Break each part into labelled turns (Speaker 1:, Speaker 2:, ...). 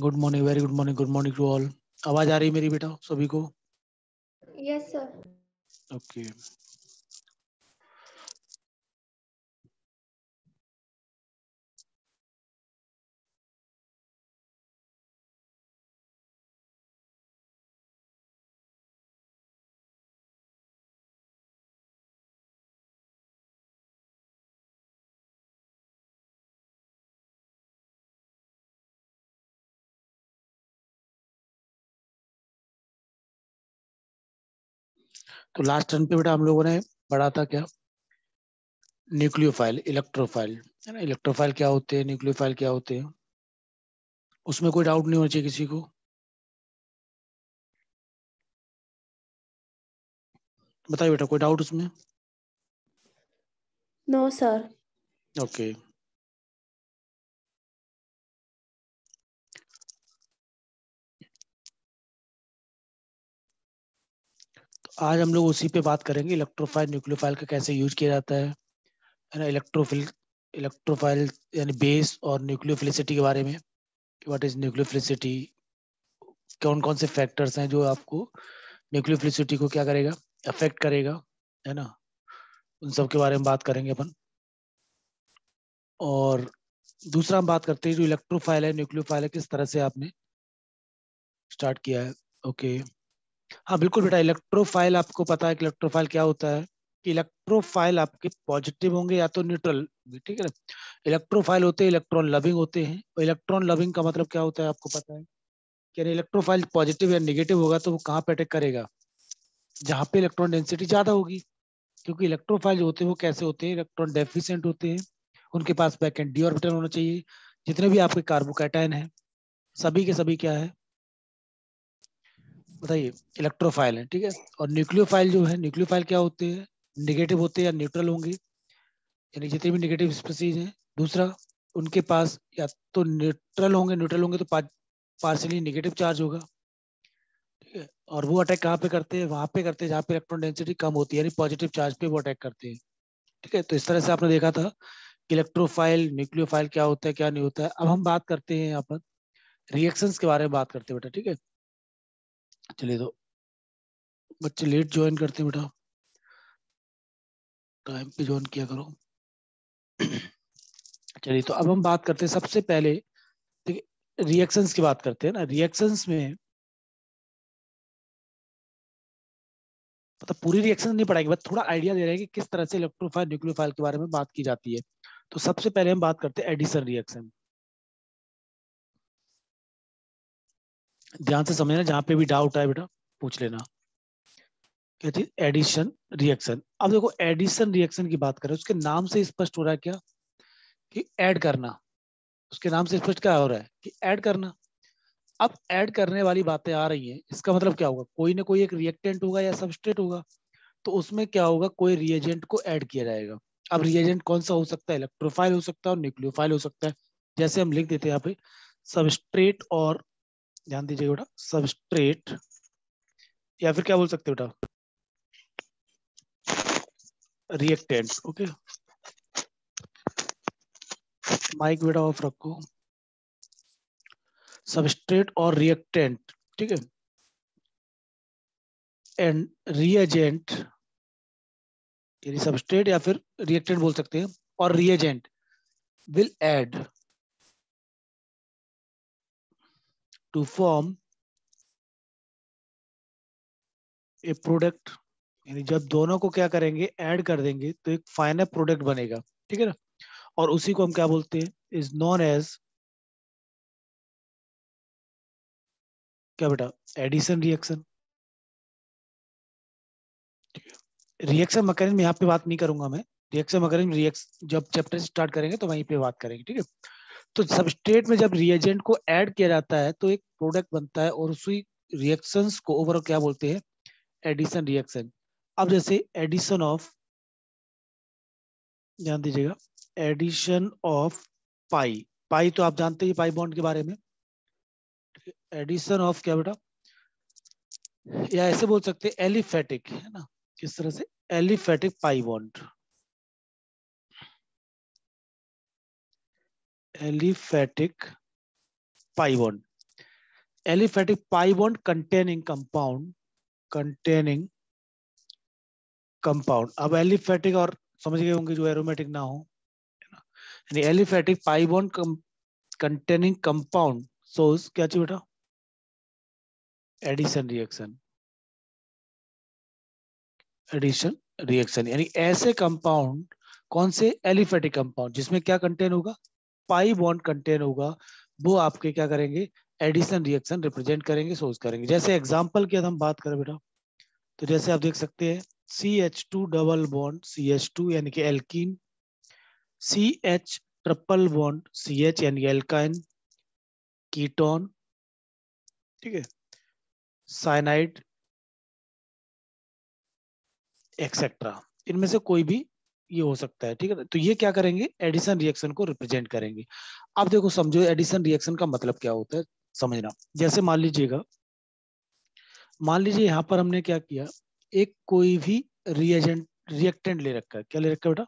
Speaker 1: Good morning very good morning good morning to all आवाज़ आ रही है मेरी बेटा सभी को?
Speaker 2: यस सर
Speaker 1: ओके तो लास्ट टर्न पे बेटा हम लोगों ने पढ़ा था क्या? न्यूक्लियोफाइल इलेक्ट्रोफाइल है ना? इलेक्ट्रोफाइल क्या होते हैं? न्यूक्लियोफाइल क्या होते हैं? उसमें कोई डाउट नहीं होना चाहिए किसी को? बताइए बेटा कोई डाउट उसमें?
Speaker 2: नो सर
Speaker 1: ओके तो आज हम लोग उसी पे बात करेंगे इलेक्ट्रोफाइल न्यूक्लियोफाइल का कैसे यूज़ किया जाता है है ना इलेक्ट्रोफिल इलेक्ट्रोफाइल यानी बेस और न्यूक्लियोफिलिसिटी के बारे में व्हाट इज़ न्यूक्लियोफिलिसिटी कौन कौन से फैक्टर्स हैं जो आपको न्यूक्लियोफिलिसिटी को क्या करेगा अफेक्ट करेगा, है ना, उन सब के बारे में बात करेंगे अपन। और दूसरा हम बात करते हैं जो इलेक्ट्रोफाइल है न्यूक्लियोफाइल है, किस तरह से आपने स्टार्ट किया है ओके हाँ बिल्कुल बेटा इलेक्ट्रोफाइल आपको पता है कि इलेक्ट्रोफाइल क्या होता है? इलेक्ट्रोफाइल आपके पॉजिटिव होंगे या तो न्यूट्रल ठीक है ना? इलेक्ट्रोफाइल होते हैं इलेक्ट्रॉन लविंग होते हैं। इलेक्ट्रॉन लविंग का मतलब क्या होता है आपको पता है? कि इलेक्ट्रोफाइल पॉजिटिव या निगेटिव होगा तो वो कहाँ पे अटैक करेगा? जहाँ पे इलेक्ट्रॉन डेंसिटी ज़्यादा होगी। क्योंकि इलेक्ट्रोफाइल जो होते हैं, वो कैसे होते हैं? इलेक्ट्रॉन डेफिशिएंट होते हैं। उनके पास बैक एंड डी ऑर्बिटल होना चाहिए। जितने भी आपके कार्बोकैटायन है, सभी के सभी क्या है? बताइए इलेक्ट्रोफाइल है, ठीक है? और न्यूक्लियोफाइल जो है न्यूक्लियोफाइल क्या होते हैं? निगेटिव होते हैं या न्यूट्रल होंगे? यानी जितने भी निगेटिव स्पीसीज हैं, दूसरा, उनके पास या तो न्यूट्रल होंगे न्यूट्रल होंगे तो पार्सली निगेटिव चार्ज होगा, ठीक है? और वो अटैक कहाँ पे करते हैं? वहाँ पे करते हैं, जहाँ पे इलेक्ट्रॉन डेंसिटी कम होती है, यानी पॉजिटिव चार्ज पे वो अटैक करते हैं, ठीक है? तो इस तरह से आपने देखा था इलेक्ट्रोफाइल न्यूक्लियोफाइल क्या होता है, क्या नहीं होता है? अब हम बात करते हैं यहाँ पर रिएक्शंस के बारे में बात करते हैं बेटा, ठीक है? चलिए तो बच्चे लेट ज्वाइन करते हैं बेटा। टाइम पे ज्वाइन किया करो। चलिए तो अब हम बात करते हैं सबसे पहले रिएक्शंस की बात करते हैं ना। रिएक्शंस में मतलब पूरी रिएक्शन नहीं पढ़ाएँगे बस थोड़ा आइडिया दे रहे हैं कि किस तरह से इलेक्ट्रोफाइल न्यूक्लियोफाइल के बारे में बात की जाती है। तो सबसे पहले हम बात करते हैं एडिशन रिएक्शन ध्यान से समझना, जहाँ पे भी डाउट है बेटा, पूछ लेना। क्या चीज़ एडिशन रिएक्शन अब देखो एडिशन रिएक्शन की बात करें, उसके नाम से स्पष्ट हो रहा है क्या? कि ऐड करना। उसके नाम से स्पष्ट क्या हो रहा है? कि ऐड करना। अब ऐड करने वाली बातें आ रही हैं। इसका मतलब क्या होगा? कोई ना कोई एक रिएक्टेंट होगा या सबस्ट्रेट होगा तो उसमें क्या होगा? कोई रिएजेंट को ऐड किया जाएगा। अब रिएजेंट कौन सा हो सकता है? इलेक्ट्रोफाइल हो सकता है और न्यूक्लियोफाइल हो सकता है। जैसे हम लिख देते हैं यहाँ पे सबस्ट्रेट और ध्यान दीजिए बेटा सबस्ट्रेट या फिर क्या बोल सकते बेटा? रिएक्टेंट ओके माइक बेटा ऑफ़ रखो। सबस्ट्रेट और रिएक्टेंट ठीक है? एंड रिएजेंट यानी सबस्ट्रेट या फिर रिएक्टेंट बोल सकते हैं, और reagent will add to form a product यानी जब दोनों को क्या करेंगे ऐड कर देंगे तो एक फाइनल प्रोडक्ट बनेगा, ठीक है ना? और उसी को हम क्या बोलते हैं? इज़ नॉन एज क्या बेटा? एडिशन रिएक्शन रिएक्शन मैकेनिज्म यहाँ पे बात नहीं करूँगा मैं। रिएक्शन मैकेनिज्म रिएक्शन जब चैप्टर स्टार्ट करेंगे तो वहीं पे बात करेंगे, ठीक है? तो सबस्ट्रेट में जब रिएजेंट को ऐड किया जाता है तो एक प्रोडक्ट बनता है और उसी रिएक्शंस को ओवरऑल क्या बोलते हैं? एडिशन रिएक्शन अब जैसे एडिशन ऑफ़ ध्यान दीजिएगा एडिशन ऑफ़ पाई पाई तो आप जानते हैं पाई बॉन्ड के बारे में? एडिशन ऑफ़ क्या बेटा? या ऐसे बोल सकते हैं एलिफेटिक है ना? किस तरह से? Aliphatic pi bond aliphatic pi bond. Aliphatic pi bond containing compound containing compound अब एलिफेटिक और समझ गए होंगे जो एरोमेटिक ना हो यानी aliphatic pi bond containing compound सोस क्या चाहिए बेटा? एडिशन रिएक्शन एडिशन रिएक्शन यानी ऐसे कंपाउंड कौन से? एलिफेटिक कंपाउंड जिसमें क्या कंटेन होगा? पाई बॉन्ड कंटेन होगा, वो आपके क्या करेंगे? एडिशन रिएक्शन रिप्रेजेंट करेंगे सोच करेंगे। जैसे एग्जांपल की हम बात करें बेटा तो जैसे आप देख सकते हैं C H two double bond C H two यानी कि alkene C H triple bond C H यानी एल्काइन कीटोन ठीक है? साइनाइड एक्सेट्रा इनमें से कोई भी ये हो सकता है, ठीक है तो ये क्या करेंगे? एडिशन रिएक्शन को रिप्रेजेंट करेंगे। अब देखो, समझो एडिशन रिएक्शन का मतलब क्या होता है? समझना। जैसे मान लीजिएगा, मान लीजिए यहाँ पर हमने क्या किया? एक कोई भी रिएजेंट रिएक्टेंट ले रखा है। क्या ले रखा है बेटा?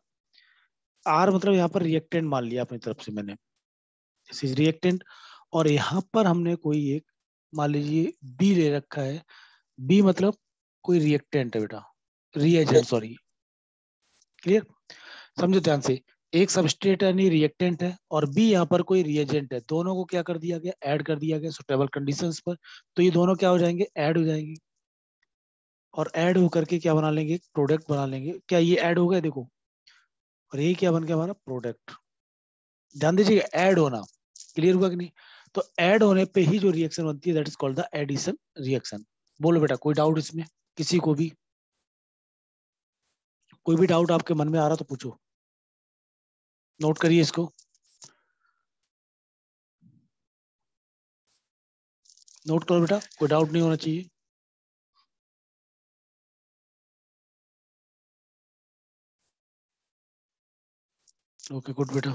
Speaker 1: आर मतलब यहाँ पर रिएक्टेंट मान लिया अपनी तरफ़ से मैंने। रिएक्टेंट और यहाँ पर हमने कोई एक, मान लीजिए बी ले रखा है। बी मतलब कोई रिएक्टेंट है बेटा। रिएजेंट सॉरी क्लियर समझो ध्यान से। एक सबस्ट्रेट यानी रिएक्टेंट है, और बी यहाँ पर कोई रिएजेंट है। दोनों को क्या कर दिया गया? ऐड कर दिया गया सुटेबल कंडीशंस पर। तो ये दोनों क्या हो जाएँगे? ऐड हो जाएँगे। और ऐड होकर के क्या बना लेंगे? प्रोडक्ट बना लेंगे। क्या ये ऐड हो गया? देखो। और ये क्या बन गया हमारा? प्रोडक्ट ध्यान दीजिए ऐड होना। क्लियर हुआ कि नहीं? तो ऐड होने पे ही जो रिएक्शन बनती है that is called the addition reaction बोलो बेटा, कोई डाउट इसमें? किसी को भी? कोई भी डाउट आपके मन में आ रहा तो पूछो। नोट करिए इसको। नोट करो बेटा, कोई डाउट नहीं होना चाहिए। ओके गुड बेटा।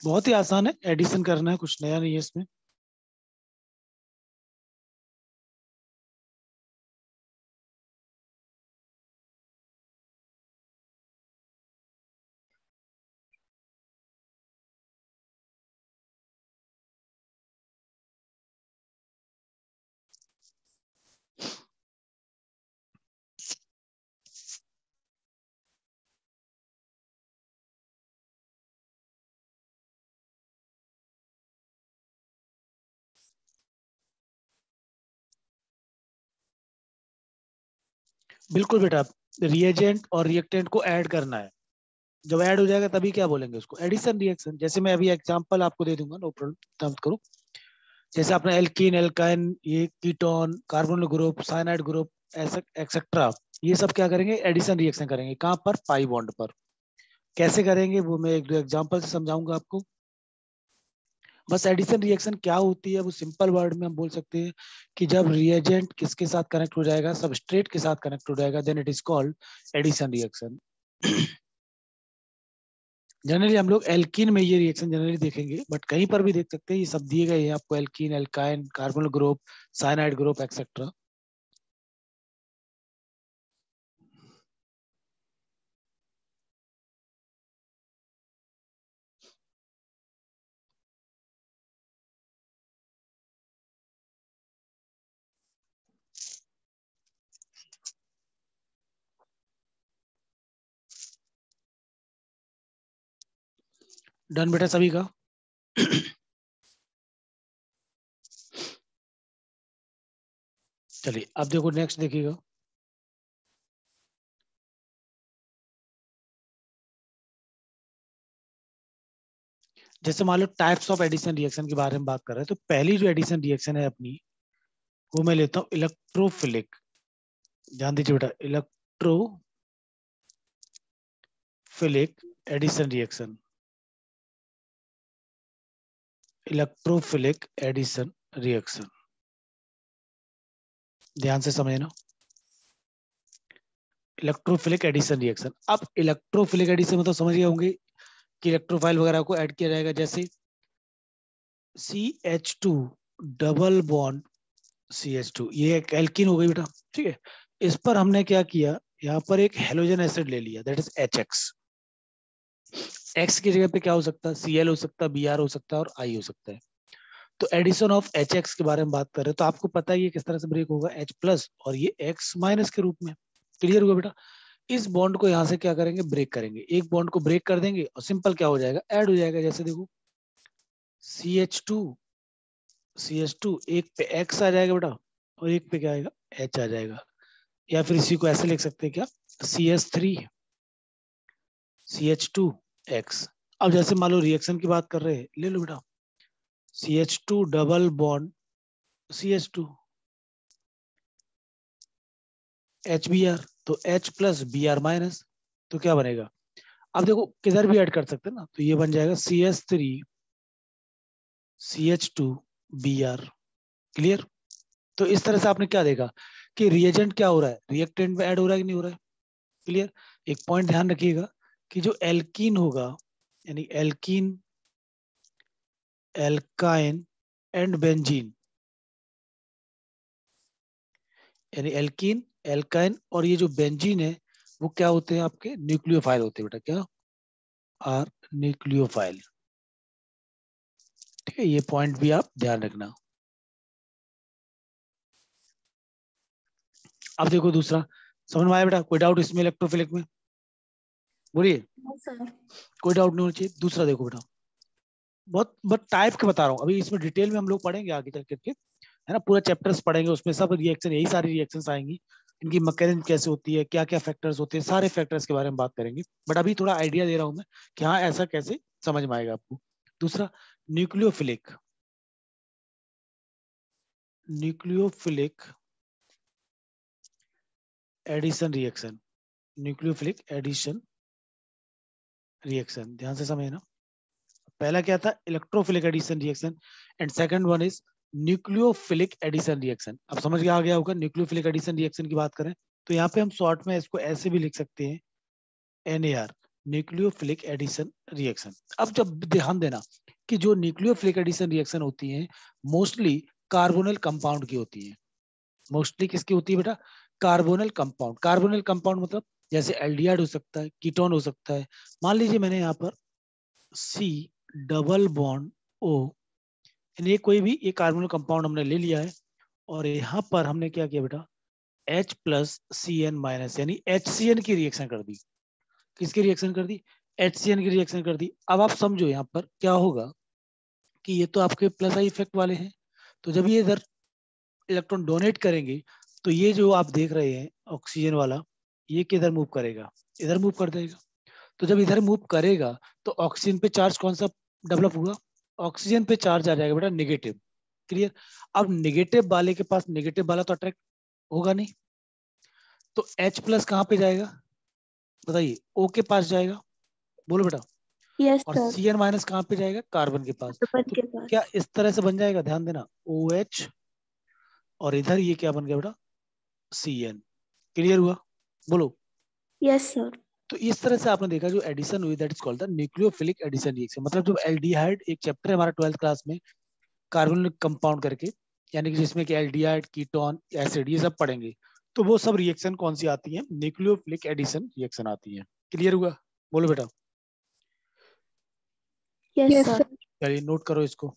Speaker 1: बहुत ही आसान है एडिशन करना है, कुछ नया नहीं है इसमें। बिल्कुल बेटा रिएजेंट और रिएक्टेंट को ऐड करना है। जब ऐड हो जाएगा तभी क्या बोलेंगे उसको? एडिशन रिएक्शन जैसे मैं अभी एग्जांपल आपको दे दूँगा नो प्रॉब्लम करो। जैसे आपने एल्किन एल्काइन ये ketone carbon group cyanide group etcetera ये सब क्या करेंगे? एडिशन रिएक्शन करेंगे। कहाँ पर? पाई बॉन्ड पर। कैसे करेंगे? वो मैं एक दो एग्ज़ाम्पल से समझाऊँगा आपको। बस एडिशन रिएक्शन क्या होती है? वो सिंपल वर्ड में हम बोल सकते हैं कि जब रिएजेंट किसके साथ कनेक्ट हो जाएगा सबस्ट्रेट के साथ कनेक्ट हो जाएगा then it is called addition reaction generally हम लोग एल्किन में ये रिएक्शन जनरली देखेंगे बट कहीं पर भी देख सकते हैं, ये सब दिए गए हैं आपको alkene alkyne carbon group cyanide group etcetera done बेटा सभी का। चलिए, अब देखो नेक्स्ट देखिएगा। जैसे मान लो टाइप्स ऑफ़ एडिशन रिएक्शन के बारे में बात कर रहे हैं तो पहली जो एडिशन रिएक्शन है अपनी, वो मैं लेता हूँ इलेक्ट्रोफिलिक ध्यान दीजिए बेटा electrophilic addition reaction electrophilic addition reaction ध्यान से समझना इलेक्ट्रोफिलिक एडिशन रिएक्शन अब इलेक्ट्रोफिलिक एडिशन मतलब समझ गए होंगे कि इलेक्ट्रोफाइल वगैरह को ऐड किया जाएगा जैसे C H two double bond C H two ये एक एल्किन हो गई बेटा, ठीक है? इस पर हमने क्या किया? यहाँ पर एक हेलोजन एसिड ले लिया that is H X X की जगह पे क्या हो सकता है? सीएल हो सकता है बी हो सकता है और आई हो सकता है। तो एडिशन ऑफ़ एच एक्स के बारे में बात कर रहे हैं तो आपको पता है ये किस तरह से ब्रेक होगा? एच प्लस और ये एक्स माइनस के रूप में। क्लियर हुआ बेटा? इस बॉन्ड को यहाँ से क्या करेंगे? ब्रेक करेंगे। एक बॉन्ड को ब्रेक कर देंगे और सिंपल क्या हो जाएगा? ऐड हो जाएगा, जैसे देखो। C H two C H two एक पे एक्स आ जाएगा बेटा और एक पे क्या आएगा? एच आ जाएगा। या फिर इसी को ऐसे लिख सकते हैं क्या? C H three C H two X अब जैसे मान लो रिएक्शन की बात कर रहे हैं, ले लो बेटा। C H two double bond C H two H B R तो H plus B R minus तो क्या बनेगा? अब देखो, किधर भी ऐड कर सकते हैं ना तो ये बन जाएगा C H three C H two B R clear तो इस तरह से आपने क्या देखा कि रिएजेंट क्या हो रहा है? रिएक्टेंट में ऐड हो रहा है कि नहीं हो रहा है? क्लियर एक पॉइंट ध्यान रखिएगा कि जो एल्कीन होगा, यानी एल्कीन एल्काइन एंड बेंजीन यानी एल्कीन एल्काइन और ये जो बेंजीन है, वो क्या होते हैं आपके? न्यूक्लियोफाइल होते हैं बेटा, क्या? आर न्यूक्लियोफाइल ठीक है, ये पॉइंट भी आप ध्यान रखना। अब देखो दूसरा, समझ में आया बेटा? कोई डाउट इसमें इलेक्ट्रोफिलिक में? बोलिए। कोई डाउट नहीं होना चाहिए। दूसरा देखो बेटा। बहुत बहुत टाइप के बता रहा हूँ। अभी इसमें डिटेल में हम लोग पढ़ेंगे आगे चल करके। है ना? पूरा चैप्टर्स पढ़ेंगे उसमें सब रिएक्शन यही सारी रिएक्शन आएँगी। इनकी मैकेनिज्म कैसे होती है क्या क्या फैक्टर्स होते हैं सारे फैक्टर्स के बारे में बात करेंगे। बट अभी थोड़ा आइडिया दे रहा हूँ मैं कि हाँ ऐसा कैसे समझ में आएगा आपको। दूसरा nucleophilic nucleophilic addition reaction nucleophilic addition reaction ध्यान से समझना। पहला क्या था? Electrophilic addition reaction and second one is nucleophilic addition reaction अब समझ के आ गया होगा न्यूक्लियोफिलिक एडिशन रिएक्शन की बात करें तो यहाँ पे हम शॉर्ट में इसको ऐसे भी लिख सकते हैं एन न्यूक्लियोफिलिक एडिशन रिएक्शन अब जब ध्यान देना कि जो न्यूक्लियोफिलिक एडिशन रिएक्शन होती है मोस्टली कार्बोनल कंपाउंड की होती है। मोस्टली किसकी होती है बेटा? कार्बोनल कंपाउंड कार्बोनल कंपाउंड मतलब जैसे एल्डिहाइड हो सकता है, कीटोन हो सकता है। मान लीजिए मैंने यहाँ पर सी डबल बॉन्ड ओ यानी कोई भी एक कार्बोनल कंपाउंड हमने ले लिया है। और यहाँ पर हमने क्या किया बेटा? H plus C N minus यानी एच सी एन की रिएक्शन कर दी। किसकी रिएक्शन कर दी? एच सी एन की रिएक्शन कर दी। अब आप समझो यहाँ पर क्या होगा कि ये तो आपके प्लस आई इफ़ेक्ट वाले हैं। तो जब ये इधर इलेक्ट्रॉन डोनेट करेंगे तो ये जो आप देख रहे हैं ऑक्सीजन वाला ये किधर मूव करेगा? इधर मूव कर देगा। तो जब इधर मूव करेगा तो ऑक्सीजन पे चार्ज कौन सा डेवलप हुआ? ऑक्सीजन पे चार्ज आ जाएगा बेटा नेगेटिव क्लियर अब नेगेटिव वाले के पास नेगेटिव वाला तो अट्रैक्ट होगा नहीं। तो H प्लस कहाँ पे जाएगा? बताइए O के पास जाएगा। बोलो बेटा।
Speaker 2: Yes,
Speaker 1: और सी एन माइनस कहाँ पे जाएगा? कार्बन के पास। तो
Speaker 2: के पास।
Speaker 1: क्या इस तरह से बन जाएगा? ध्यान देना। ओ OH और इधर ये क्या बन गया बेटा? सी एन क्लियर हुआ? बोलो।
Speaker 2: यस सर
Speaker 1: तो इस तरह से आपने देखा जो एडिशन हुई that is called the nucleophilic addition reaction मतलब जो एल्डिहाइड एक चैप्टर है हमारा ट्वेल्थ क्लास में कार्बन कंपाउंड करके यानी कि जिसमें कि एल्डिहाइड कीटोन एसिड ये सब पढ़ेंगे तो वो सब रिएक्शन कौन सी आती है? न्यूक्लियोफिलिक एडिशन रिएक्शन आती है। क्लियर हुआ? बोलो बेटा। यस चलिए नोट करो इसको।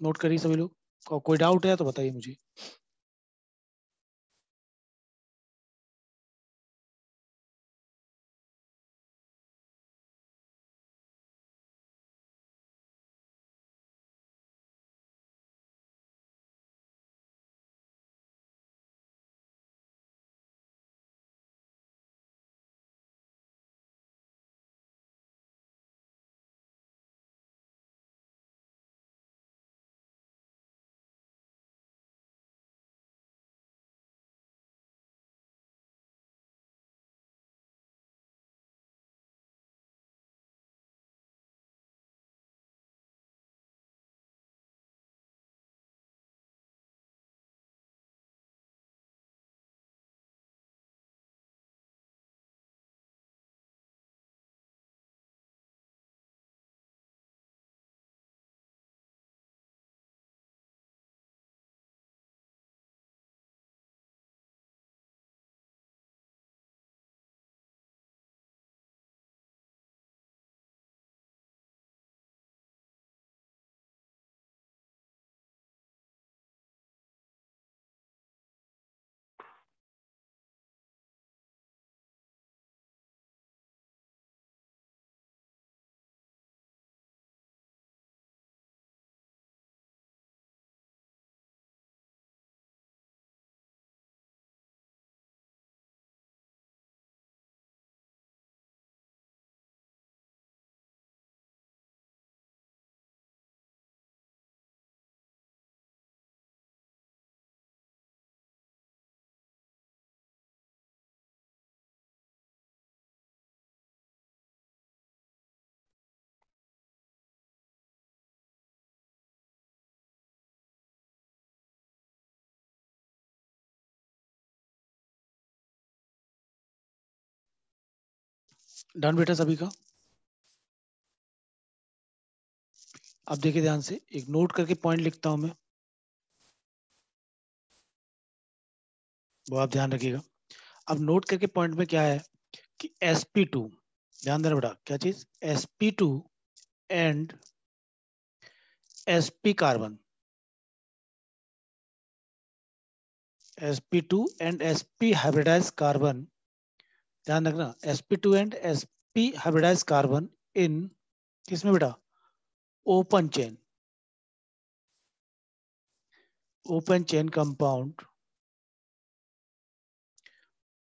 Speaker 1: नोट करिए सभी लोग। कोई डाउट है तो बताइए मुझे। डन बेटा सभी का। अब देखिए ध्यान से, एक नोट करके पॉइंट लिखता हूँ मैं। वो आप ध्यान रखिएगा। अब नोट करके पॉइंट में क्या है कि sp2 ध्यान देना बेटा, क्या चीज़? Sp2 and sp carbon sp2 and sp hybridize carbon ध्यान रखना sp2 and sp hybridize carbon in किसमें बेटा? Open chain open chain compound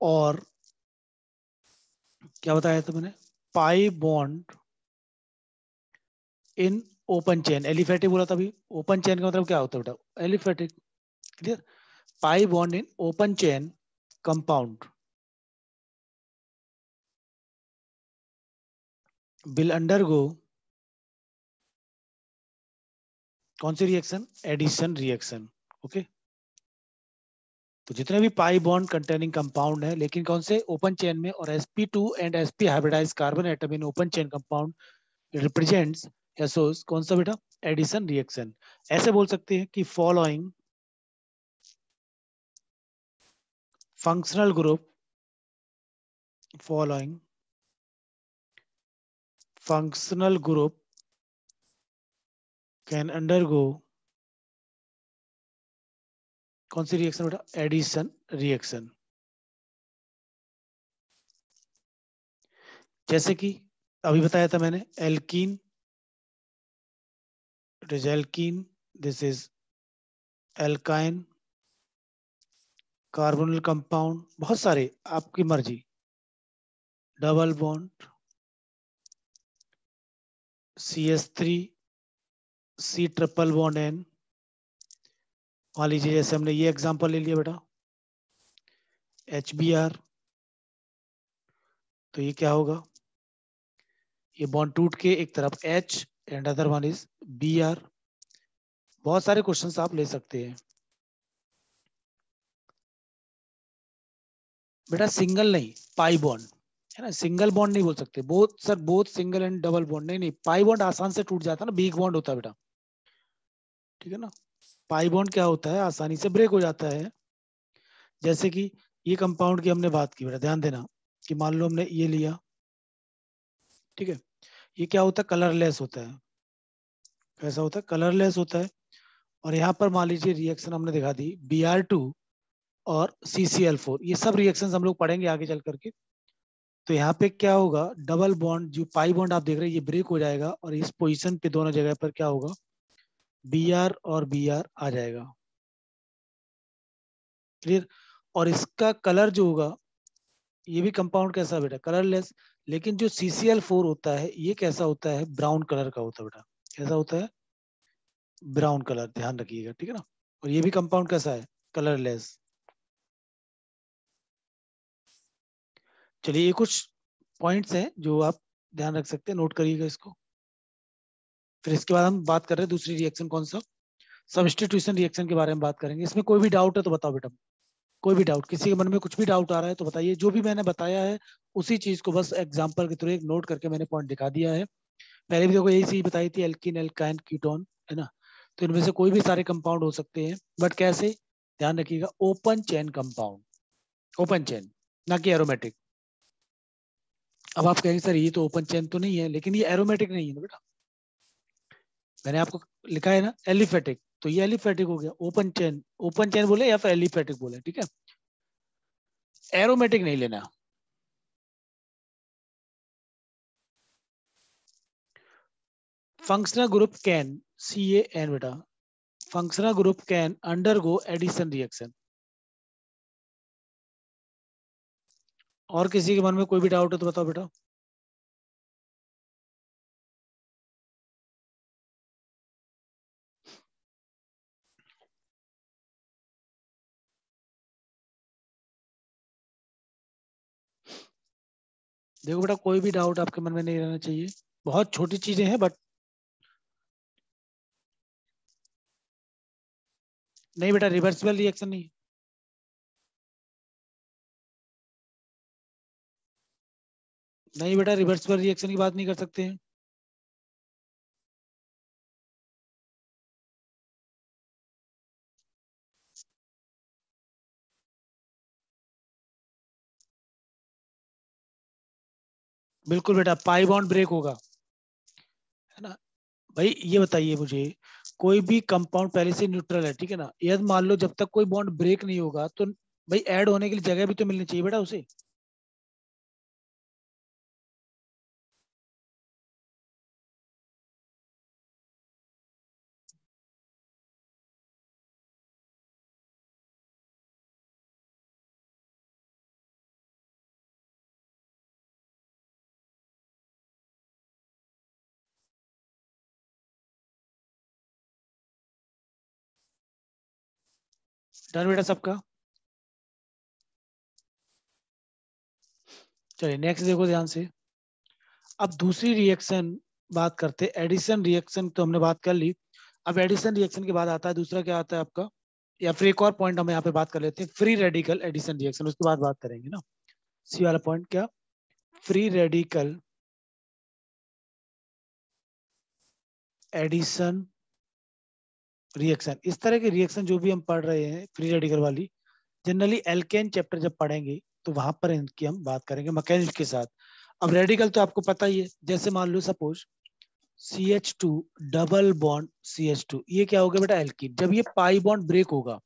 Speaker 1: और क्या बताया था मैंने? Pi bond in open chain aliphatic बोला था अभी। ओपन चेन का मतलब क्या होता है बेटा? Aliphatic clear pi bond in open chain compound will undergo कौन सी रिएक्शन एडिशन रिएक्शन ओके तो जितने भी पाई बॉन्ड कंटेनिंग कंपाउंड है, लेकिन कौन से? ओपन चेन में, और sp2 and sp hybridize carbon atom in open chain compound represents Asus कौन सा बेटा? एडिशन रिएक्शन ऐसे बोल सकते हैं कि following functional group, following functional group can undergo कौन सी रिएक्शन बेटा एडिशन रिएक्शन जैसे कि अभी बताया था मैंने alkene it is alkene, this is alkyne carbonyl compound बहुत सारे, आपकी मर्ज़ी। Double bond C S three C triple bond N मान लीजिए जैसे हमने ये एग्जांपल ले लिया बेटा। एच बी आर तो ये क्या होगा? ये बॉन्ड टूट के एक तरफ़ H and other one is B R बहुत सारे क्वेश्चंस आप ले सकते हैं। बेटा सिंगल नहीं पाई बॉन्ड है ना सिंगल बॉन्ड नहीं बोल सकते। Both sir both single and double bond नहीं नहीं पाई बॉन्ड आसान से टूट जाता है ना बीग बॉन्ड होता है बेटा। ठीक है ना? पाई बॉन्ड क्या होता है? आसानी से ब्रेक हो जाता है। जैसे कि ये कंपाउंड की हमने बात की बेटा, ध्यान देना कि मान लो हमने ये लिया। ठीक है? ये क्या होता है? कलरलेस होता है। कैसा होता है? कलरलेस होता है। और यहाँ पर मान लीजिए रिएक्शन हमने दिखा दी बी और सी ये सब रिएक्शन हम लोग पढ़ेंगे आगे चल करके। तो यहाँ पे क्या होगा? डबल बॉन्ड जो पाई बॉन्ड आप देख रहे हैं, ये ब्रेक हो जाएगा और इस पोजीशन पे दोनों जगह पर क्या होगा? बी आर और बी आर आ जाएगा। क्लियर और इसका कलर जो होगा, ये भी कंपाउंड कैसा बेटा? कलरलेस लेकिन जो सी सी फोर होता है, ये कैसा होता है? ब्राउन कलर का होता है बेटा। कैसा होता है? ब्राउन कलर ध्यान रखिएगा, ठीक है ना? और ये भी कंपाउंड कैसा है? कलरलेस चलिए, ये कुछ पॉइंट्स हैं जो आप ध्यान रख सकते हैं नोट करिएगा इसको। फिर इसके बाद हम बात कर रहे हैं दूसरी रिएक्शन कौन सा? सब्सटीट्यूशन रिएक्शन के बारे में बात करेंगे। इसमें कोई भी डाउट है तो बताओ बेटा। कोई भी डाउट किसी के मन में कुछ भी डाउट आ रहा है तो बताइए। जो भी मैंने बताया है, उसी चीज़ को बस एग्ज़ाम्पल के थ्रू एक नोट करके मैंने पॉइंट दिखा दिया है। पहले भी देखो, यही चीज़ बताई थी एल्किन एल्काइन कीटोन है ना? तो इनमें से कोई भी सारे कंपाउंड हो सकते हैं। बट कैसे? ध्यान रखिएगा open chain compound open chain ना कि एरोमेटिक अब आप कहेंगे, सर, ये तो ओपन चेन तो नहीं है, लेकिन ये एरोमेटिक नहीं है ना बेटा? मैंने आपको लिखा है ना एलिफेटिक तो ये एलिफेटिक हो गया ओपन चेन ओपन चेन बोले या फिर एलिफेटिक बोले, ठीक है? एरोमेटिक नहीं लेना। Functional functional group can CAN बेटा, functional group can undergo addition reaction. और किसी के मन में कोई भी डाउट है तो बताओ बेटा। देखो बेटा, कोई भी डाउट आपके मन में नहीं रहना चाहिए। बहुत छोटी चीज़ें हैं बट नहीं बेटा रिवर्सिबल रिएक्शन नहीं। नहीं बेटा रिवर्स पर रिएक्शन की बात नहीं कर सकते। हैं बिल्कुल बेटा, पाई बॉन्ड ब्रेक होगा। है ना? भाई, ये बताइए मुझे, कोई भी कंपाउंड पहले से न्यूट्रल है, ठीक है ना? यदि मान लो जब तक कोई बॉन्ड ब्रेक नहीं होगा तो भाई ऐड होने के लिए जगह भी तो मिलनी चाहिए बेटा उसे। डन बेटा सबका। चलिए नेक्स्ट देखो ध्यान से। अब दूसरी रिएक्शन बात करते एडिशन रिएक्शन तो हमने बात कर ली। अब एडिशन रिएक्शन के बाद आता है, दूसरा क्या आता है आपका? या फिर एक और पॉइंट हम यहाँ पे बात कर लेते हैं। फ्री रेडिकल एडिशन रिएक्शन उसके बाद बात करेंगे ना। सी वाला पॉइंट क्या? फ्री रेडिकल एडिशन रिएक्शन इस तरह के रिएक्शन जो भी हम पढ़ रहे हैं फ्री रेडिकल वाली जनरली एल्केन चैप्टर जब पढ़ेंगे तो वहाँ पर इनकी हम बात करेंगे मैकेनिज्म के साथ। अब रेडिकल तो आपको पता ही है, जैसे मान लो suppose C H two double bond C H two ये क्या होगा बेटा एल्कीन जब ये पाई बॉन्ड ब्रेक होगा,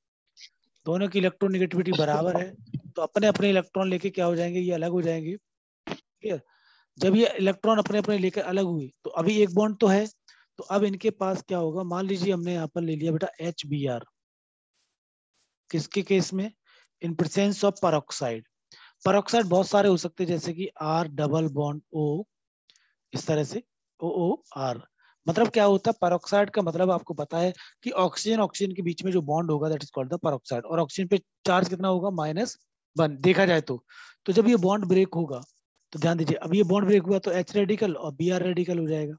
Speaker 1: दोनों की इलेक्ट्रॉन इलेक्ट्रोनिगेटिविटी बराबर है तो अपने अपने इलेक्ट्रॉन लेके क्या हो जाएँगे, ये अलग हो जाएँगे। जब ये इलेक्ट्रॉन अपने अपने लेकर अलग हुए तो अभी एक बॉन्ड तो है तो अब इनके पास क्या होगा? मान लीजिए हमने यहाँ पर ले लिया बेटा एच बी आर किसके केस में? In presence of peroxide peroxide बहुत सारे हो सकते हैं, जैसे कि आर डबल बॉन्ड ओ इस तरह से ओ ओ आर मतलब क्या होता है? परऑक्साइड का मतलब आपको पता है कि ऑक्सीजन ऑक्सीजन के बीच में जो बॉन्ड होगा that is called the peroxide और ऑक्सीजन पे चार्ज कितना होगा? माइनस वन देखा जाए तो। तो जब ये बॉन्ड ब्रेक होगा तो ध्यान दीजिए, अब ये बॉन्ड ब्रेक हुआ तो एच रेडिकल और बी आर रेडिकल हो जाएगा।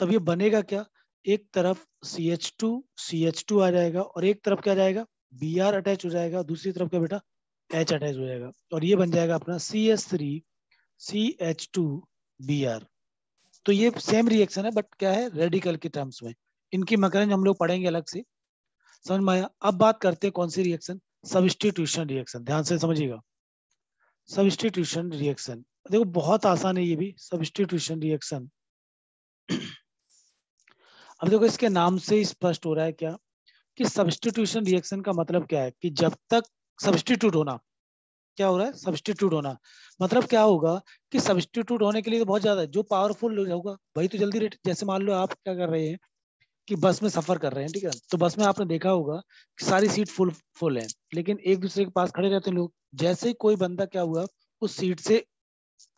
Speaker 1: तब ये बनेगा क्या? एक तरफ़ C H two C H two आ जाएगा और एक तरफ़ क्या जाएगा? बी आर अटैच हो जाएगा। दूसरी तरफ़ क्या बेटा? एच अटैच हो जाएगा और ये बन जाएगा अपना C S three C H two B R तो ये सेम रिएक्शन है बट क्या है? रेडिकल के टर्म्स में। इनकी मैकेनिज्म हम लोग पढ़ेंगे अलग से। समझ में आया? अब बात करते हैं कौन सी रिएक्शन सब्सटीट्यूशन रिएक्शन ध्यान से समझिएगा। सब्सटीट्यूशन रिएक्शन देखो, बहुत आसान है ये भी। सब्सटीट्यूशन रिएक्शन अब देखो इसके नाम से स्पष्ट हो रहा है क्या? कि सब्सटीट्यूशन रिएक्शन का मतलब क्या है? कि जब तक सब्सटीट्यूट होना, क्या हो रहा है? सब्सटीट्यूट होना। मतलब क्या होगा कि सब्सटीट्यूट होने के लिए तो बहुत ज़्यादा जो पावरफुल होगा वही तो जल्दी रेट जैसे मान लो आप क्या कर रहे हैं कि बस में सफ़र कर रहे हैं, ठीक है? तो बस में आपने देखा होगा कि सारी सीट फुल फुल है। लेकिन एक दूसरे के पास खड़े रहते हैं लोग। जैसे ही कोई बंदा क्या हुआ, उस सीट से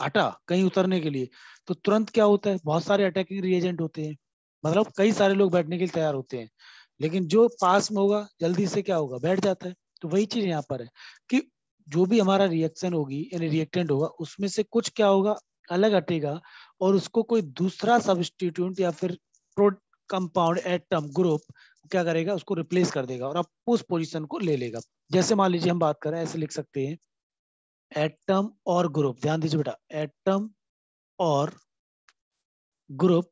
Speaker 1: हटा कहीं उतरने के लिए तो तुरंत क्या होता है? बहुत सारे अटैकिंग रिएजेंट होते हैं। मतलब कई सारे लोग बैठने के लिए तैयार होते हैं, लेकिन जो पास में होगा, जल्दी से क्या होगा? बैठ जाता है। तो वही चीज़ यहाँ पर है कि जो भी हमारा रिएक्शन होगी, यानी रिएक्टेंट होगा, उसमें से कुछ क्या होगा? अलग हटेगा और उसको कोई दूसरा सब्सटीट्यूट या फिर कंपाउंड एटम ग्रुप क्या करेगा? उसको रिप्लेस कर देगा और अब उस पोजीशन को ले लेगा। जैसे मान लीजिए हम बात करें ऐसे लिख सकते हैं। एटम और ग्रुप ध्यान दीजिए बेटा। एटम और ग्रुप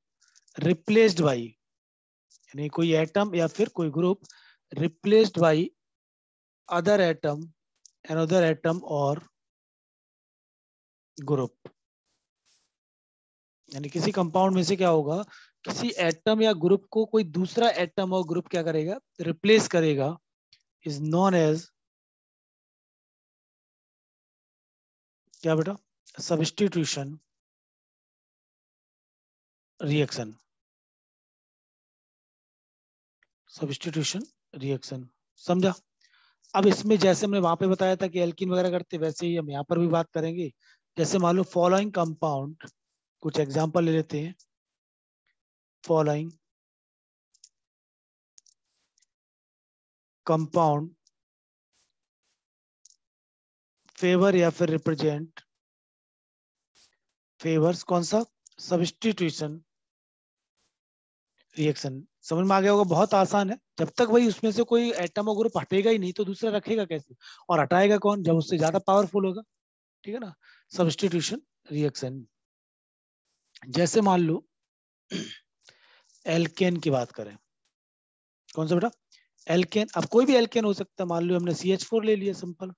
Speaker 1: रिप्लेस्ड बाई यानी कोई एटम या फिर कोई group replaced by other atom another atom और ग्रुप यानी किसी कंपाउंड में से क्या होगा? किसी एटम या ग्रुप को कोई दूसरा एटम और ग्रुप क्या करेगा? रिप्लेस करेगा. इज़ नॉन एज क्या बेटा? सब्सटीट्यूशन रिएक्शन सब्सटीट्यूशन रिएक्शन समझा? अब इसमें जैसे हमने वहाँ पे बताया था कि एल्किन वगैरह करते वैसे ही हम यहाँ पर भी बात करेंगे। जैसे मान लो फॉलोइंग कंपाउंड कुछ एग्जांपल ले लेते हैं। फॉलोइंग कंपाउंड फेवर या फिर रिप्रेजेंट फेवर्स कौन सा? सब्सटीट्यूशन रिएक्शन समझ में आ गया होगा, बहुत आसान है। जब तक भाई उसमें से कोई एटम और ग्रुप हटेगा ही नहीं तो दूसरा रखेगा कैसे? और हटाएगा कौन? जब उससे ज़्यादा पावरफुल होगा। ठीक है ना? सब्सटीट्यूशन रिएक्शन जैसे मान लो एल्केन की बात करें। कौन सा बेटा? एल्केन अब कोई भी एल्केन हो सकता है। मान लो हमने सी एच फोर ले लिया सिंपल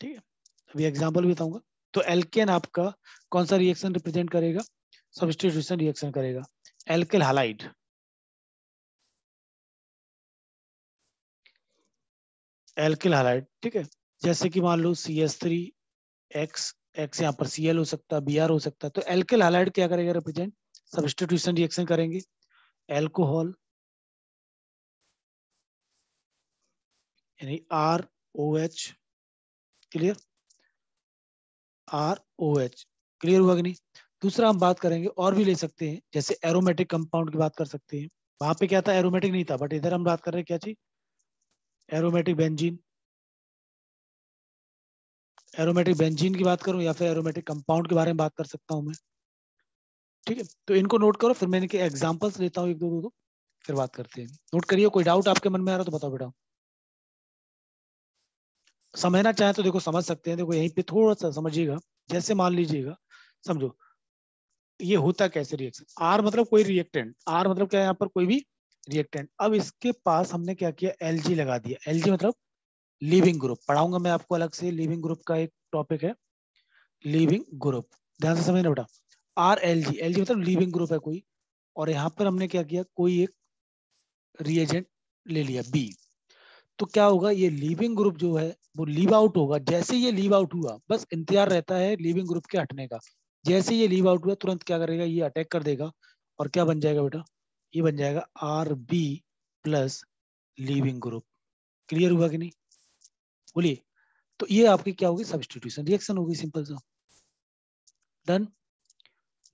Speaker 1: ठीक है? अभी एग्ज़ाम्पल भी बताऊँगा। तो एल्केन आपका कौन सा रिएक्शन रिप्रेजेंट करेगा? सब्सटीट्यूशन रिएक्शन करेगा। एल्केल हालाइड एल्किल हालाइड ठीक है? जैसे कि मान लो C S three X X यहाँ पर सी एल हो सकता है बी आर हो सकता है तो एल्किल हालाइड क्या करेगा रिप्रेजेंट सब्सटीट्यूशन रिएक्शन करेंगे। एल्कोहल यानी R O H clear R O H clear हुआ कि नहीं? दूसरा हम बात करेंगे और भी ले सकते हैं, जैसे एरोमेटिक कंपाउंड की बात कर सकते हैं। वहाँ पे क्या था? एरोमेटिक नहीं था बट इधर हम बात कर रहे हैं क्या चीज़? एरोमेटिक बेंजीन एरोमेटिक बेंजीन की बात करूँ या फिर एरोमेटिक कंपाउंड के बारे में बात कर सकता हूँ मैं। ठीक है? तो इनको नोट करो, फिर मैं इनके एग्जांपल्स लेता हूँ, एक दो दो दो, फिर बात करते हैं। नोट करिए, कोई डाउट आपके मन में आ रहा तो बताओ बेटा। समझना चाहे तो देखो, समझ सकते हैं। देखो, यहीं पे थोड़ा सा समझिएगा। जैसे मान लीजिएगा, समझो। ये होता कैसे रिएक्शन आर मतलब कोई रिएक्टेंट आर मतलब क्या है यहाँ पर? कोई भी रिएक्टेंट अब इसके पास हमने क्या किया? एलजी लगा दिया। एलजी मतलब लिविंग ग्रुप पढ़ाऊँगा मैं आपको अलग से। लिविंग ग्रुप का एक टॉपिक है। लिविंग ग्रुप ध्यान से समझना बेटा। R L G L G मतलब लिविंग ग्रुप है कोई। और यहाँ पर हमने क्या किया? कोई एक रिएजेंट ले लिया बी तो क्या होगा? ये लिविंग ग्रुप जो है, वो लीव आउट होगा। जैसे ये लीव आउट हुआ, बस इंतज़ार रहता है लिविंग ग्रुप के हटने का। जैसे ये लीव आउट हुआ, तुरंत क्या करेगा? ये अटैक कर देगा। और क्या बन जाएगा बेटा? ये बन जाएगा R B plus leaving group clear हुआ कि नहीं? बोलिए। तो ये आपकी क्या होगी? सब्सटीट्यूशन रिएक्शन होगी सिंपल सा। डन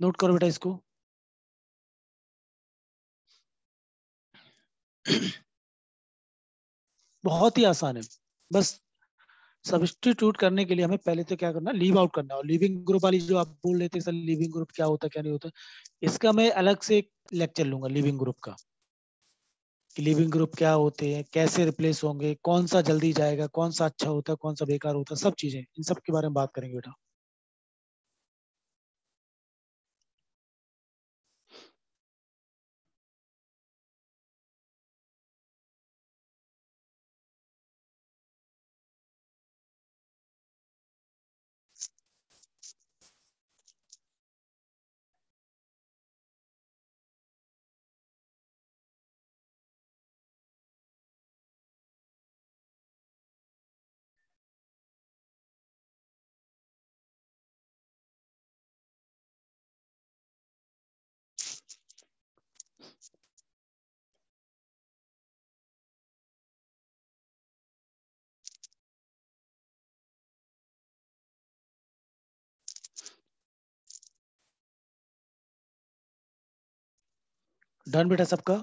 Speaker 1: नोट करो बेटा इसको। बहुत ही आसान है। बस सब्सटीट्यूट करने के लिए हमें पहले तो क्या करना लीव आउट करना और लिविंग ग्रुप वाली जो आप बोल रहे थे, सर लिविंग ग्रुप क्या होता क्या नहीं होता इसका मैं अलग से एक लेक्चर लूँगा लिविंग ग्रुप का। कि लिविंग ग्रुप क्या होते हैं, कैसे रिप्लेस होंगे, कौन सा जल्दी जाएगा, कौन सा अच्छा होता है, कौन सा बेकार होता है, सब चीज़ें, इन सब के बारे में बात करेंगे बेटा। डन बेटा सबका?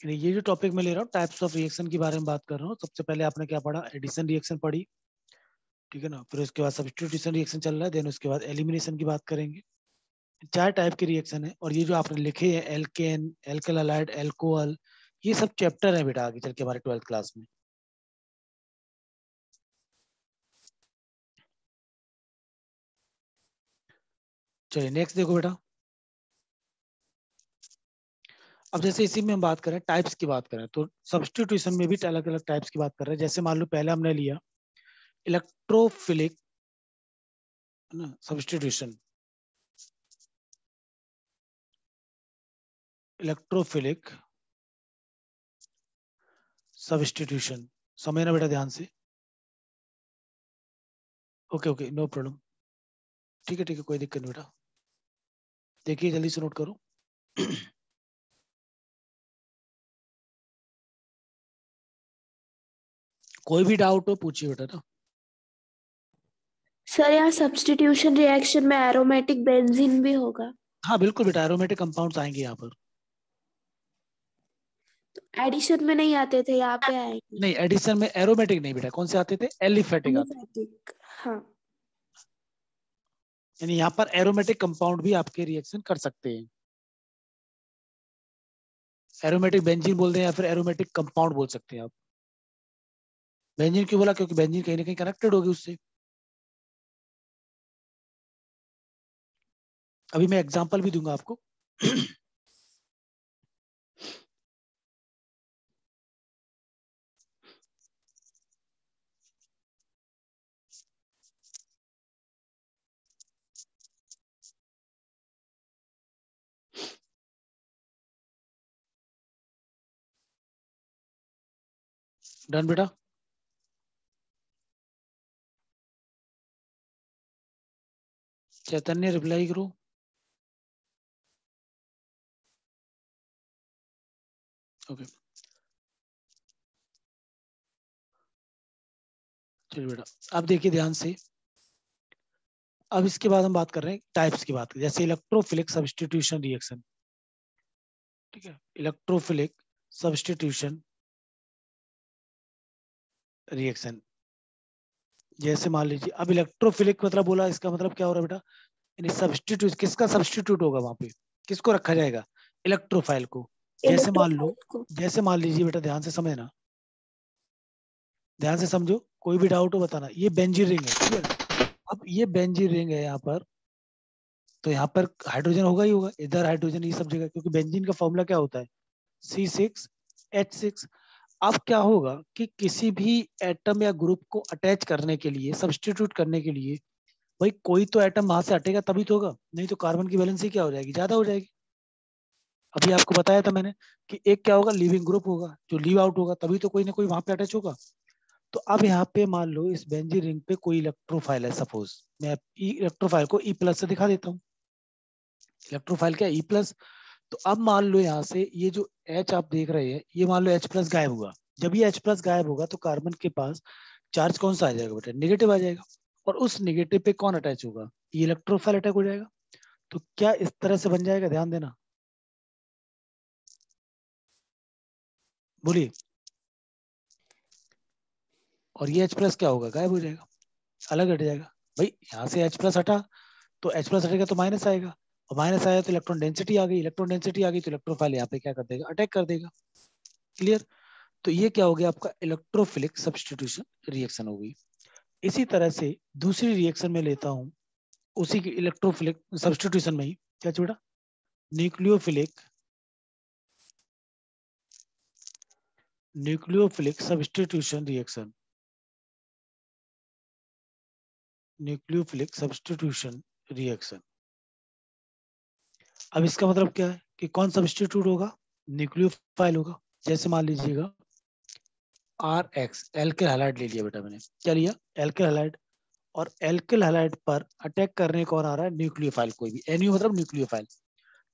Speaker 1: ये जो टॉपिक मैं ले रहा हूँ टाइप्स ऑफ़ रिएक्शन के बारे में बात कर रहा हूँ। सबसे पहले आपने क्या पढ़ा? एडिशन रिएक्शन पढ़ी। ठीक है ना? फिर उसके बाद सब्सटीट्यूशन रिएक्शन चल रहा है देन उसके बाद एलिमिनेशन की बात करेंगे। चार टाइप के रिएक्शन है, और ये जो आपने लिखे हैं एल्केन एल्केलाइड एल्कोहल ये सब चैप्टर है बेटा आगे चल के हमारे ट्वेल्थ क्लास में। चलिए नेक्स्ट देखो बेटा। अब जैसे इसी में हम बात करें टाइप्स की बात करें तो सब्सटीट्यूशन में भी अलग अलग टाइप्स की बात कर रहे हैं। जैसे मान लो, पहले हमने लिया इलेक्ट्रोफिलिक ना सब्सटीट्यूशन इलेक्ट्रोफिलिक सब्सटीट्यूशन समय ना बेटा ध्यान से। ओके ओके नो प्रॉब्लम ठीक है ठीक है, कोई दिक्कत नहीं बेटा। देखिए जल्दी से नोट करो। कोई भी डाउट हो पूछिए बेटा ना।
Speaker 2: सर यहाँ सब्सटीट्यूशन रिएक्शन में एरोमेटिक बेंजीन भी होगा।
Speaker 1: हाँ बिल्कुल बेटा एरोमेटिक कंपाउंड्स आएँगे यहाँ पर।
Speaker 2: एडिशन में नहीं आते थे यहाँ पे आएँगे।
Speaker 1: नहीं एडिशन में एरोमेटिक नहीं बेटा कौन से आते थे? एलिफेटिक
Speaker 2: हाँ।
Speaker 1: यानी यहाँ पर एरोमेटिक कंपाउंड भी आपके रिएक्शन कर सकते हैं। एरोमेटिक बेंजीन बोलते हैं या फिर एरोमेटिक कंपाउंड बोल सकते हैं आप। बेंजीन क्यों बोला? क्योंकि बेंजीन कहीं ना कहीं कनेक्टेड होगी उससे। अभी मैं एग्जांपल भी दूँगा आपको। डन बेटा। चैतन्य रिप्लाई करो। ओके चलिए बेटा, अब देखिए ध्यान से। अब इसके बाद हम बात कर रहे हैं टाइप्स की बात जैसे इलेक्ट्रोफिलिक सब्सटीट्यूशन रिएक्शन ठीक है? इलेक्ट्रोफिलिक सब्सटीट्यूशन रिएक्शन जैसे मान लीजिए अब इलेक्ट्रोफिलिक मतलब बोला इसका मतलब क्या हो रहा है बेटा? यानी सब्सटीट्यूट किसका सब्सटीट्यूट होगा वहाँ पे? किसको रखा जाएगा? इलेक्ट्रोफाइल को। जैसे मान लो जैसे मान लीजिए बेटा ध्यान से समझना। ध्यान से समझो कोई भी डाउट हो बताना। ये बेंजी रिंग है अब ये बेंजी रिंग है यहाँ पर तो यहाँ पर हाइड्रोजन होगा ही होगा। इधर हाइड्रोजन ये सब जगह क्योंकि बेंजीन का फॉर्मूला क्या होता है? सी सिक्स एच सिक्स अब क्या होगा कि किसी भी एटम या ग्रुप को अटैच करने के लिए सब्सटीट्यूट करने के लिए, भाई कोई तो एटम वहाँ से हटेगा, तभी तो होगा। नहीं तो कार्बन की बैलेंस क्या हो जाएगी? ज़्यादा हो जाएगी। अभी आपको बताया था मैंने कि एक क्या होगा? लिविंग ग्रुप होगा, जो लीव आउट होगा, तभी तो कोई ना कोई वहाँ पे अटैच होगा। तो अब यहाँ पे मान लो इस बेंजी रिंग पे कोई इलेक्ट्रोफाइल है सपोज़ मैं इलेक्ट्रोफाइल को ई e प्लस से दिखा देता हूँ। इलेक्ट्रोफाइल क्या ई प्लस तो अब मान लो यहाँ से ये जो एच आप देख रहे हैं, ये मान लो एच प्लस गायब हुआ। जब ये एच प्लस गायब होगा तो कार्बन के पास चार्ज कौन सा आ जाएगा बेटा? निगेटिव आ जाएगा। और उस निगेटिव पे कौन अटैच होगा? ये इलेक्ट्रोफाइल अटैक हो जाएगा। तो क्या इस तरह से बन जाएगा? ध्यान देना। बोलिए। और ये H प्लस क्या होगा? गायब हो जाएगा। अलग हट जाएगा। भाई, यहाँ से H प्लस हटा तो H प्लस हटेगा तो माइनस आएगा। और माइनस आया तो इलेक्ट्रॉन डेंसिटी आ गई, इलेक्ट्रॉन डेंसिटी आ गई तो इलेक्ट्रोफाइल यहाँ पे क्या कर देगा? अटैक कर देगा। क्लियर तो ये क्या हो गया? आपका इलेक्ट्रोफिलिक सब्सटीट्यूशन रिएक्शन हो गई। इसी तरह से दूसरी रिएक्शन में लेता हूँ, उसी की इलेक्ट्रोफिलिक सब्सटीट्यूशन में ही। क्या छोड़ा nucleophilic nucleophilic substitution reaction nucleophilic substitution reaction अब इसका मतलब क्या है कि कौन सब्सटीट्यूट होगा? न्यूक्लियोफाइल होगा। जैसे मान लीजिएगा आर एक्स एल्किल हैलाइड ले लिया बेटा मैंने। क्या लिया एल्किल हैलाइड और एल्किल हैलाइड पर अटैक करने कौन आ रहा है? न्यूक्लियोफाइल कोई भी। एनयू मतलब न्यूक्लियोफाइल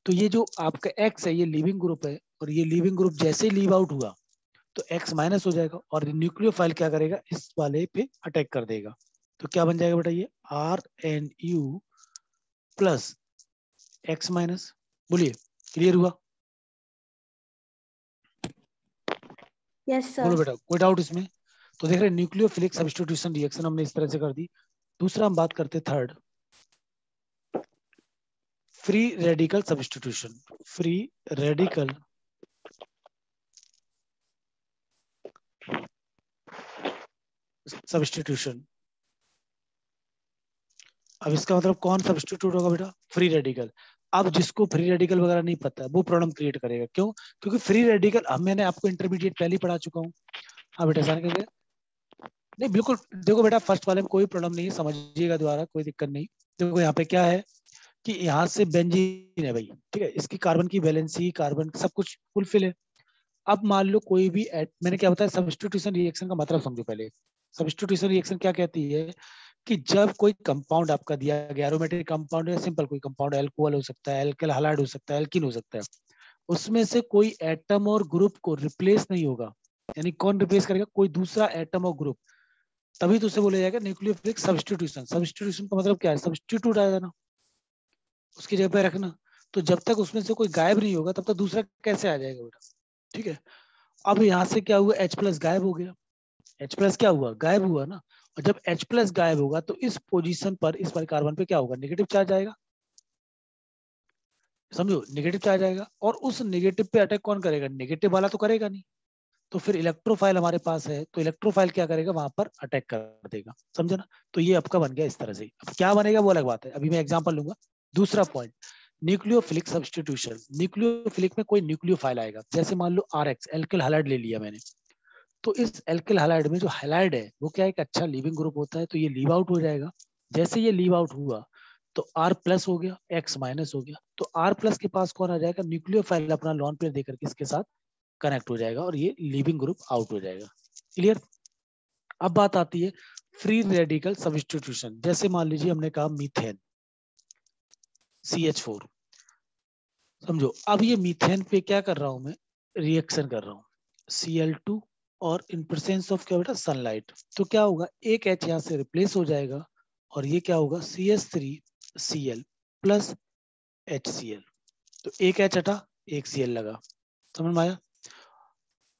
Speaker 1: तो ये जो आपका एक्स है, ये लिविंग ग्रुप है और ये लिविंग ग्रुप जैसे लीव आउट हुआ तो एक्स माइनस हो जाएगा और न्यूक्लियोफाइल क्या करेगा? इस वाले पे अटैक कर देगा। तो क्या बन जाएगा बेटा ये? R N U plus X minus बोलिए क्लियर हुआ?
Speaker 2: यस सर
Speaker 1: बोलो बेटा कोई डाउट इसमें? तो देख रहे न्यूक्लियोफिलिक सब्स्टिट्यूशन रिएक्शन हमने इस तरह से कर दी। दूसरा हम बात करते third free radical substitution free radical substitution अब इसका मतलब कौन सब्स्टिट्यूट होगा बेटा? फ्री रेडिकल अब जिसको फ्री रेडिकल वगैरह नहीं पता, वो प्रॉब्लम क्रिएट करेगा। क्यों? क्योंकि फ्री रेडिकल अब मैंने आपको इंटरमीडिएट पहले ही पढ़ा चुका हूँ। हाँ बेटा सर करके नहीं, बिल्कुल, देखो बेटा फ़र्स्ट वाले में कोई प्रॉब्लम नहीं है, समझिएगा द्वारा कोई दिक्कत नहीं। देखो यहाँ पे क्या है कि यहाँ से बेंजीन है भाई, ठीक है? इसकी कार्बन की बैलेंसी कार्बन सब कुछ फुलफिल है। अब मान लो कोई भी एट मैंने क्या बताया सब्सटीट्यूशन रिएक्शन का मतलब समझो पहले। सब्सटीट्यूशन रिएक्शन क्या कहती है? कि जब कोई कंपाउंड आपका दिया गया एरोमेटिक कंपाउंड या सिंपल कोई कंपाउंड एल्कोहल हो सकता है एल्कल हलाइड हो सकता है एल्किन हो सकता है, उसमें से कोई एटम और ग्रुप को रिप्लेस नहीं होगा। यानी कौन रिप्लेस करेगा? कोई दूसरा एटम और ग्रुप तभी तो उसे बोला जाएगा न्यूक्लियोफिलिक सब्सटीट्यूशन सब्सटीट्यूशन का मतलब क्या है? सब्सटीट्यूट आ जाना। उसकी जगह पे रखना। तो जब तक उसमें से कोई गायब नहीं होगा, तब तक दूसरा कैसे आ जाएगा बेटा? ठीक है? अब यहाँ से क्या हुआ? एच प्लस गायब हो गया। एच प्लस क्या हुआ? गायब हुआ ना। और जब H प्लस गायब होगा तो इस पोजीशन पर, इस पर कार्बन पे क्या होगा? नेगेटिव चार्ज आएगा। समझो? नेगेटिव पे आ जाएगा और उस नेगेटिव पे अटैक कौन करेगा? नेगेटिव वाला तो करेगा नहीं। तो फिर इलेक्ट्रोफाइल हमारे पास है तो इलेक्ट्रोफाइल क्या करेगा? वहाँ पर अटैक कर देगा। समझे ना? तो ये आपका बन गया इस तरह से। अब क्या बनेगा वो अलग बात है। अभी मैं एग्ज़ाम्पल लूँगा। दूसरा पॉइंट न्यूक्लियोफिलिक सब्सटीट्यूशन न्यूक्लियोफिलिक में कोई न्यूक्लियोफाइल आएगा। जैसे मान लो आर एक्स एल्किल हाइलाइड ले लिया मैंने। तो इस एल्किल हाइलाइड में जो हाइलाइड है, वो क्या एक अच्छा लिविंग ग्रुप होता है? तो ये लीव आउट हो जाएगा। जैसे ये लीव आउट हुआ तो आर प्लस हो गया एक्स माइनस हो गया तो आर प्लस के पास कौन आ जाएगा? न्यूक्लियोफाइल अपना लॉन पेयर देकर के इसके साथ कनेक्ट हो जाएगा और ये लिविंग ग्रुप आउट हो जाएगा। क्लियर अब बात आती है फ्री रेडिकल सब्सटीट्यूशन जैसे मान लीजिए हमने कहा मीथेन सी एच फोर समझो, अब ये मीथेन पे क्या कर रहा हूँ मैं? रिएक्शन कर रहा हूँ। सी एल टू और इन प्रेजेंस ऑफ़ क्या बेटा? सनलाइट तो क्या होगा? एक एच यहाँ से रिप्लेस हो जाएगा और ये क्या होगा? C S three C L plus H C L तो एक एच हटा, एक सी एल लगा। समझ में आया?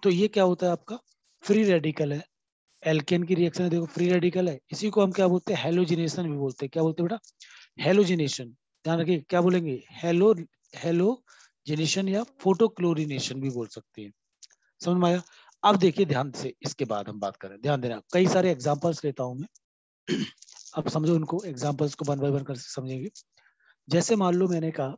Speaker 1: तो ये क्या होता है आपका? फ्री रेडिकल है। एल्केन की रिएक्शन है, देखो फ्री रेडिकल है। इसी को हम क्या बोलते हैं? हेलोजिनेशन भी बोलते हैं। क्या बोलते हैं बेटा? हेलोजिनेशन ध्यान रखिए, क्या बोलेंगे? हेलो हेलोजिनेशन या फोटोक्लोरिनेशन भी बोल सकते हैं। समझ में आया? अब देखिए ध्यान से इसके बाद हम बात करें। ध्यान देना, कई सारे एग्जांपल्स लेता हूँ मैं। अब समझो उनको एग्जांपल्स को वन बाय वन कर समझेंगे। जैसे मान लो मैंने कहा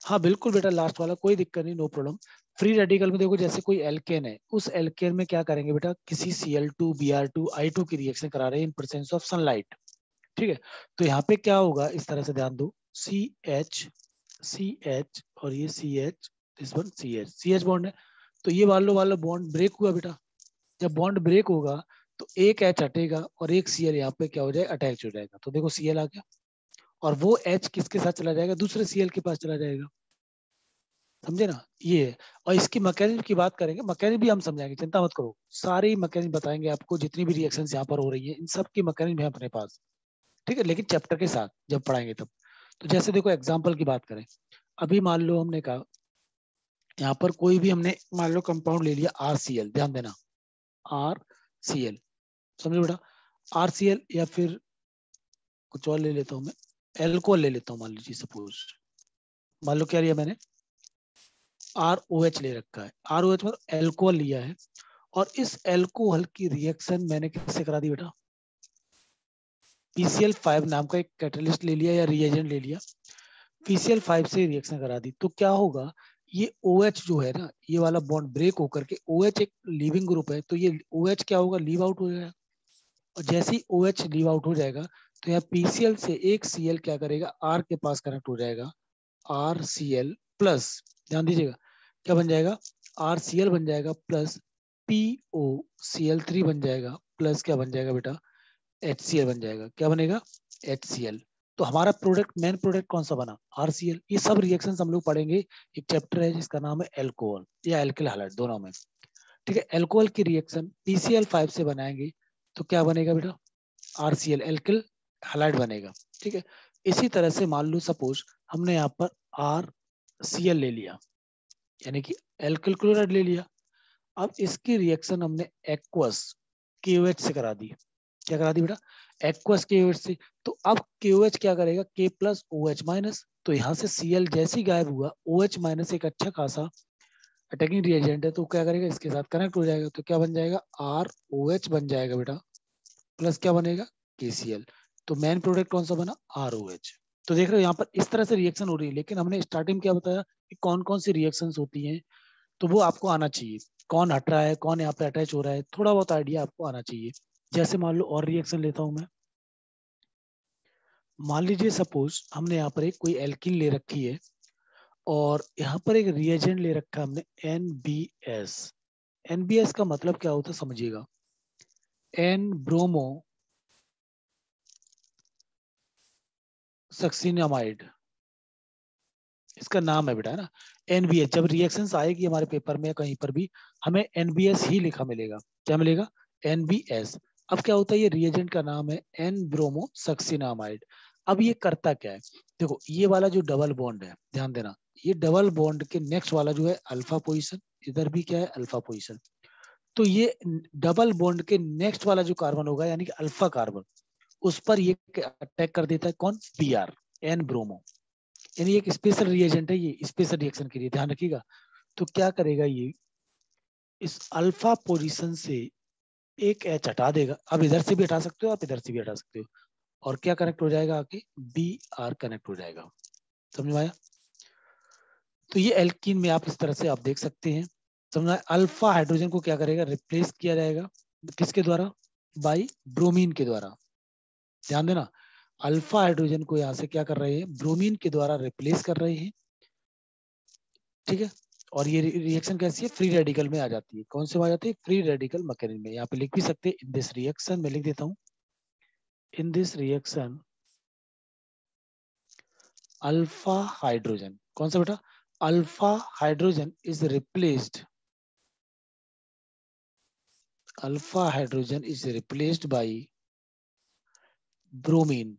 Speaker 1: हाँ बिल्कुल बेटा लास्ट वाला कोई दिक्कत नहीं नो प्रॉब्लम फ्री रेडिकल में देखो, जैसे कोई एल्केन है, उस एल्केन में क्या करेंगे बेटा? किसी C L two B R two I two की रिएक्शन करा रहे हैं इन प्रेजेंस ऑफ़ सनलाइट ठीक है? तो यहाँ पे क्या होगा? इस तरह से ध्यान दो। सी एच सी एच और ये C H this one C H C H bond है। तो ये वालो वाला बॉन्ड ब्रेक हुआ बेटा। जब बॉन्ड ब्रेक होगा तो एक एच हटेगा और एक सी एल यहाँ पे क्या हो जाएगा? अटैच हो जाएगा। तो देखो सी एल आ गया। और वो एच किसके साथ चला जाएगा? दूसरे सी एल के पास चला जाएगा। समझे ना? ये और इसकी मैकेनिज्म की बात करेंगे। मैकेनिज्म भी हम समझाएँगे। चिंता मत करो। सारी मैकेनिज्म बताएँगे आपको। जितनी भी रिएक्शन यहाँ पर हो रही है, इन सब की मैकेनिज्म है अपने पास। ठीक है? लेकिन चैप्टर के साथ, जब पढ़ाएँगे तब। तो जैसे देखो एग्ज़ाम्पल की बात करें। अभी मान लो हमने कहा, यहाँ पर कोई भी हमने मान लो कंपाउंड ले लिया आर सी एल ध्यान देना आर सी एल समझो बेटा? आर सी एल या फिर कुछ और ले लेता हूँ मैं एल्कोहल ले लेता हूँ मान लीजिए सपोज़ मान लो क्या लिया मैंने? आर ओ एच ले रखा है। आर ओ एच मतलब एल्कोहल लिया है। और इस एल्कोहल की रिएक्शन मैंने किससे करा दी बेटा? पीसीएल फाइव नाम का एक कैटलिस्ट ले लिया या रिएजेंट ले लिया। पीसीएल फाइव से रिएक्शन करा दी। तो क्या होगा, ये OH जो है ना, ये वाला बॉन्ड ब्रेक होकर के OH एक लिविंग ग्रुप है तो ये OH क्या होगा? लीव आउट हो जाएगा। और जैसे ही OH लीव आउट हो जाएगा तो यहाँ पीसीएल से एक सीएल क्या करेगा? आर के पास कनेक्ट हो जाएगा। आर सी एल प्लस ध्यान दीजिएगा, क्या बन जाएगा? आर सी एल बन जाएगा plus P O C L three बन जाएगा प्लस क्या बन जाएगा बेटा? एच सी एल बन जाएगा। क्या बनेगा? एच सी एल तो हमारा प्रोडक्ट मेन प्रोडक्ट कौन सा बना? आर सी एल ये सब रिएक्शन हम लोग पढ़ेंगे। एक चैप्टर है जिसका नाम है एल्कोहल या एल्किल हाइलाइट दोनों में। ठीक है एल्कोहल की रिएक्शन पीसीएल फाइव से बनाएँगे तो क्या बनेगा बेटा? R C L alkyl halide बनेगा। ठीक है, इसी तरह से मान लो सपोज़ हमने यहाँ पर आर सी एल ले लिया, यानी कि एल्किल क्लोराइड ले लिया। अब इसकी रिएक्शन हमने एक्वस के से करा दी। क्या करा दी बेटा? एक्वस के तो अब के क्या करेगा? के प्लस ओ एच माइनस तो यहाँ से सी एल जैसे गायब हुआ ओ एच माइनस एक अच्छा खासा अटैकिंग रिएजेंट है तो क्या करेगा? इसके साथ कनेक्ट हो जाएगा तो क्या बन जाएगा? आर ओ एच बन जाएगा बेटा। प्लस क्या बनेगा? के सी एल तो मेन प्रोडक्ट कौन सा बना? आर ओ एच तो देख रहे हो, यहाँ पर इस तरह से रिएक्शन हो रही है, लेकिन हमने स्टार्टिंग क्या बताया कि कौन कौन सी रिएक्शन होती है तो वो आपको आना चाहिए। कौन हट रहा है, कौन यहाँ पे अटैच हो रहा है, थोड़ा बहुत आइडिया आपको आना चाहिए। जैसे मान लो और रिएक्शन लेता हूँ मैं। मान लीजिए सपोज़ हमने यहाँ पर एक कोई एल्किन ले रखी है और यहाँ पर एक रिएजेंट ले रखा है हमने N B S N B S का मतलब क्या होता है समझिएगा। एन ब्रोमो सक्सीनामाइड इसका नाम है बेटा, है ना? एनबीएस जब रिएक्शन आएगी हमारे पेपर में कहीं पर भी, हमें एनबीएस ही लिखा मिलेगा। क्या मिलेगा? एनबीएस अब क्या होता है, ये रिएजेंट का नाम है एन ब्रोमो सक्सीनामाइड अब ये करता क्या है? देखो, ये वाला जो डबल बॉन्ड है, ध्यान देना, ये डबल बॉन्ड के नेक्स्ट वाला जो है अल्फ़ा पोजिशन इधर भी क्या है अल्फ़ा पोजिशन तो ये डबल बॉन्ड के नेक्स्ट वाला जो कार्बन होगा, यानी कि अल्फ़ा कार्बन उस पर ये अटैक कर देता है कौन? बी आर एन ब्रोमो यानी एक स्पेशल रिएजेंट है, ये स्पेशल रिएक्शन के लिए, ध्यान रखिएगा. तो क्या करेगा ये? इस अल्फ़ा पोजीशन से एक एच हटा देगा। अब इधर से भी हटा सकते हो, आप इधर से भी हटा सकते हो। और क्या कनेक्ट हो जाएगा आके बी आर कनेक्ट हो जाएगा। समझ आया तो ये एल्कीन में आप इस तरह से आप देख सकते हैं। समझ अल्फ़ा हाइड्रोजन को क्या करेगा? रिप्लेस किया जाएगा। किसके द्वारा? बाई ब्रोमीन के द्वारा। ध्यान देना। अल्फ़ा हाइड्रोजन को यहाँ से क्या कर रहे हैं? ब्रोमीन के द्वारा रिप्लेस कर रहे हैं। ठीक है? और ये रिएक्शन कैसी है? फ्री रेडिकल में आ जाती है। कौन से में आ जाती है? फ्री रेडिकल मैकेनिज्म में। यहाँ पे लिख भी सकते हैं। इन दिस रिएक्शन में लिख देता हूँ। In this reaction alpha hydrogen कौन सा बेटा? Alpha hydrogen is replaced alpha hydrogen is replaced by bromine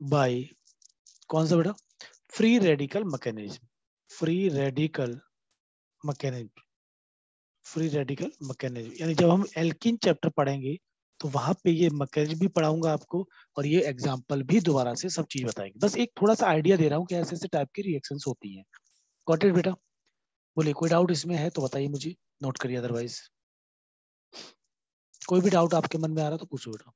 Speaker 1: by कौन सा बेटा? Free radical mechanism free radical mechanism free radical mechanism यानी जब हम एल्किन चैप्टर पढ़ेंगे तो वहाँ पे ये मैकेनिज्म भी पढ़ाऊँगा आपको और ये एग्जांपल भी दोबारा से सब चीज़ बताएँगे। बस एक थोड़ा सा आइडिया दे रहा हूँ कि ऐसे ऐसे टाइप की रिएक्शंस होती हैं। गॉट बेटा? बोले कोई डाउट इसमें है तो बताइए मुझे। नोट करिए अदरवाइज़ कोई भी डाउट आपके मन में आ रहा तो पूछो, बेटा।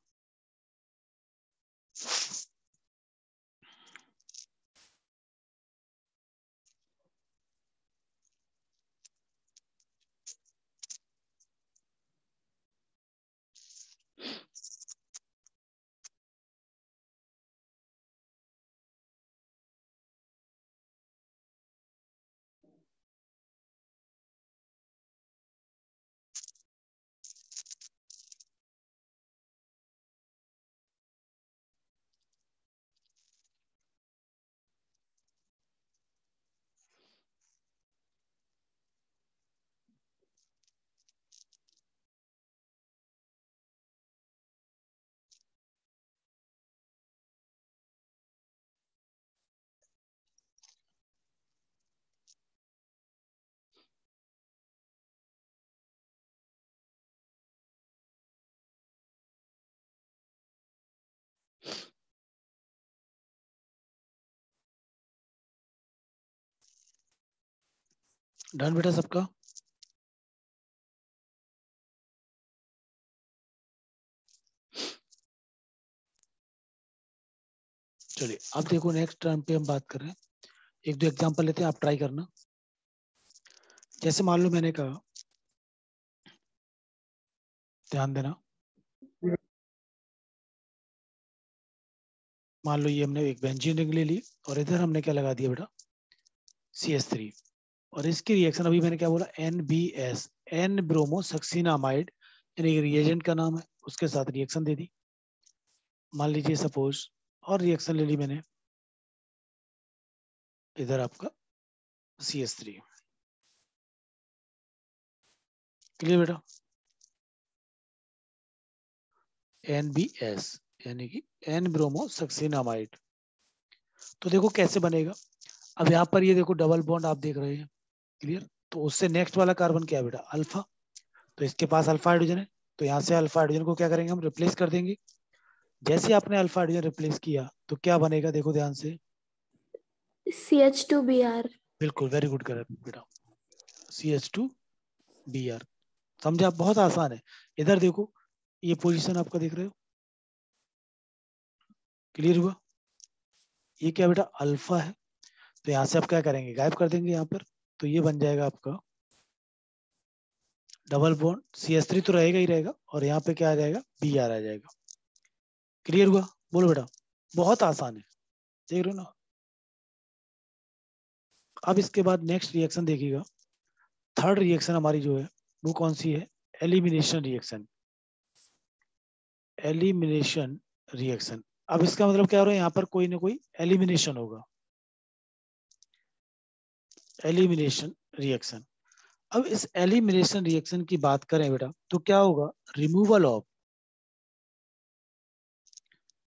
Speaker 1: डन बेटा सबका? चलिए, अब देखो नेक्स्ट टर्म पे हम बात कर रहे हैं। एक दो एग्जांपल लेते हैं, आप ट्राई करना। जैसे मान लो मैंने कहा, ध्यान देना। मान लो ये हमने एक बेंजीन रिंग ले ली, और इधर हमने क्या लगा दिया बेटा? सी एस थ्री और इसकी रिएक्शन अभी मैंने क्या बोला? N B S N bromo succinimide यानी रिएजेंट का नाम है, उसके साथ रिएक्शन दे दी। मान लीजिए सपोज़ और रिएक्शन ले ली मैंने। इधर आपका सी एस थ्री क्लियर बेटा? एन बी एस यानी कि एन ब्रोमो सक्सीनामाइड तो देखो कैसे बनेगा। अब यहाँ पर ये देखो डबल बॉन्ड आप देख रहे हैं। क्लियर तो उससे नेक्स्ट वाला कार्बन क्या है बेटा? अल्फ़ा तो इसके पास अल्फ़ा हाइड्रोजन है। तो यहाँ से अल्फ़ा हाइड्रोजन को क्या करेंगे हम? रिप्लेस कर देंगे। जैसे आपने अल्फ़ा हाइड्रोजन रिप्लेस किया तो क्या बनेगा? देखो ध्यान से।
Speaker 2: C H two B R
Speaker 1: बिल्कुल वेरी गुड कर बेटा। C H two B R समझा बहुत आसान है। इधर देखो ये पोजीशन आपका देख रहे हो। क्लियर हुआ? ये क्या बेटा? अल्फ़ा है। तो यहाँ से आप क्या करेंगे? गायब कर देंगे यहाँ पर। तो ये बन जाएगा आपका। Double bond C S three तो रहेगा ही रहेगा और यहाँ पे क्या आ जाएगा? बी आर आ जाएगा। क्लियर हुआ? बोलो बेटा। बहुत आसान है। देख रहे हो ना? अब इसके बाद नेक्स्ट रिएक्शन देखिएगा। थर्ड रिएक्शन हमारी जो है, वो कौन सी है? एलिमिनेशन रिएक्शन एलिमिनेशन रिएक्शन अब इसका मतलब क्या हो रहा है? यहाँ पर कोई ना कोई एलिमिनेशन होगा। एलिमिनेशन रिएक्शन अब इस एलिमिनेशन रिएक्शन की बात करें बेटा तो क्या होगा? Removal of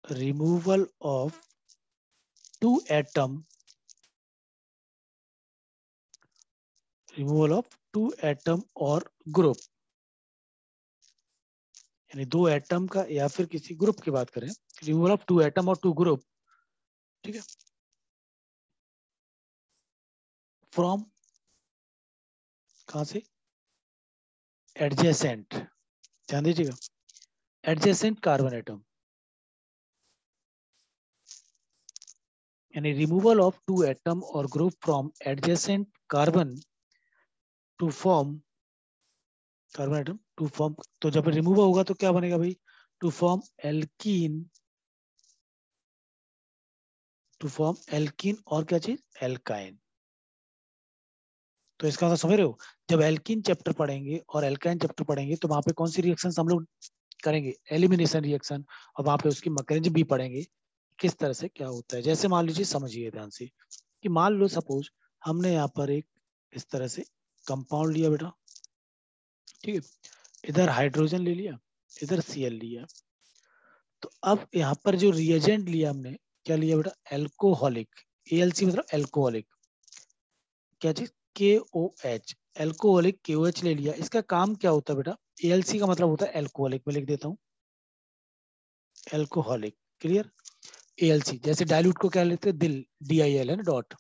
Speaker 1: removal of two atom removal of two atom और ग्रुप यानी दो एटम का या फिर किसी ग्रुप की बात करें। रिमूवल ऑफ़ टू एटम और टू ग्रुप ठीक है? फ्रॉम कहा से? एडजेसेंट ध्यान दीजिएगा। एडजेसेंट कार्बन एटम यानी रिमूवल ऑफ़ टू एटम और group from adjacent carbon to form carbon atom to form तो जब रिमूव होगा तो क्या बनेगा भाई? To form alkene to form alkene और क्या चीज़? एल्काइन तो इसका मतलब समझ रहे हो? जब एल्किन चैप्टर पढ़ेंगे और एल्काइन चैप्टर पढ़ेंगे तो वहाँ पे कौन सी रिएक्शन हम लोग करेंगे? एलिमिनेशन रिएक्शन और वहाँ पे उसकी मैकेनिज्म भी पढ़ेंगे। किस तरह से? क्या होता है? जैसे मान लीजिए, समझिए ध्यान से कि मान लो सपोज़ हमने यहाँ पर एक इस तरह से कंपाउंड लिया बेटा। ठीक है? इधर हाइड्रोजन ले लिया, इधर सी लिया। तो अब यहाँ पर जो रिएजेंट लिया हमने, क्या लिया बेटा? एल्कोहलिक एएलसी मतलब एल्कोहलिक क्या चीज़? के ओ एच एल्कोहलिक के ओ एच ले लिया। इसका काम क्या होता है बेटा? एएलसी का मतलब होता है एल्कोहलिक में लिख देता हूँ। एल्कोहलिक क्लियर एएलसी जैसे डायल्यूट को क्या लेते हैं? दिल डी आई एल है ना डॉट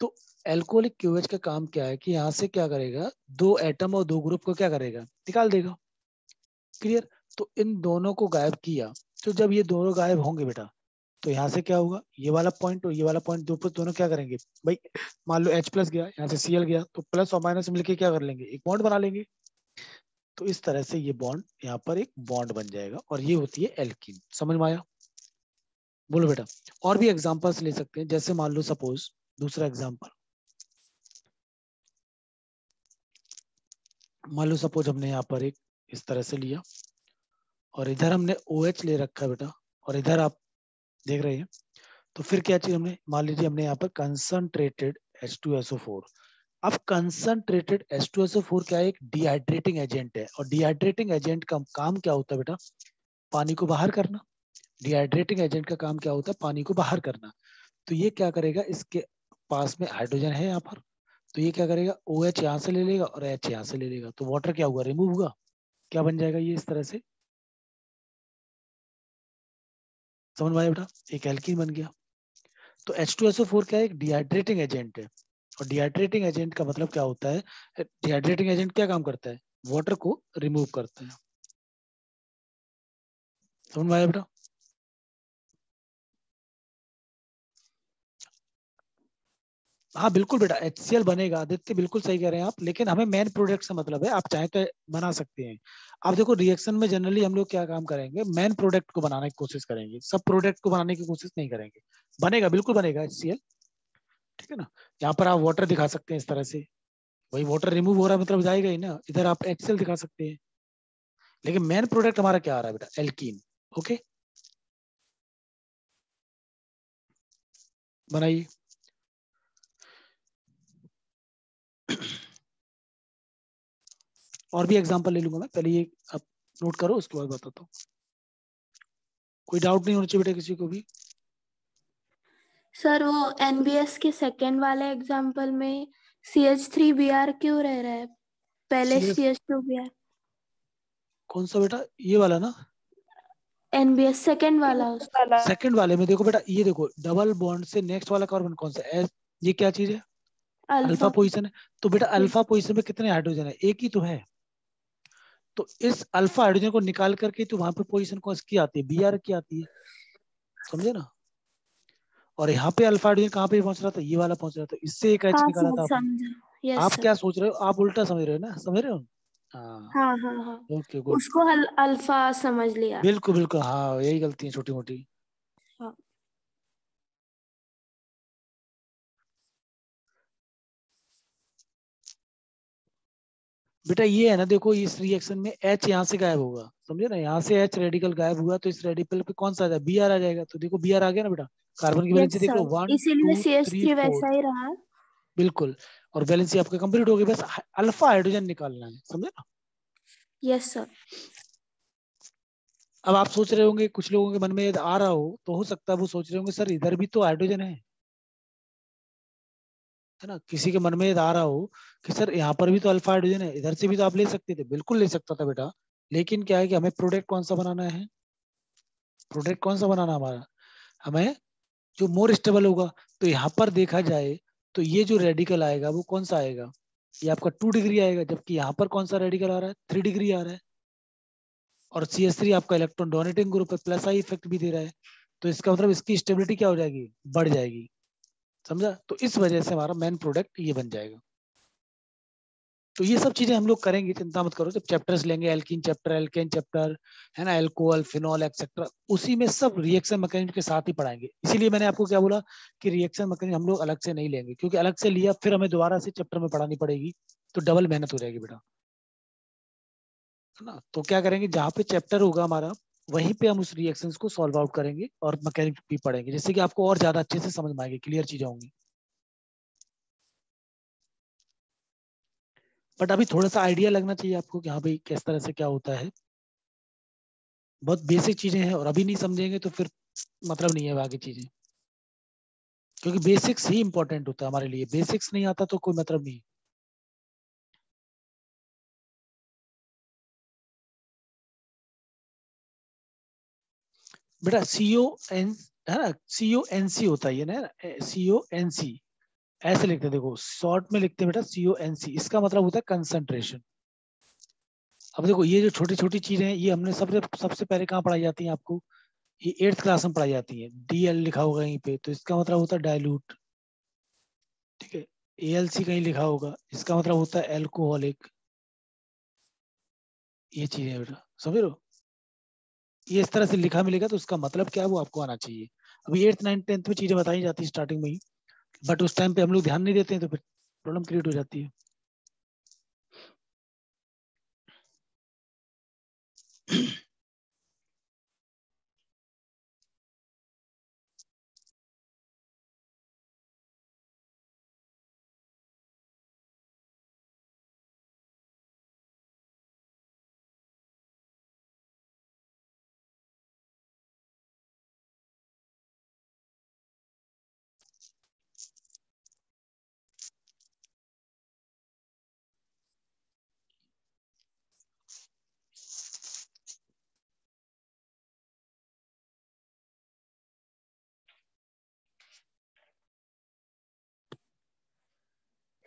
Speaker 1: तो एल्कोहलिक क्यूएच का काम क्या है कि यहाँ से क्या करेगा? दो एटम और दो ग्रुप को क्या करेगा? निकाल देगा। क्लियर तो इन दोनों को गायब किया। तो जब ये दोनों गायब होंगे बेटा तो यहाँ से क्या होगा? ये वाला पॉइंट और ये वाला पॉइंट दो दोनों क्या करेंगे? भाई, मान लो एच प्लस गया, यहाँ से सी गया तो प्लस और माइनस मिलके क्या कर लेंगे? एक बॉन्ड बना लेंगे। तो इस तरह से ये बॉन्ड यहाँ पर एक बॉन्ड बन जाएगा और ये होती है एल्किन समझ में आया? बोलो बेटा। और भी एग्जाम्पल्स ले सकते हैं। जैसे मान लो सपोज़ दूसरा एग्ज़ाम्पल मान लो सपोज़ हमने यहाँ पर एक इस तरह से लिया। और इधर हमने ओ OH ले रखा बेटा। और इधर आप देख रहे हैं। तो फिर क्या चीज़ हमने, मान लीजिए हमने यहाँ पर कंसंट्रेटेड H2SO4 अब कंसंट्रेटेड H2SO4 क्या है? एक डिहाइड्रेटिंग एजेंट है। और डिहाइड्रेटिंग एजेंट का काम क्या होता है बेटा? पानी को बाहर करना। डिहाइड्रेटिंग एजेंट का काम क्या होता है? पानी को बाहर करना। तो ये क्या करेगा? इसके पास में हाइड्रोजन है यहाँ पर। तो ये क्या करेगा? ओ एच यहाँ से ले लेगा और एच यहाँ से ले लेगा। तो वाटर क्या हुआ? रिमूव हुआ। क्या बन जाएगा ये इस तरह से? समझ में बेटा? एक एल्किन बन गया। तो H2SO4 क्या है? एक डिहाइड्रेटिंग एजेंट है। और डिहाइड्रेटिंग एजेंट का मतलब क्या होता है? डिहाइड्रेटिंग एजेंट क्या काम करता है? वाटर को रिमूव करता है। समझ में आया बेटा? हाँ बिल्कुल बेटा एच बनेगा, आदित्य बिल्कुल सही कह रहे हैं आप, लेकिन हमें मेन प्रोडक्ट से मतलब है, आप चाहे तो बना सकते हैं। आप देखो रिएक्शन में जनरली हम लोग क्या काम करेंगे? मेन प्रोडक्ट को बनाने की कोशिश करेंगे। सब प्रोडक्ट को बनाने की कोशिश नहीं करेंगे। बनेगा, बिल्कुल बनेगा एचसीएल ठीक है ना? यहाँ पर आप वाटर दिखा सकते हैं इस तरह से। वही वाटर रिमूव हो रहा है मतलब जाएगा ही ना। इधर आप एच दिखा सकते हैं। लेकिन मेन प्रोडक्ट हमारा क्या आ रहा है बेटा? एल्कीन ओके बनाइए। और भी एग्जांपल ले लूँगा मैं। पहले ये आप नोट करो उसके बाद बताता हूँ। कोई डाउट नहीं होना चाहिए बेटा किसी को भी?
Speaker 2: सर वो एनबीएस के सेकंड वाले एग्जांपल में C H three B R क्यों रह रहा है? पहले C H two B R
Speaker 1: कौन सा बेटा? ये वाला ना?
Speaker 2: एनबीएस सेकंड वाला
Speaker 1: सेकंड वाले। में देखो बेटा ये देखो डबल बॉन्ड से नेक्स्ट वाला कार्बन कौन सा एस ये क्या चीज़ है? अल्फ़ा पोजीशन है। तो बेटा अल्फ़ा पोजीशन में कितने हाइड्रोजन है? एक ही तो है। तो इस अल्फ़ा हाइड्रोजन को निकाल करके तो वहाँ पर पोजीशन कौन की आती है? बी आर की आती है। समझे ना? और यहाँ पे अल्फ़ा हाइड्रोजन कहाँ पे पहुँच रहा था? ये वाला पहुँच रहा था। इससे एक एच हाँ, निकाला था आप, आप क्या सोच रहे हो? आप उल्टा समझ रहे हो ना? समझ रहे हो?
Speaker 2: हाँ। हाँ हाँ, हाँ। गुड उसको अल्फ़ा समझ लिया।
Speaker 1: बिल्कुल बिल्कुल। हाँ यही गलती है छोटी मोटी बेटा ये है ना देखो इस रिएक्शन में एच यहाँ से गायब होगा समझे ना? यहाँ से एच रेडिकल गायब हुआ तो इस रेडिकल पे कौन सा आ जाए बी आर आ जाएगा। तो देखो बी आर आ गया ना बेटा? कार्बन की वैलेंसी देख लो वन
Speaker 2: इसीलिए वैसा ही रहा।
Speaker 1: बिल्कुल। और वैलेंसी आपका कंप्लीट हो गई बस अल्फ़ा हाइड्रोजन निकालना है समझे ना?
Speaker 2: यस सर
Speaker 1: अब आप सोच रहे होंगे कुछ लोगों के मन में आ रहा हो तो हो सकता है वो सोच रहे होंगे सर इधर भी तो हाइड्रोजन है। है ना? किसी के मन में आ रहा हो कि सर यहाँ पर भी तो अल्फ़ा हाइड्रोजन है, इधर से भी तो आप ले सकते थे। बिल्कुल ले सकता था बेटा। लेकिन क्या है कि हमें प्रोडक्ट कौन सा बनाना है? प्रोडक्ट कौन सा बनाना हमारा? हमें जो मोर स्टेबल होगा। तो यहाँ पर देखा जाए तो ये जो रेडिकल आएगा वो कौन सा आएगा? ये आपका टू डिग्री आएगा, जबकि यहाँ पर कौन सा रेडिकल आ रहा है? थ्री डिग्री आ रहा है। और सी एस थ्री आपका इलेक्ट्रॉन डोनेटिंग ग्रुप है प्लस आई इफ़ेक्ट भी दे रहा है। तो इसका मतलब इसकी स्टेबिलिटी क्या हो जाएगी? बढ़ जाएगी। समझा? तो इस वजह से हमारा मेन प्रोडक्ट ये बन जाएगा। तो ये सब चीज़ें हम लोग करेंगे, चिंता मत करो। जब चैप्टर्स लेंगे एल्किन चैप्टर एल्केन चैप्टर है ना? एल्कोहल फिनॉल एक्सेट्रा उसी में सब रिएक्शन मैकेनिज्म के साथ ही पढ़ाएँगे। इसीलिए मैंने आपको क्या बोला कि रिएक्शन मैकेनिज्म हम लोग अलग से नहीं लेंगे, क्योंकि अलग से लिया, फिर हमें दोबारा से चैप्टर में पढ़ानी पड़ेगी तो डबल मेहनत हो जाएगी बेटा। है ना? तो क्या करेंगे? जहाँ पे चैप्टर होगा हमारा वहीं पे हम उस रिएक्शन को सॉल्व आउट करेंगे और मैकेनिक भी पढ़ेंगे, जिससे कि आपको और ज़्यादा अच्छे से समझ में आएगी क्लियर चीज़ें होंगी। बट अभी थोड़ा सा आइडिया लगना चाहिए आपको कि हाँ भाई, किस तरह से क्या होता है। बहुत बेसिक चीज़ें हैं और अभी नहीं समझेंगे तो फिर मतलब नहीं है बाकी चीज़ें। क्योंकि बेसिक्स ही इंपॉर्टेंट होता है हमारे लिए। बेसिक्स नहीं आता तो कोई मतलब नहीं। बेटा सीओ एन है ना? सीओ एन सी होता है ये, ना? सीओ एन सी ऐसे लिखते देखो शॉर्ट में लिखते बेटा सीओ एन सी इसका मतलब होता है कंसंट्रेशन अब देखो, ये जो छोटी छोटी चीज़ें हैं, ये हमने सबसे सबसे पहले कहाँ पढ़ाई जाती है आपको? ये एट्थ क्लास में पढ़ाई जाती है। डी एल लिखा होगा यहीं पे तो इसका मतलब होता है डायलूट ठीक है? ए एल सी कहीं लिखा होगा, इसका मतलब होता है एल्कोहलिक ये चीज़ें बेटा, समझ लो ये इस तरह से लिखा मिलेगा तो उसका मतलब क्या है, वो आपको आना चाहिए। अभी एट्थ नाइन्थ टेंथ में चीज़ें बताई जाती है स्टार्टिंग में ही बट उस टाइम पे हम लोग ध्यान नहीं देते हैं तो फिर प्रॉब्लम क्रिएट हो जाती है।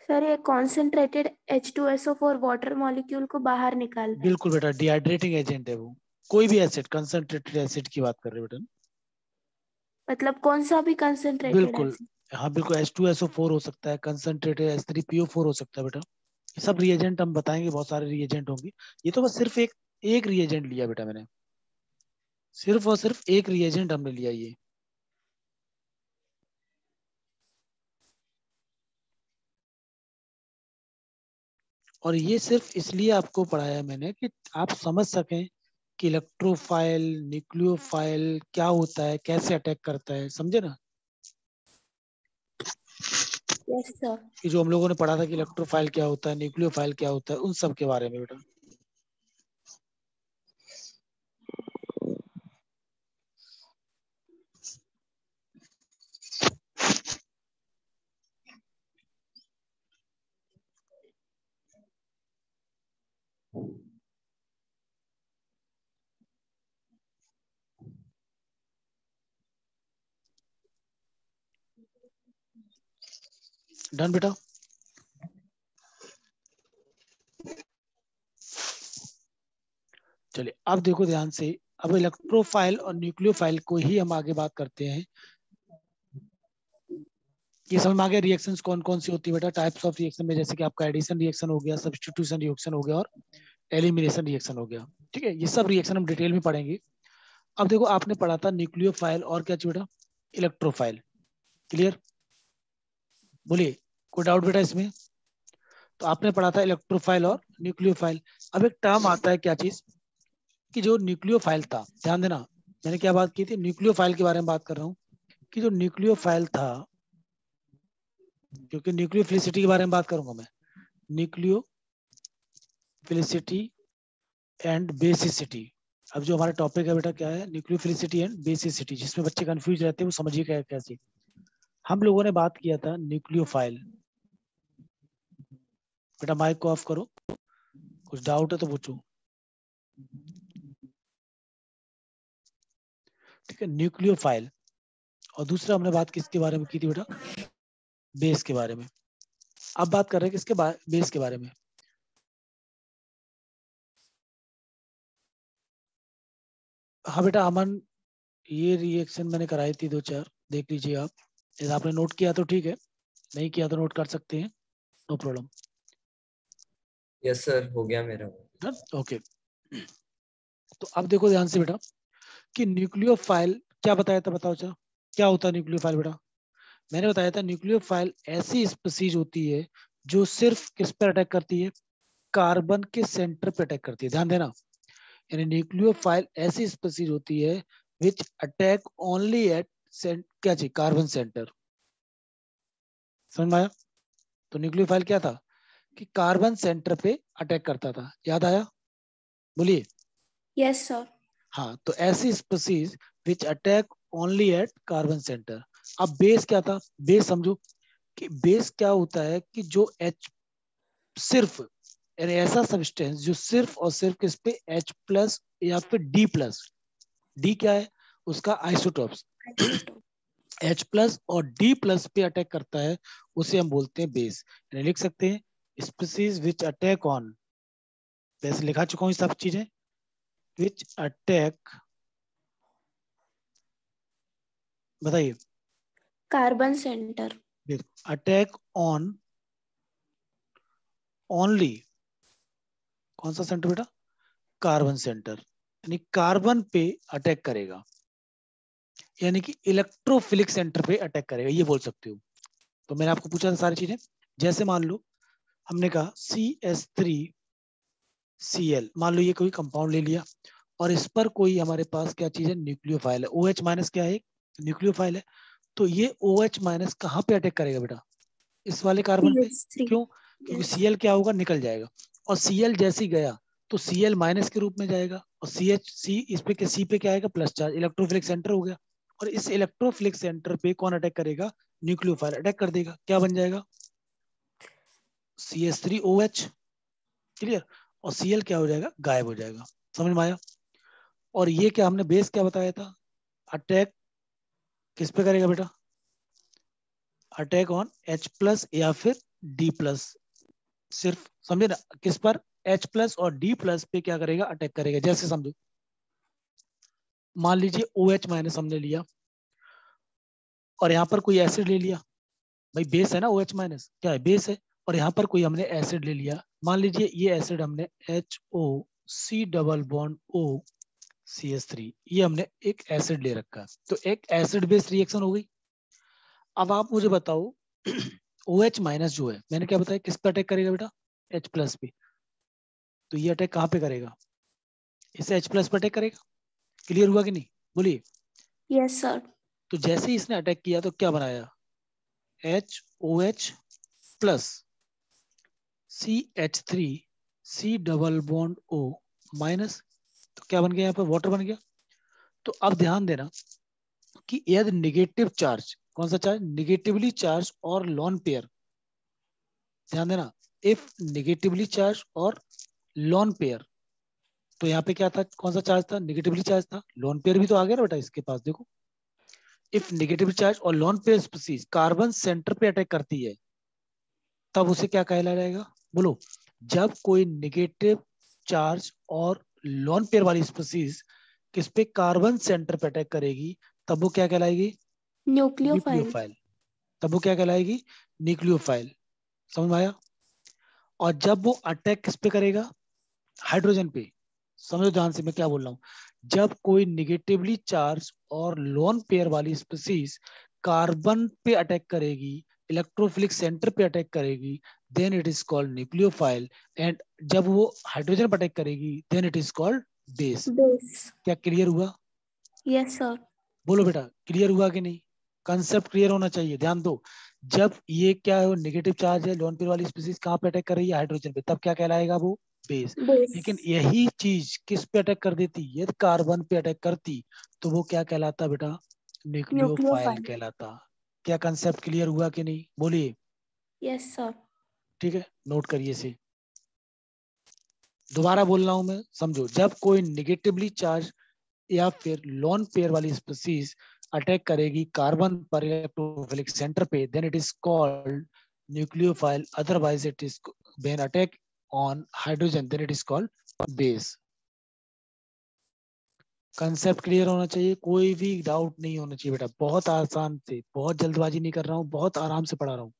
Speaker 2: सर ये कॉन्सेंट्रेटेड H2SO4 वाटर मॉलिक्यूल को बाहर निकाल
Speaker 1: बिल्कुल बेटा डिहाइड्रेटिंग एजेंट है वो। कोई भी एसिड कंसंट्रेटेड एसिड की बात कर रहे बेटा?
Speaker 2: मतलब कौन सा भी कंसंट्रेटेड
Speaker 1: बिल्कुल। हाँ बिल्कुल H2SO4 हो सकता है कंसंट्रेटेड H3PO4 हो सकता है बेटा। ये सब रिएजेंट हम बताएँगे बहुत सारे रिएजेंट होंगे। ये तो बस सिर्फ़ एक एक रिएजेंट लिया बेटा मैंने। सिर्फ़ और सिर्फ़ एक रिएजेंट हमने लिया ये। और ये सिर्फ़ इसलिए आपको पढ़ाया मैंने कि आप समझ सकें कि इलेक्ट्रोफाइल न्यूक्लियोफाइल क्या होता है कैसे अटैक करता है समझे ना?
Speaker 2: Yes,
Speaker 1: जो हम लोगों ने पढ़ा था कि इलेक्ट्रोफाइल क्या होता है न्यूक्लियोफाइल क्या होता है उन सब के बारे में बेटा। डन बेटा? चलिए, अब देखो ध्यान से, अब इलेक्ट्रोफाइल और न्यूक्लियोफाइल को ही हम आगे बात करते हैं। ये समझ में आ गया रिएक्शंस कौन कौन सी होती है बेटा? टाइप्स ऑफ़ रिएक्शन में, जैसे कि आपका एडिशन रिएक्शन हो गया सब्सटीट्यूशन रिएक्शन हो गया और एलिमिनेशन रिएक्शन हो गया। ठीक है, ये सब रिएक्शन हम डिटेल में पढ़ेंगे। अब देखो, आपने पढ़ा था न्यूक्लियोफाइल और क्या बेटा? इलेक्ट्रोफाइल क्लियर बोलिए। कोई डाउट बेटा इसमें। तो आपने पढ़ा था इलेक्ट्रोफाइल और न्यूक्लियोफाइल अब एक टर्म आता है क्या चीज़? कि जो न्यूक्लियोफाइल था, ध्यान देना, मैंने क्या बात की थी? न्यूक्लियोफाइल के बारे में बात कर रहा हूँ। कि जो न्यूक्लियोफाइल था, क्योंकि न्यूक्लियोफिलिसिटी के बारे में बात करूँगा मैं। न्यूक्लियो एंड बेसिसिटी अब जो हमारा टॉपिक है बेटा, क्या है? न्यूक्लियोफिलिसिटी एंड बेसिसिटी जिसमें बच्चे कंफ्यूज रहते हैं, वो समझिए क्या कैसे। हम लोगों ने बात किया था न्यूक्लियोफाइल बेटा माइक को ऑफ़ करो। कुछ डाउट है तो पूछो। ठीक है न्यूक्लियोफाइल और दूसरा हमने बात किसके बारे में की थी बेटा? बेस के बारे में। अब बात कर रहे हैं किसके बेस के बारे में। हाँ बेटा, अमन, ये रिएक्शन मैंने कराई थी दो चार। देख लीजिए आप। यदि आपने नोट किया तो ठीक है। नहीं किया तो नोट कर सकते हैं। नो प्रॉब्लम
Speaker 3: यस सर हो गया मेरा
Speaker 1: ओके तो अब देखो ध्यान से बेटा, कि न्यूक्लियोफाइल क्या बताया था, बताओ चलो क्या होता है न्यूक्लियोफाइल बेटा? मैंने बताया था न्यूक्लियोफाइल ऐसी स्पीसीज होती है, जो सिर्फ़ किस पर अटैक करती है? कार्बन के सेंटर पे अटैक करती है। ध्यान देना। यानी न्यूक्लियोफाइल ऐसी स्पीसीज होती है विच अटैक ओनली एट क्या चाहिए कार्बन सेंटर समझ में आया? तो न्यूक्लियोफाइल क्या था? कि कार्बन सेंटर पे अटैक करता था। याद आया? बोलिए।
Speaker 2: यस सर
Speaker 1: हाँ तो ऐसी species which attack only at carbon centre अब बेस क्या था? बेस समझो कि बेस क्या होता है कि जो एच सिर्फ़ यानी ऐसा सब्सटेंस जो सिर्फ़ और सिर्फ़ किस पे? एच प्लस या फिर डी प्लस डी क्या है? उसका आइसोटॉप्स एच प्लस और डी प्लस पे अटैक करता है उसे हम बोलते हैं बेस यानी लिख सकते हैं स्पीसीज विच अटैक ऑन वैसे लिखा चुका हूँ सब चीज़ें विच अटैक बताइए।
Speaker 2: Carbon centre
Speaker 1: attack on only कौन सा सेंटर बेटा? कार्बन सेंटर यानी कार्बन पे अटैक करेगा। यानी कि इलेक्ट्रोफिलिक सेंटर पे अटैक करेगा ये बोल सकते हो। तो मैंने आपको पूछा था सारी चीज़ें। जैसे मान लो हमने कहा C S three C L मान लो ये कोई कंपाउंड ले लिया और इस पर कोई हमारे पास क्या चीज़ है? न्यूक्लियोफाइल है। ओ एच माइनस क्या है? न्यूक्लियोफाइल है। तो ये ओ एच माइनस कहाँ पे अटैक करेगा बेटा? इस वाले कार्बन पे। क्यों? क्योंकि सी एल क्या होगा? निकल जाएगा। और सी एल जैसे गया तो सी एल माइनस के रूप में जाएगा और सी एच सी इस पे सी पे क्या आएगा? प्लस चार्ज इलेक्ट्रोफिलिक सेंटर हो गया। और इस इलेक्ट्रोफिलिक सेंटर पे कौन अटैक करेगा? न्यूक्लियोफाइल अटैक कर देगा। क्या बन जाएगा? C S three O H clear और सी एल क्या हो जाएगा? गायब हो जाएगा। समझ में आया? और ये क्या हमने बेस क्या बताया था? अटैक किस पे करेगा बेटा? अटैक ऑन एच प्लस या फिर डी प्लस सिर्फ़, समझे ना? किस पर? एच प्लस और डी प्लस पे क्या करेगा? अटैक करेगा। जैसे समझो। मान लीजिए ओ एच माइनस हमने लिया। और यहाँ पर कोई एसिड ले लिया। भाई बेस है ना ओ एच माइनस क्या है? बेस है। और यहाँ पर कोई हमने एसिड ले लिया। मान लीजिए ये एसिड हमने H O C double bond O C S three ये हमने एक एसिड ले रखा। तो एक एसिड बेस्ड रिएक्शन हो गई। अब आप मुझे बताओ ओ एच माइनस जो है मैंने क्या बताया? किस पे अटैक करेगा बेटा? एच प्लस पे। तो ये अटैक कहाँ पे करेगा? इसे एच प्लस पे अटैक करेगा? क्लियर हुआ कि नहीं? बोलिए।
Speaker 2: यस सर
Speaker 1: तो जैसे ही इसने अटैक किया तो क्या बनाया? H O H plus C H three C double bond O minus तो क्या बन गया यहाँ पर? वाटर बन गया। तो अब ध्यान देना कि यदि निगेटिव चार्ज कौन सा चार्ज निगेटिवली चार्ज और लॉन पेयर ध्यान देना इफ़ निगेटिवली चार्ज और लॉन पेयर तो यहाँ पे क्या था? कौन सा चार्ज था? निगेटिवली चार्ज था। लॉन पेयर भी तो आ गया ना बेटा इसके पास, देखो। इफ़ निगेटिव चार्ज और lone pair species carbon centre पे अटैक करती है, तब उसे क्या कहला जाएगा? बोलो जब कोई निगेटिव चार्ज और लोन पेयर वाली स्पीसीज किस पे कार्बन सेंटर पे अटैक करेगी तब वो क्या कहलाएगी?
Speaker 2: न्यूक्लियोफाइल
Speaker 1: तब वो क्या कहलाएगी? न्यूक्लियोफाइल समझ में आया? और जब वो अटैक किस पे करेगा? हाइड्रोजन पे. समझो ध्यान से मैं क्या बोल रहा हूँ। जब कोई निगेटिवली चार्ज और लोन पेयर वाली स्पीसीज कार्बन पे अटैक करेगी इलेक्ट्रोफिलिक सेंटर पे अटैक करेगी then it is called nucleophile and जब वो हाइड्रोजन अटैक करेगी then it is called base क्या क्लियर हुआ?
Speaker 2: यस yes, सर
Speaker 1: बोलो बेटा क्लियर हुआ कि नहीं? कंसेप्ट क्लियर होना चाहिए ध्यान दो। जब ये क्या है नेगेटिव चार्ज है लोन पेयर वाली स्पीसीज कहाँ पे अटैक कर रही है? हाइड्रोजन पे। तब क्या कहलाएगा वो? बेस लेकिन यही चीज़ किस पे अटैक कर देती? यदि कार्बन पे अटैक करती तो वो क्या कहलाता बेटा? न्यूक्लियोफाइल कहलाता। क्या कंसेप्ट क्लियर हुआ कि नहीं? बोलिए।
Speaker 2: यस सर
Speaker 1: ठीक है? नोट करिए इसे। दोबारा बोल रहा हूँ मैं, समझो, जब कोई निगेटिवली चार्ज या फिर लॉन पेयर वाली स्पीसीज अटैक करेगी कार्बन पर इलेक्ट्रोफिलिक सेंटर पे then it is called nucleophile otherwise it is when attack on hydrogen then it is called base concept clear होना चाहिए, कोई भी डाउट नहीं होना चाहिए बेटा। बहुत आसान से, बहुत जल्दबाजी नहीं कर रहा हूँ, बहुत आराम से पढ़ा रहा हूँ।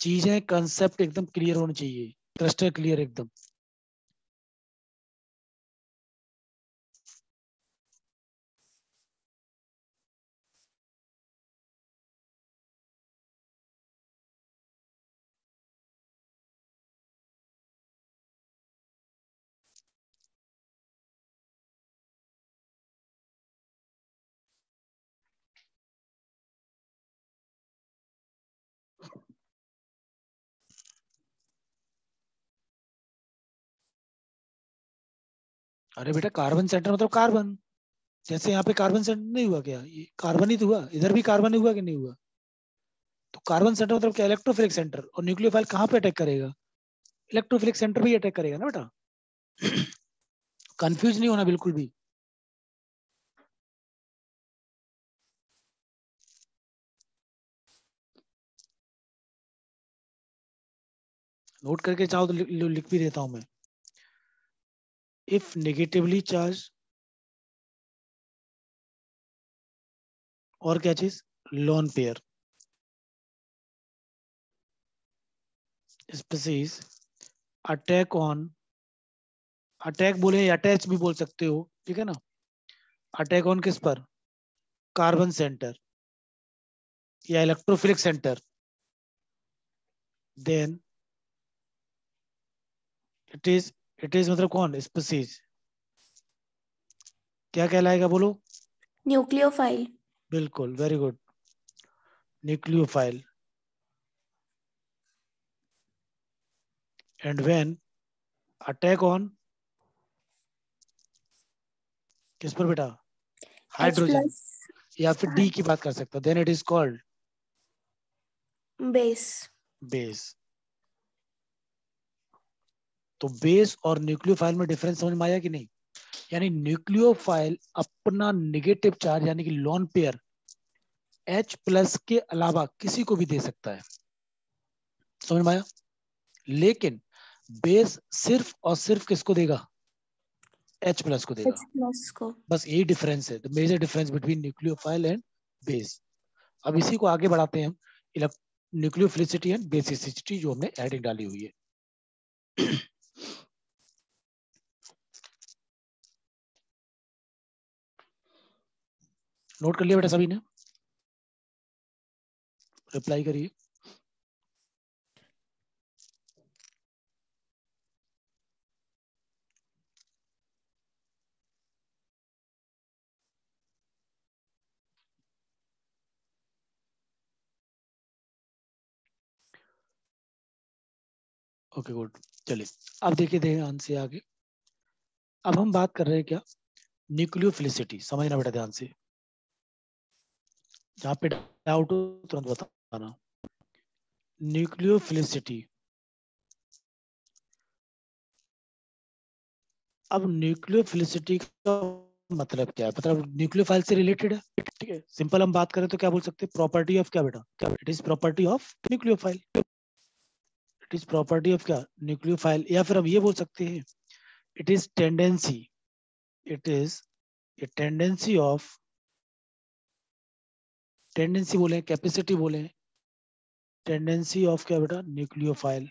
Speaker 1: चीज़ें कंसेप्ट एकदम क्लियर होना चाहिए। क्लस्टर क्लियर एकदम। अरे बेटा कार्बन सेंटर मतलब कार्बन जैसे यहाँ पे कार्बन सेंटर नहीं हुआ क्या? ये कार्बन ही तो हुआ। इधर भी कार्बन ही हुआ कि नहीं हुआ? तो कार्बन सेंटर मतलब क्या? इलेक्ट्रोफिलिक सेंटर और न्यूक्लियोफाइल कहाँ पे अटैक करेगा? इलेक्ट्रोफिलिक सेंटर भी अटैक करेगा ना बेटा? कंफ्यूज नहीं होना बिल्कुल भी। नोट करके चाहो तो लिख भी देता हूँ मैं। If negatively charged, और क्या चीज़? Lone pair species attack on attack बोले अटैच भी बोल सकते हो, ठीक है ना? अटैक ऑन किस पर? कार्बन सेंटर या electrophilic centre then it is it is मतलब कौन? स्पीसीज क्या कहलाएगा बोलो?
Speaker 2: न्यूक्लियोफाइल
Speaker 1: बिल्कुल very good nucleophile and when attack on किस पर बेटा? हाइड्रोजन या फिर डी की बात कर सकते। Then it is called
Speaker 2: base
Speaker 1: base तो बेस और न्यूक्लियोफाइल में डिफरेंस समझ में आया कि नहीं? यानी न्यूक्लियोफाइल अपना निगेटिव चार्ज यानी कि लॉन पेयर H प्लस के अलावा किसी को भी दे सकता है। समझ में आया? लेकिन बेस सिर्फ़ और सिर्फ़ किसको देगा? H प्लस को देगा।
Speaker 2: H को।
Speaker 1: बस यही डिफरेंस है। The major difference between nucleophile and base अब इसी को आगे बढ़ाते हैं हम। न्यूक्लियोफिलिसिटी एंड बेसिसिटी जो हमने एडिंग डाली हुई है। नोट कर लिया बेटा सभी ने। रिप्लाई करिए। ओके गुड चलिए, अब देखिए ध्यान से आगे। अब हम बात कर रहे हैं क्या? न्यूक्लियोफिलिसिटी समझना बेटा ध्यान से। जहाँ पे डाउट हो, तुरंत बताना। न्यूक्लियोफिलिसिटी अब न्यूक्लियोफिलिसिटी का मतलब क्या है? मतलब न्यूक्लियोफाइल से रिलेटेड है, ठीक है? सिंपल हम बात करें तो क्या बोल सकते हैं? प्रॉपर्टी ऑफ़ क्या बेटा? It is property of nucleophile it is property of क्या? न्यूक्लियोफाइल या फिर हम ये बोल सकते हैं it is tendency it is a tendency of tendency बोले कैपेसिटी बोले टेंडेंसी ऑफ़ क्या बेटा? Nucleophile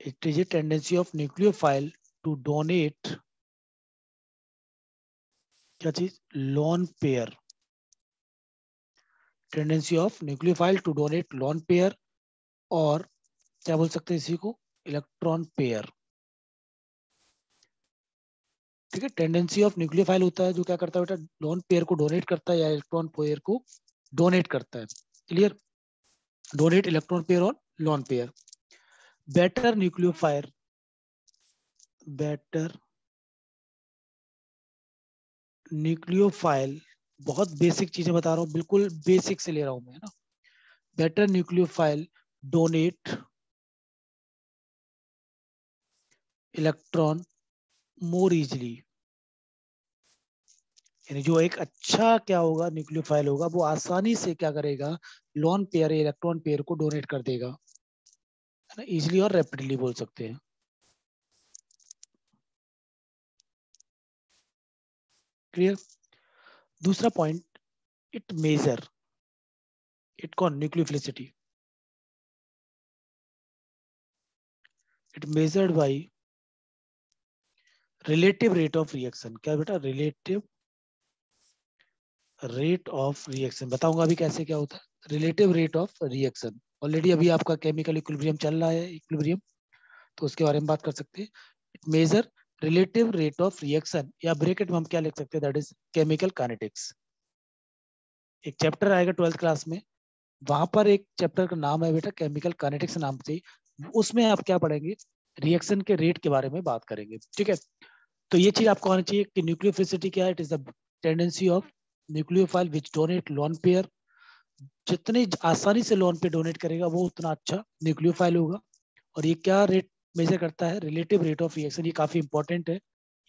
Speaker 1: it is a tendency of nucleophile to donate क्या चीज़? Lone pair tendency of nucleophile to donate lone pair और क्या बोल सकते हैं इसी को? इलेक्ट्रॉन पेयर ठीक है टेंडेंसी ऑफ़ न्यूक्लियोफाइल होता है जो क्या करता है बेटा? लॉन पेयर को डोनेट करता है या इलेक्ट्रॉन पेयर को डोनेट करता है। क्लियर डोनेट इलेक्ट्रॉन पेयर और lone pair better nucleophile better nucleophile बहुत बेसिक चीज़ें बता रहा हूँ, बिल्कुल बेसिक से ले रहा हूँ मैं ना? Better nucleophile donate electron more easily. यानी जो एक अच्छा क्या होगा न्यूक्लियोफाइल होगा, वो आसानी से क्या करेगा लॉन पेयर इलेक्ट्रॉन पेयर को डोनेट कर देगा। ना? इजिली और रैपिडली बोल सकते हैं। क्लियर दूसरा पॉइंट इट मेजर इट कौन? Nucleophilicity it measured by relative rate of reaction क्या बेटा? रिलेटिव रेट ऑफ़ रिएक्शन बताऊँगा अभी कैसे क्या होता है। Relative rate of reaction already अभी आपका केमिकल इक्विलिब्रियम चल रहा है इक्विलिब्रियम तो उसके बारे में बात कर सकते हैं। Measure relative rate of reaction या ब्रेकेट में हम क्या लिख सकते हैं? दैट इज़ केमिकल काइनेटिक्स एक चैप्टर आएगा ट्वेल्थ क्लास में। वहाँ पर एक चैप्टर का नाम है बेटा केमिकल काइनेटिक्स नाम से। उसमें आप क्या पढ़ेंगे? रिएक्शन के रेट के बारे में बात करेंगे। ठीक है? तो ये चीज़ आपको आनी चाहिए कि न्यूक्लियोफिसिटी क्या है? It is the tendency of nucleophile which donate lone pair जितनी आसानी से लोन पे डोनेट करेगा, वो उतना अच्छा न्यूक्लियोफाइल होगा। और ये क्या रेट मेजर करता है? रिलेटिव रेट ऑफ़ रिएक्शन ये काफ़ी इंपॉर्टेंट है।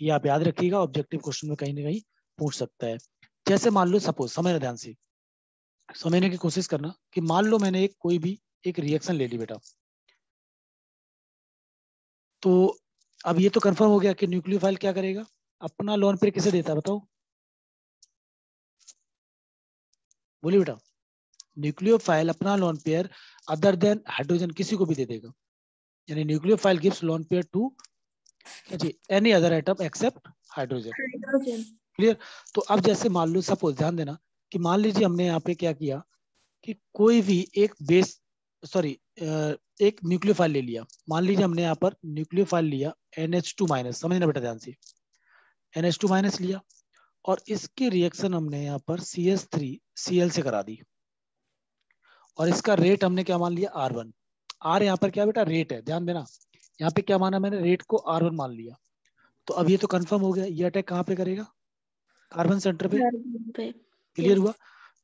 Speaker 1: ये आप याद रखिएगा ऑब्जेक्टिव क्वेश्चन में कहीं ना कहीं पूछ सकता है। जैसे मान लो सपोज़ समझना ध्यान से। समझने की कोशिश करना कि मान लो मैंने एक कोई भी एक रिएक्शन ले ली बेटा। तो अब ये तो कंफर्म हो गया कि न्यूक्लियोफाइल क्या करेगा? अपना लोन पेयर किसे देता है बताओ? बोलिए बेटा। न्यूक्लियोफाइल अपना lone pair other than hydrogen किसी को भी दे देगा। यानी nucleophile gives lone pair to ji any other item except hydrogen
Speaker 2: hydrogen
Speaker 1: clear तो अब जैसे मान लो सपोज़ ध्यान देना कि मान लीजिए हमने यहाँ पे क्या किया कि कोई भी एक बेस सॉरी एक न्यूक्लियोफाइल ले लिया। मान लीजिए हमने यहाँ पर न्यूक्लियोफाइल लिया NH2 माइनस समझना बेटा ध्यान से? NH2 माइनस लिया और इसकी रिएक्शन हमने यहाँ पर CH3 Cl से करा दी। और इसका रेट हमने क्या मान लिया? आर वन आर यहाँ पर क्या बेटा? रेट है ध्यान देना। यहाँ पे क्या माना मैंने? रेट को आर वन मान लिया। तो अब ये तो कंफर्म हो गया ये अटैक कहाँ पे करेगा? कार्बन सेंटर पे। क्लियर हुआ?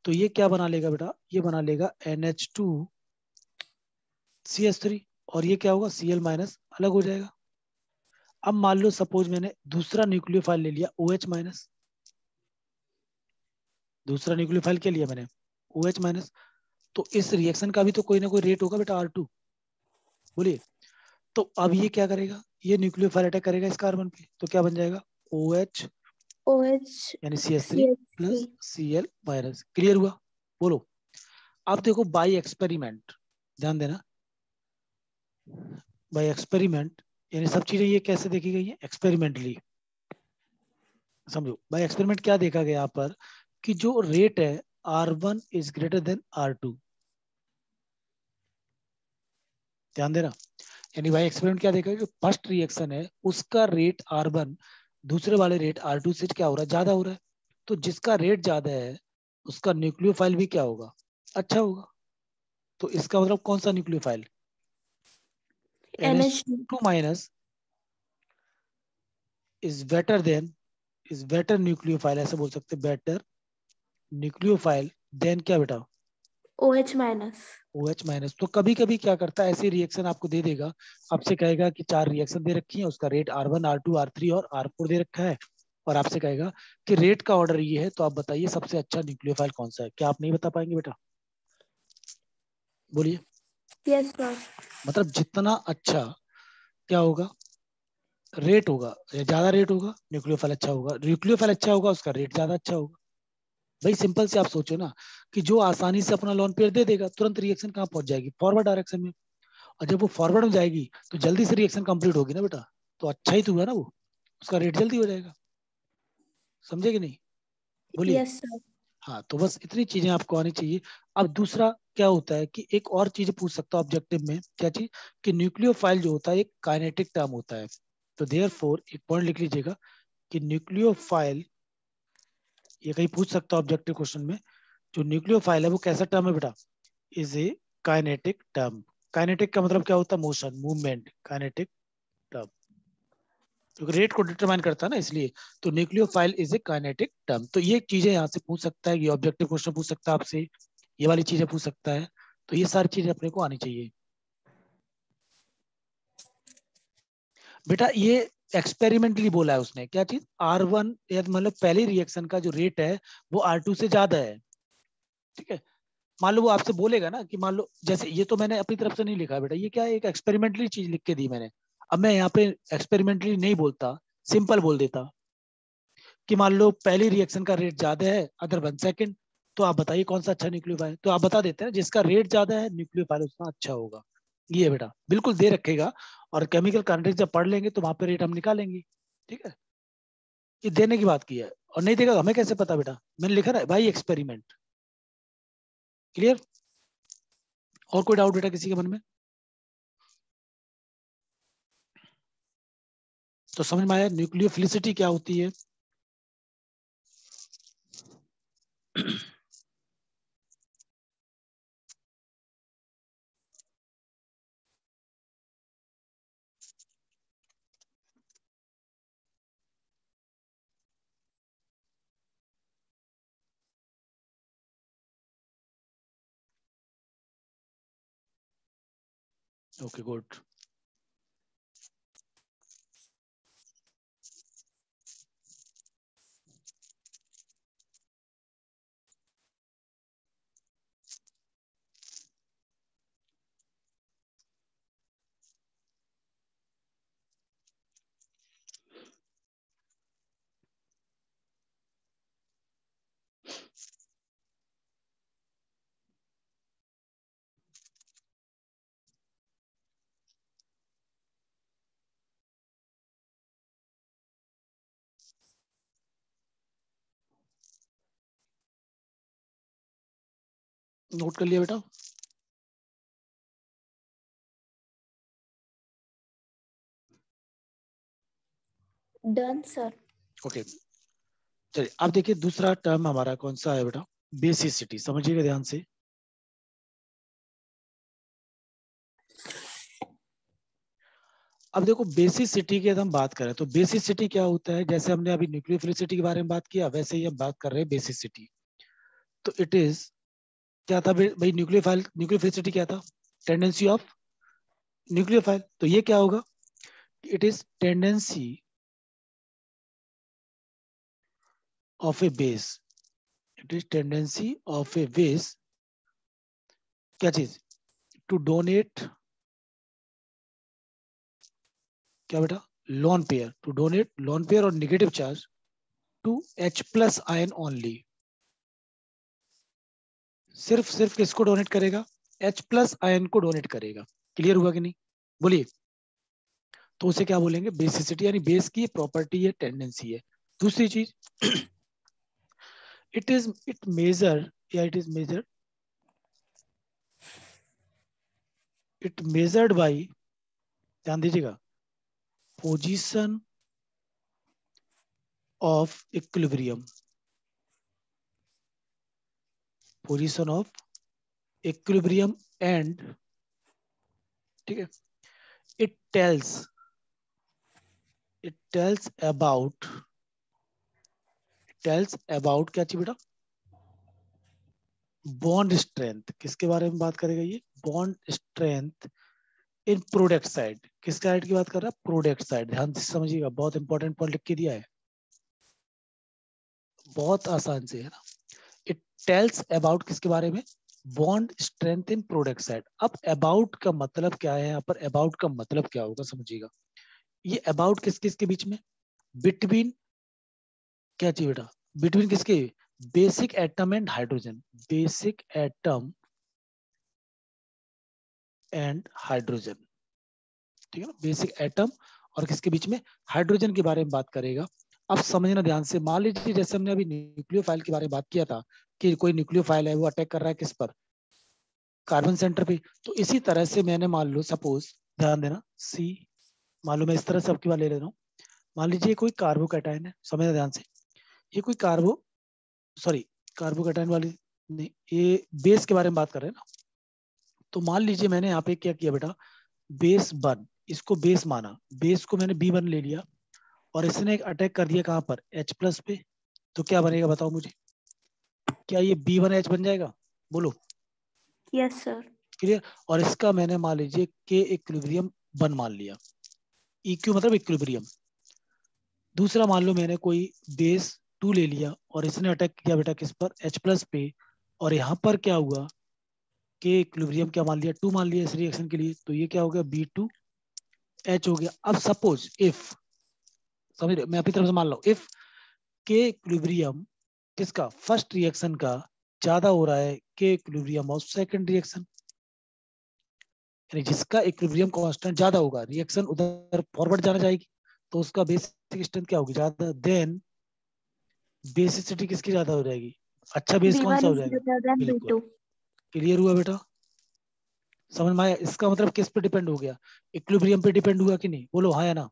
Speaker 1: तो ये क्या बना लेगा बेटा? ये बना लेगा NH2 CH3 और ये क्या होगा? Cl माइनस अलग हो जाएगा। अब मान लो सपोज़ मैंने दूसरा न्यूक्लियोफाइल ले लिया ओ एच माइनस दूसरा न्यूक्लियोफाइल क्या लिया मैंने? OH माइनस तो इस रिएक्शन का भी तो कोई ना कोई रेट होगा बेटा R2 बोलिए। तो अब ये क्या करेगा? ये न्यूक्लियोफाइल अटैक करेगा इस कार्बन पे। तो क्या बन जाएगा? OH
Speaker 2: OH
Speaker 1: यानी C S three plus
Speaker 2: C
Speaker 1: L minus clear हुआ? बोलो। अब देखो बाई एक्सपेरिमेंट ध्यान देना। बाई एक्सपेरिमेंट यानी सब चीज़ें ये कैसे देखी गई है? एक्सपेरिमेंटली समझो बाई एक्सपेरिमेंट क्या देखा गया यहाँ पर? कि जो रेट है R one is greater than R two ध्यान देना। यानी बाई एक्सपेरिमेंट क्या देखा कि फ़र्स्ट रिएक्शन है, उसका रेट आर वन दूसरे वाले रेट आर टू से क्या हो रहा है? ज़्यादा हो रहा है। तो जिसका रेट ज़्यादा है, उसका न्यूक्लियोफाइल भी क्या होगा? अच्छा होगा। तो इसका मतलब कौन सा nucleophile
Speaker 2: NH2
Speaker 1: two minus is better than is better nucleophile ऐसे बोल सकते बेटर न्यूक्लियोफाइल देन क्या बेटा?
Speaker 2: OH माइनस
Speaker 1: OH माइनस तो कभी कभी क्या करता है ऐसे रिएक्शन आपको दे देगा। आपसे कहेगा कि चार रिएक्शन दे रखी है उसका रेट R1 R2 R3 और R4 दे रखा है। और आपसे कहेगा कि रेट का ऑर्डर ये है तो आप बताइए सबसे अच्छा न्यूक्लियोफाइल कौन सा है? क्या आप नहीं बता पाएँगे बेटा? बोलिए।
Speaker 2: यस सर
Speaker 1: मतलब जितना अच्छा क्या होगा? रेट होगा या ज़्यादा रेट होगा न्यूक्लियोफाइल अच्छा होगा। न्यूक्लियोफाइल अच्छा होगा उसका रेट ज़्यादा अच्छा होगा। भाई सिंपल से आप सोचो ना कि जो आसानी से अपना लोन पेयर दे देगा तुरंत रिएक्शन कहाँ पहुँच जाएगी? फॉरवर्ड डायरेक्शन में। और जब वो फॉरवर्ड में जाएगी तो जल्दी से रिएक्शन कंप्लीट होगी ना बेटा। तो अच्छा ही तो हुआ ना वो। उसका रेट जल्दी हो जाएगा। समझे कि नहीं? बोलिए।
Speaker 2: सर
Speaker 1: हाँ तो बस इतनी चीज़ें आपको आनी चाहिए। अब दूसरा क्या होता है कि एक और चीज़ पूछ सकता हूँ ऑब्जेक्टिव में। क्या चीज़? कि न्यूक्लियोफाइल जो होता है, एक काइनेटिक टर्म होता है। तो देयर फोर एक पॉइंट लिख लीजिएगा कि न्यूक्लियोफाइल ये कहीं पूछ सकता है ऑब्जेक्टिव क्वेश्चन में, जो न्यूक्लियोफाइल है, वो कैसा टर्म है बेटा? Is a kinetic term kinetic का मतलब क्या होता है? मोशन मूवमेंट काइनेटिक क्योंकि रेट को डिटरमाइन करता है ना इसलिए। तो nucleophile is a kinetic term तो ये चीज़ें यहाँ से पूछ सकता है, ये ऑब्जेक्टिव क्वेश्चन पूछ सकता है आपसे, ये वाली चीज़ें पूछ सकता है। तो ये सारी चीज़ें अपने को आनी चाहिए। बेटा ये एक्सपेरिमेंटली बोला है उसने। क्या चीज़? आर वन मतलब पहले रिएक्शन का जो रेट है, वो आर टू से ज़्यादा है। ठीक है? मान लो वो आपसे बोलेगा ना कि मान लो, जैसे ये तो मैंने अपनी तरफ़ से नहीं लिखा बेटा, ये क्या एक एक्सपेरिमेंटली चीज़ लिख के दी मैंने। अब मैं यहाँ पे एक्सपेरिमेंटली नहीं बोलता सिंपल बोल देता कि मान लो पहली रिएक्शन का रेट ज़्यादा है अदर वन सेकेंड तो आप बताइए कौन सा अच्छा न्यूक्लियोफाइल तो आप बता देते हैं जिसका रेट ज़्यादा है न्यूक्लियोफाइल उतना अच्छा होगा। ये बेटा, बिल्कुल दे रखेगा और केमिकल कॉन्ट्रेक्ट जब पढ़ लेंगे तो वहाँ पे रेट हम निकालेंगे, ठीक है? ये देने की बात की है और नहीं देगा हमें कैसे पता बेटा? मैंने लिखा है भाई एक्सपेरिमेंट क्लियर और कोई डाउट बेटा किसी के मन में? तो समझ में आया न्यूक्लियोफिलिसिटी क्या होती है Okay, good. नोट कर लिया बेटा।
Speaker 2: डन सर
Speaker 1: ओके चलिए अब देखिए दूसरा टर्म हमारा कौन सा है बेटा? बेसिसिटी समझिएगा ध्यान से। अब देखो बेसिसिटी की हम बात करें तो बेसिसिटी क्या होता है? जैसे हमने अभी न्यूक्लियोफिलिसिटी के बारे में बात किया वैसे ही हम बात कर रहे हैं बेसिसिटी तो इट इज़ क्या था भाई? न्यूक्लियोफाइल न्यूक्लियोफिलिसिटी क्या था? टेंडेंसी ऑफ़ न्यूक्लियोफाइल तो ये क्या होगा? It is tendency of a base it is tendency of a base क्या चीज़? टू डोनेट क्या बेटा? Lone pair to donate lone pair और negative charge to H plus ion only सिर्फ़ सिर्फ़ किसको डोनेट करेगा? एच प्लस आयन को डोनेट करेगा। क्लियर हुआ कि नहीं? बोलिए। तो उसे क्या बोलेंगे? बेसिसिटी यानी बेस की प्रॉपर्टी है टेंडेंसी है। दूसरी चीज़ इट इज़ इट मेजर या it is measure it measured by ध्यान दीजिएगा position of equilibrium position of equilibrium and, ठीक है? It tells it tells about tells about क्या चाहिए बेटा? बॉन्ड स्ट्रेंथ किसके बारे में बात करेगा ये? Bond strength in product side किस साइड की बात कर रहा है? प्रोडक्ट साइड ध्यान से समझिएगा, बहुत इंपॉर्टेंट पॉइंट लिख के दिया है। बहुत आसान से, है ना? टेल्स अबाउट किसके बारे में? Bond strength in product side अब अबाउट का मतलब क्या है यहाँ पर? अबाउट का मतलब क्या होगा समझिएगा। ये अबाउट किस किस के बीच में? बिटवीन क्या चाहिए बेटा? बिटवीन किसके? Basic atom and hydrogen basic atom and hydrogen ठीक है ना? बेसिक एटम और किसके बीच में? हाइड्रोजन के बारे में बात करेगा। अब समझना ध्यान से। मान लीजिए जैसे हमने अभी न्यूक्लियोफाइल के बारे में बात किया था। कि कोई न्यूक्लियोफाइल है, वो अटैक कर रहा है किस पर? कार्बन सेंटर पे। तो इसी तरह से मैंने मान लो सपोज़ ध्यान देना सी मान लो मैं इस तरह से आपकी बात ले रहा हूँ। मान लीजिए कोई कार्बोकैटाइन है समझना ध्यान से। ये कोई कार्बो सॉरी कार्बोकैटाइन वाली नहीं, ये बेस के बारे में बात कर रहे हैं ना। तो मान लीजिए मैंने यहाँ पे क्या किया बेटा? बेस वन इसको बेस माना। बेस को मैंने बी वन ले लिया और इसने एक अटैक कर दिया कहाँ पर? एच प्लस पे। तो क्या बनेगा बताओ मुझे? क्या ये बी वन एच बन जाएगा? बोलो।
Speaker 2: यस सर
Speaker 1: क्लियर और इसका मैंने मान लीजिए के इक्विलिब्रियम वन मान लिया। ई e मतलब इक्विलिब्रियम दूसरा मान लो मैंने कोई बेस टू ले लिया और इसने अटैक किया बेटा किस पर? एच प्लस पे। और यहाँ पर क्या हुआ? के इक्विलिब्रियम क्या मान लिया? टू मान लिया इस रिएक्शन के लिए। तो ये क्या हो गया? बी टू एच हो गया। अब सपोज़ इफ़ समझ रहे मैं अपनी तरफ़ से मान लो इफ़ के इक्विलिब्रियम किसका? फ़र्स्ट रिएक्शन का ज़्यादा हो रहा है के इक्विलिब्रियम ऑफ़ सेकंड रिएक्शन यानी जिसका इक्विलिब्रियम कांस्टेंट ज़्यादा होगा रिएक्शन उधर फॉरवर्ड जाना जाएगी तो उसका बेसिक स्ट्रेंथ क्या होगी? ज़्यादा देन बेसिसिटी किसकी ज़्यादा हो जाएगी? अच्छा बेस कौन सा हो जाएगा? क्लियर हुआ बेटा? समझ में आया? इसका मतलब किस पे डिपेंड हो गया? इक्विलिब्रियम पे डिपेंड हुआ कि नहीं? बोलो हाँ या ना?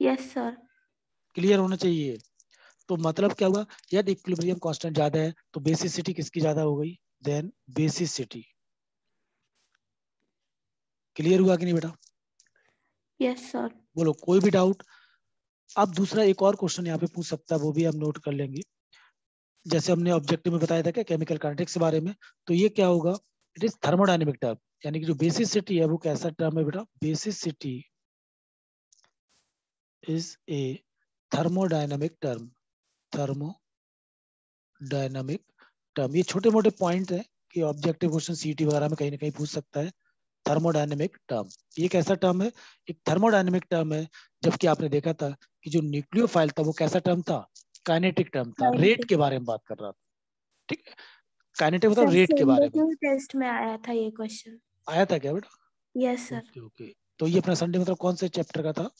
Speaker 2: यस सर
Speaker 1: क्लियर होना चाहिए। तो मतलब क्या हुआ? यदि इक्विलिब्रियम कांस्टेंट ज़्यादा है तो बेसिसिटी किसकी ज़्यादा हो गई? देन बेसिसिटी क्लियर हुआ कि नहीं बेटा?
Speaker 2: यस सर
Speaker 1: बोलो कोई भी डाउट अब दूसरा एक और क्वेश्चन यहाँ पे पूछ सकता है वो भी हम नोट कर लेंगे। जैसे हमने ऑब्जेक्टिव में बताया था क्या केमिकल काइनेटिक्स के बारे में तो ये क्या होगा? इट इज़ थर्मोडाइनमिक टर्म यानी कि जो बेसिसिटी है वो कैसा टर्म है बेटा? Basicity is a thermodynamic term thermodynamic term ये छोटे मोटे पॉइंट है कि ऑब्जेक्टिव क्वेश्चन सीटी वगैरह में कहीं ना कहीं पूछ सकता है। थर्मोडाइनमिक टर्म ये कैसा टर्म है एक थर्मोडाइनमिक टर्म है जबकि आपने देखा था कि जो न्यूक्लियोफाइल था वो कैसा टर्म था? काइनेटिक टर्म था। रेट के बारे में बात कर रहा था। ठीक? है काइनेटिक मतलब रेट के बारे में।
Speaker 2: टेस्ट में आया था ये क्वेश्चन
Speaker 1: आया था क्या बेटा?
Speaker 2: यस सर
Speaker 1: ओके तो ये अपना संडे मतलब कौन से चैप्टर का था?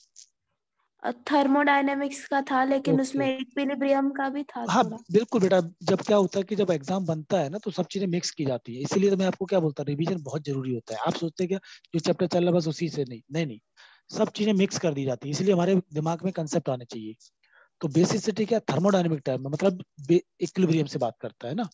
Speaker 2: थर्मोडायनेमिक्स का था लेकिन okay. उसमें इक्विलिब्रियम का भी था
Speaker 1: हाँ बिल्कुल बेटा जब क्या होता है कि जब एग्ज़ाम बनता है ना तो सब चीज़ें मिक्स की जाती है। इसीलिए तो मैं आपको क्या बोलता हूँ रिवीजन बहुत ज़रूरी होता है। आप सोचते क्या जो चैप्टर चल रहा है बस उसी से नहीं नहीं नहीं। सब चीज़ें मिक्स कर दी जाती है इसलिए हमारे दिमाग में कंसेप्ट आने चाहिए। तो बेसिसिटी क्या थर्मोडाइनमिक टर्म है मतलब इक्विलिब्रियम से बात करता है ना?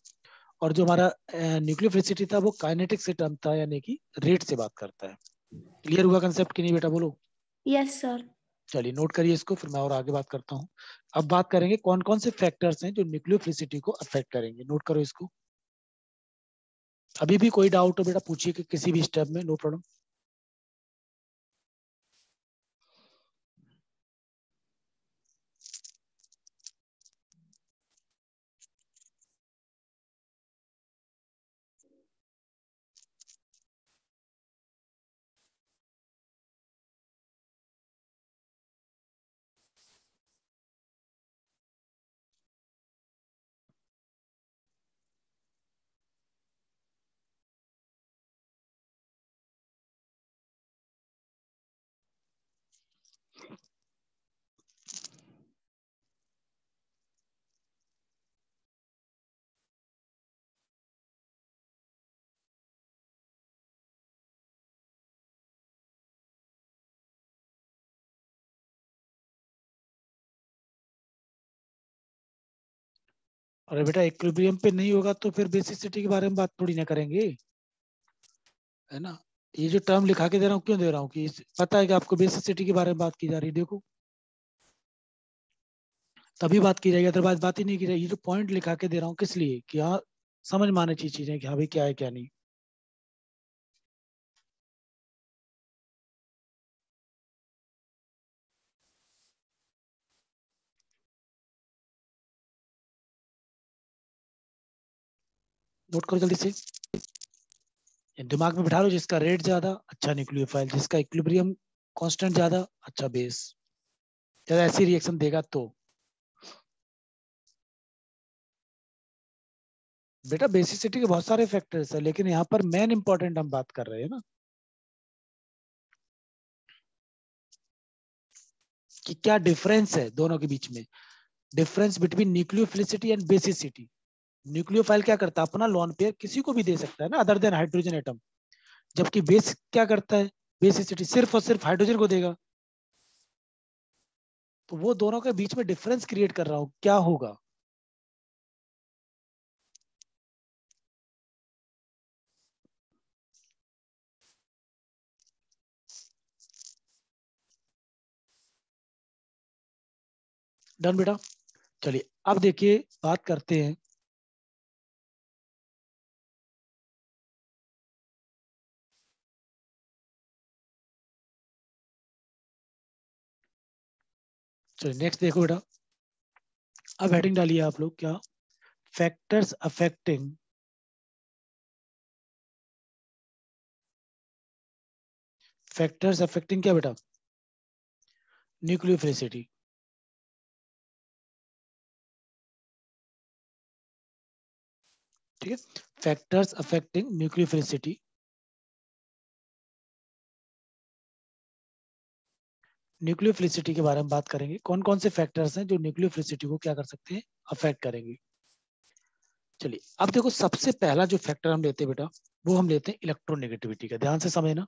Speaker 1: और जो हमारा न्यूक्लियोफिसिटी था वो काइनेटिक से टर्म था यानी कि रेट से बात करता है। क्लियर हुआ कंसेप्ट कि नहीं बेटा बोलो?
Speaker 2: यस सर
Speaker 1: चलिए नोट करिए इसको, फिर मैं और आगे बात करता हूँ। अब बात करेंगे कौन कौन से फैक्टर्स हैं जो न्यूक्लियोफिसिटी को अफेक्ट करेंगे। नोट करो इसको। अभी भी कोई डाउट हो बेटा, पूछिए कि किसी भी स्टेप में नो प्रॉब्लम अरे बेटा इक्विलिब्रियम पे नहीं होगा तो फिर बेसिसिटी के बारे में बात थोड़ी ना करेंगे। है ना? ये जो टर्म लिखा के दे रहा हूँ, क्यों दे रहा हूँ कि पता है कि आपको बेसिसिटी के बारे में बात की जा रही है, देखो। तभी बात की जाएगी अदरवाइज़ बात ही नहीं की जाएगी। ये जो पॉइंट लिखा के दे रहा हूँ, किस लिए? कि हाँ समझ माने चीज़ चीज़ें कि हाँ भाई क्या है, क्या नहीं। नोट करो जल्दी से। दिमाग में बिठा लो जिसका रेट ज़्यादा अच्छा न्यूक्लियोफाइल जिसका इक्विलिब्रियम कांस्टेंट ज़्यादा अच्छा बेस ज़्यादा ऐसी रिएक्शन देगा तो। बेटा बेसिसिटी के बहुत सारे फैक्टर्स है, लेकिन यहाँ पर मेन इंपॉर्टेंट हम बात कर रहे हैं ना। कि क्या डिफरेंस है दोनों के बीच में? Difference between nucleophilicity and basicity nucleophile क्या करता है? अपना लॉन पेयर किसी को भी दे सकता है ना अदर देन हाइड्रोजन एटम जबकि बेस क्या करता है? बेसिसिटी सिर्फ़ और सिर्फ़ हाइड्रोजन को देगा। तो वो दोनों के बीच में डिफरेंस क्रिएट कर रहा हूँ, क्या होगा? डन बेटा। चलिए, अब देखिए, बात करते हैं। चलिए नेक्स्ट देखो बेटा। अब हेडिंग डालिए आप लोग, क्या? फैक्टर्स अफेक्टिंग फैक्टर्स अफेक्टिंग क्या बेटा? न्यूक्लियोफिलिसिटी ठीक है? फैक्टर्स अफेक्टिंग न्यूक्लियोफिलिसिटी न्यूक्लियोफिलिसिटी के बारे में बात करेंगे। कौन कौन से फैक्टर्स हैं जो न्यूक्लियोफिलिसिटी को क्या कर सकते हैं? अफेक्ट करेंगे। चलिए, अब देखो सबसे पहला जो फैक्टर हम लेते हैं बेटा, वो हम लेते हैं इलेक्ट्रोनेगेटिविटी का। ध्यान से समझना।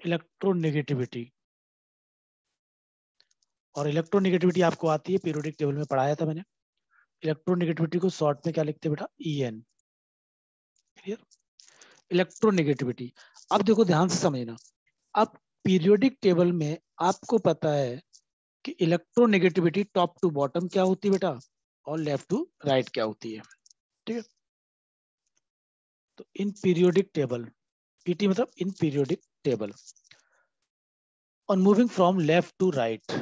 Speaker 1: इलेक्ट्रोनेगेटिविटी और इलेक्ट्रोनेगेटिविटी आपको आती है पीरियोडिक टेबल में पढ़ाया था मैंने। इलेक्ट्रोनेगेटिविटी को शॉर्ट में क्या लिखते हैं बेटा? ई एन क्लियर इलेक्ट्रोनेगेटिविटी अब देखो ध्यान से समझना। अब पीरियोडिक टेबल में आपको पता है कि इलेक्ट्रोनेगेटिविटी टॉप टू बॉटम क्या होती है बेटा? और लेफ़्ट टू राइट क्या होती है? ठीक है? तो इन पीरियोडिक टेबल पीटी मतलब in periodic table on moving from left to right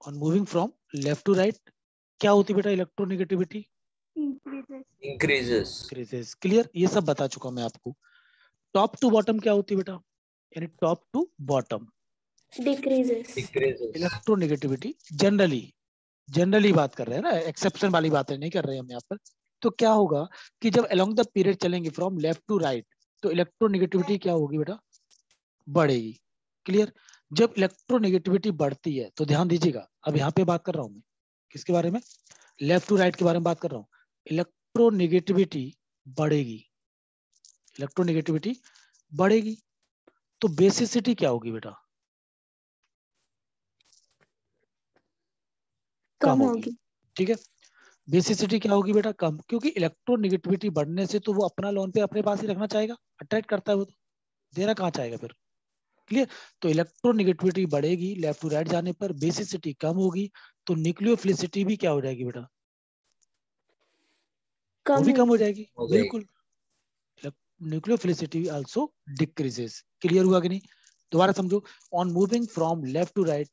Speaker 1: on moving from left to right क्या होती बेटा इलेक्ट्रोनेगेटिविटी
Speaker 3: increases
Speaker 1: इंक्रीजेस क्लियर ये सब बता चुका मैं आपको। टॉप टू बॉटम क्या होती है बेटा? यानी top to bottom
Speaker 2: decreases
Speaker 3: decreases.
Speaker 1: Electronegativity generally generally बात कर रहे हैं ना एक्सेप्शन वाली बातें नहीं कर रहे हैं हम यहाँ पर। तो क्या होगा कि जब अलोंग द पीरियड चलेंगे फ्रॉम लेफ़्ट टू राइट तो इलेक्ट्रोनेगेटिविटी क्या होगी बेटा? बढ़ेगी। क्लियर जब इलेक्ट्रोनेगेटिविटी बढ़ती है तो ध्यान दीजिएगा अब यहाँ पे बात कर रहा हूँ मैं। किसके बारे में? लेफ़्ट टू राइट के बारे में बात कर रहा हूँ। इलेक्ट्रोनेगेटिविटी बढ़ेगी। इलेक्ट्रोनेगेटिविटी बढ़ेगी। तो बेसिसिटी क्या होगी बेटा?
Speaker 2: कम होगी।
Speaker 1: ठीक है? बेसिसिटी क्या होगी बेटा? कम। क्योंकि इलेक्ट्रोनेगेटिविटी बढ़ने से तो वो अपना लोन पे अपने पास ही रखना चाहेगा अट्रैक्ट करता है वो तो। देना कहाँ चाहेगा फिर? क्लियर तो इलेक्ट्रोनेगेटिविटी बढ़ेगी लेफ़्ट टू राइट जाने पर बेसिसिटी कम होगी तो न्यूक्लियोफिलिसिटी भी क्या हो जाएगी बेटा? वो
Speaker 2: कम
Speaker 1: भी कम हो जाएगी।
Speaker 3: हो जाएगी।
Speaker 1: बिल्कुल। न्यूक्लियोफिलिसिटी आल्सो डिक्रीजेस क्लियर हुआ कि नहीं? दोबारा समझो on moving from left to right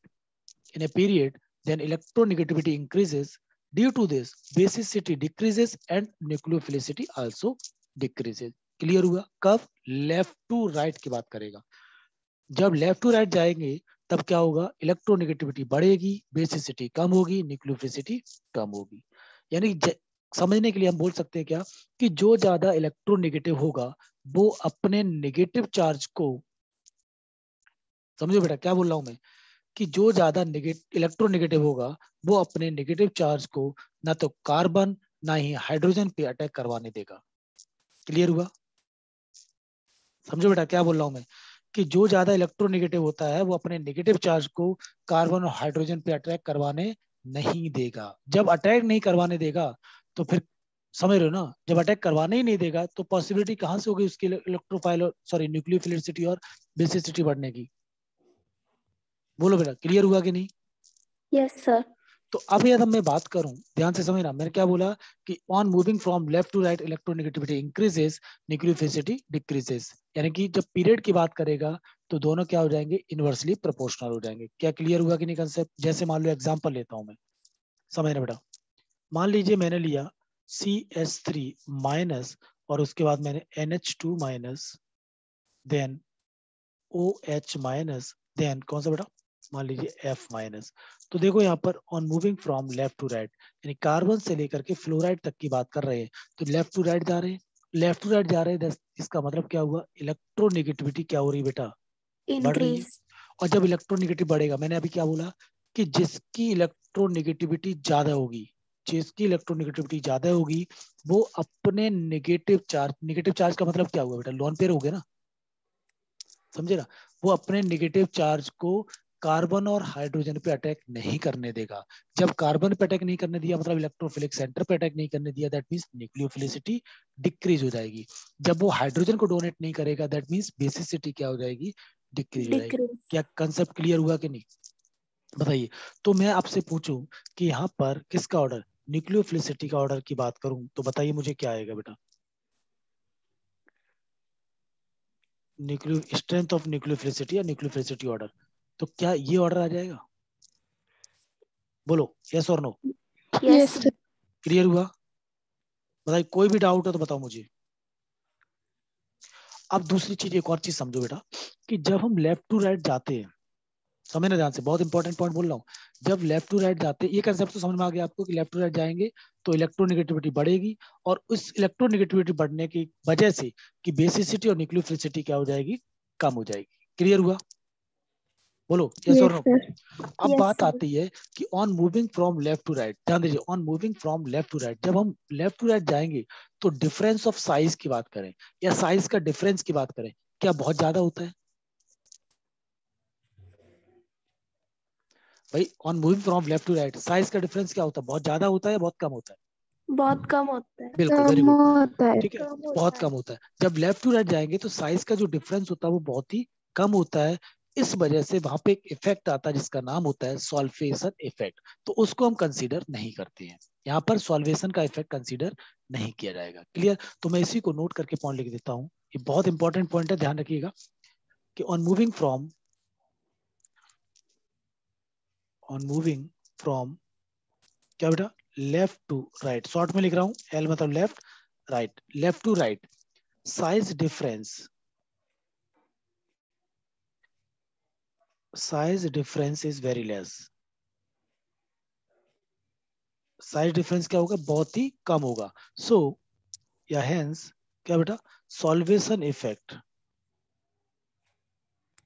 Speaker 1: in a period, then electronegativity increases. Due to this, basicity decreases and nucleophilicity also decreases. Clear हुआ? कब? लेफ़्ट टू राइट की बात करेगा। जब लेफ़्ट टू राइट जाएँगे, तब क्या होगा? इलेक्ट्रोनेगेटिविटी बढ़ेगी बेसिसिटी कम होगी न्यूक्लियोफिलिसिटी कम होगी। यानी समझने के लिए हम बोल सकते हैं क्या? कि जो ज़्यादा इलेक्ट्रोनेगेटिव होगा, वो अपने नेगेटिव चार्ज को, समझो बेटा, क्या बोल रहा हूँ मैं? कि जो ज़्यादा इलेक्ट्रोनेगेटिव होगा, वो अपने नेगेटिव चार्ज को ना तो कार्बन ना ही हाइड्रोजन पे अटैक करवाने देगा। क्लियर हुआ? समझो बेटा, क्या बोल रहा हूँ मैं? कि जो ज़्यादा इलेक्ट्रोनेगेटिव होता है, वो अपने नेगेटिव चार्ज को कार्बन और हाइड्रोजन पे अटैक करवाने नहीं देगा। जब अटैक नहीं करवाने देगा तो फिर समझ रहे हो ना? जब अटैक करवाने ही नहीं देगा तो पॉसिबिलिटी कहाँ से होगी उसकी इलेक्ट्रोफाइल सॉरी न्यूक्लियोफिलिसिटी और बेसिसिटी बढ़ने की? बोलो बेटा क्लियर हुआ कि नहीं?
Speaker 2: यस सर
Speaker 1: तो अब यदि मैं बात करूँ ध्यान से समझना मैंने क्या बोला कि on moving from left to right electronegativity increases nucleophilicity decreases यानी कि जब पीरियड की बात करेगा तो दोनों क्या हो जाएँगे? इनवर्सली प्रोपोर्शनल हो जाएँगे। क्या क्लियर हुआ कि नहीं कंसेप्ट जैसे मान लो एग्जांपल लेता हूँ मैं। समझना बेटा? मान लीजिए मैंने लिया सी एस थ्री माइनस और उसके बाद मैंने N H two minus then O H minus then कौन सा बेटा? मान लीजिए एफ़ माइनस तो देखो यहाँ पर on moving from left to right यानी कार्बन से लेकर के फ्लोराइड तक की बात कर रहे हैं तो लेफ़्ट टू राइट जा रहे हैं। लेफ़्ट टू राइट जा रहे हैं इसका मतलब क्या हुआ? इलेक्ट्रोनेगेटिविटी क्या हो रही बेटा? बढ़ रही और जब इलेक्ट्रोनेगेटिव बढ़ेगा मैंने अभी क्या बोला कि जिसकी इलेक्ट्रोनेगेटिविटी ज़्यादा होगी जिसकी इलेक्ट्रोनेगेटिविटी ज़्यादा होगी वो अपने नेगेटिव चार्ज नेगेटिव चार्ज का मतलब क्या हुआ बेटा? लोन पेयर हो गया ना? समझे ना? वो अपने नेगेटिव चार्ज को कार्बन और हाइड्रोजन पे अटैक नहीं करने देगा। जब कार्बन पे अटैक नहीं करने दिया मतलब इलेक्ट्रोफिलिक सेंटर पे अटैक नहीं करने दिया दैट मींस न्यूक्लियोफिलिसिटी डिक्रीज हो जाएगी। जब वो हाइड्रोजन को डोनेट नहीं करेगा दैट मींस बेसिसिटी क्या हो जाएगी? डिक्रीज हो जाएगी। क्या कंसेप्ट क्लियर हुआ कि नहीं? बताइए। तो मैं आपसे पूछूँ कि यहाँ पर किसका ऑर्डर न्यूक्लियोफिलिसिटी का ऑर्डर की बात करूँ तो बताइए मुझे क्या आएगा बेटा? न्यूक्लियो स्ट्रेंथ ऑफ़ न्यूक्लियोफिलिसिटी या न्यूक्लियोफिलिसिटी ऑर्डर तो क्या ये ऑर्डर आ जाएगा? बोलो यस और नो
Speaker 2: यस
Speaker 1: क्लियर हुआ? बताइए कोई भी डाउट है तो बताओ मुझे। अब दूसरी चीज़ एक और चीज़ समझो बेटा कि जब हम लेफ़्ट टू राइट जाते हैं समझना ध्यान से बहुत इंपॉर्टेंट पॉइंट बोल रहा हूँ। जब लेफ़्ट टू राइट जाते हैं ये कंसेप्ट तो समझ में आ गया आपको कि लेफ़्ट टू राइट जाएँगे तो इलेक्ट्रोनिगेटिविटी बढ़ेगी और उस इलेक्ट्रोनिगेटिविटी बढ़ने की वजह से कि बेसिसिटी और न्यूक्लियोफिलिसिटी क्या हो जाएगी? कम हो जाएगी। क्लियर हुआ? बोलो यस और नो अब
Speaker 2: Yes,
Speaker 1: बात
Speaker 2: sir.
Speaker 1: आती है कि on moving from left to right ध्यान दीजिए on moving from left to right जब हम लेफ़्ट टू राइट जाएँगे तो डिफरेंस ऑफ़ साइज़ की बात करें या साइज़ का डिफरेंस की बात करें क्या बहुत ज़्यादा होता है? भाई on moving from left to right size का डिफरेंस क्या होता है? बहुत ज़्यादा होता है या बहुत कम होता है?
Speaker 2: बहुत कम होता है।
Speaker 1: बिल्कुल वेरी गुड
Speaker 4: होता
Speaker 1: ठीक है बहुत कम होता है। जब लेफ़्ट टू राइट जाएँगे तो साइज़ का जो डिफरेंस होता है वो बहुत ही कम होता है। इस वजह से वहाँ पे एक इफ़ेक्ट आता है जिसका नाम होता है सॉल्वेशन इफ़ेक्ट तो उसको हम कंसीडर नहीं करते हैं। यहाँ पर सॉल्वेशन का इफ़ेक्ट कंसीडर नहीं किया जाएगा। क्लियर तो मैं इसी को नोट करके पॉइंट लिख देता हूँ। ये बहुत इंपॉर्टेंट पॉइंट है ध्यान रखिएगा कि on moving from on moving from क्या बेटा? लेफ़्ट टू राइट शॉर्ट में लिख रहा हूँ एल मतलब left right left to right size difference size difference is very less. Size difference क्या होगा? बहुत ही कम होगा. सो या हेंस क्या बेटा? Solvation effect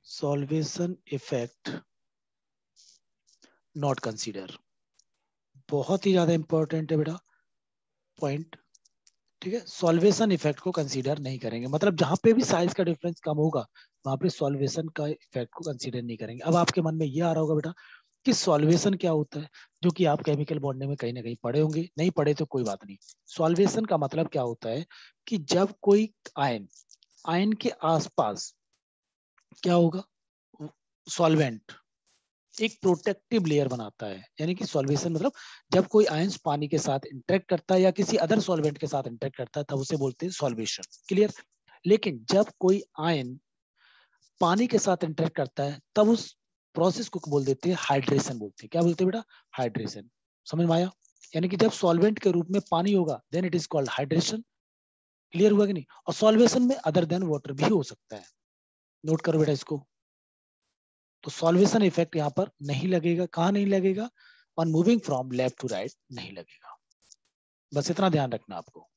Speaker 1: solvation effect not consider बहुत ही ज़्यादा इंपॉर्टेंट है बेटा. पॉइंट ठीक है? सॉल्वेशन इफ़ेक्ट को कंसीडर नहीं करेंगे. मतलब जहाँ पे भी साइज़ का डिफरेंस कम होगा, वहाँ पे सॉल्वेशन का इफ़ेक्ट को कंसीडर नहीं करेंगे. अब आपके मन में ये आ रहा होगा बेटा कि सॉल्वेशन क्या होता है, जो कि आप केमिकल बॉन्डिंग में कहीं ना कहीं पढ़े होंगे. नहीं पढ़े तो कोई बात नहीं. सॉल्वेशन का मतलब क्या होता है कि जब कोई आयन आयन के आसपास क्या होगा? सॉल्वेंट एक प्रोटेक्टिव लेयर बनाता है, यानी कि सॉल्वेशन मतलब जब कोई आयंस पानी के साथ इंटरेक्ट करता है या किसी अदर सॉल्वेंट के साथ इंटरेक्ट करता है, तब उसे बोलते हैं सॉल्वेशन क्लियर लेकिन जब कोई आयन पानी के साथ इंटरेक्ट करता है, तब उस प्रोसेस को बोल देते हैं हाइड्रेशन बोलते हैं। क्या बोलते हैं बेटा? हाइड्रेशन समझ में आया? यानी कि जब सॉल्वेंट के रूप में पानी होगा then it is called hydration clear हुआ कि नहीं? और सॉल्वेशन में अदर देन वाटर भी हो सकता है। नोट करो बेटा इसको। तो सॉल्वेशन इफ़ेक्ट यहाँ पर नहीं लगेगा। कहाँ नहीं लगेगा? On moving from left to right नहीं लगेगा। बस इतना ध्यान रखना आपको।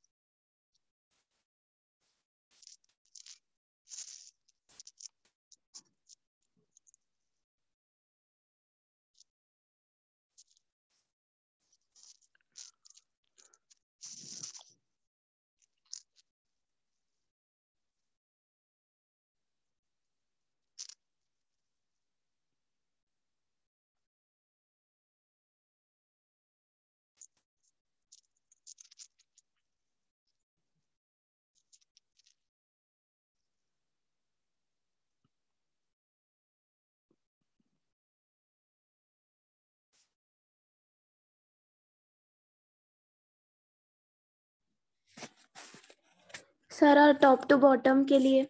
Speaker 2: सर टॉप टू बॉटम के लिए।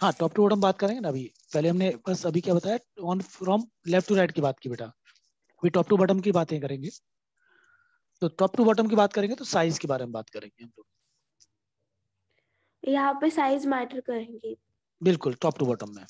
Speaker 1: हाँ टॉप टू बॉटम बात करेंगे ना अभी। पहले हमने बस अभी क्या बताया on from left to right की बात की बेटा। अभी टॉप टू बॉटम की बातें करेंगे। तो टॉप टू बॉटम की बात करेंगे तो साइज़ के बारे में बात करेंगे हम लोग।
Speaker 2: यहाँ पे साइज़ मैटर करेंगे।
Speaker 1: बिल्कुल टॉप टू बॉटम में।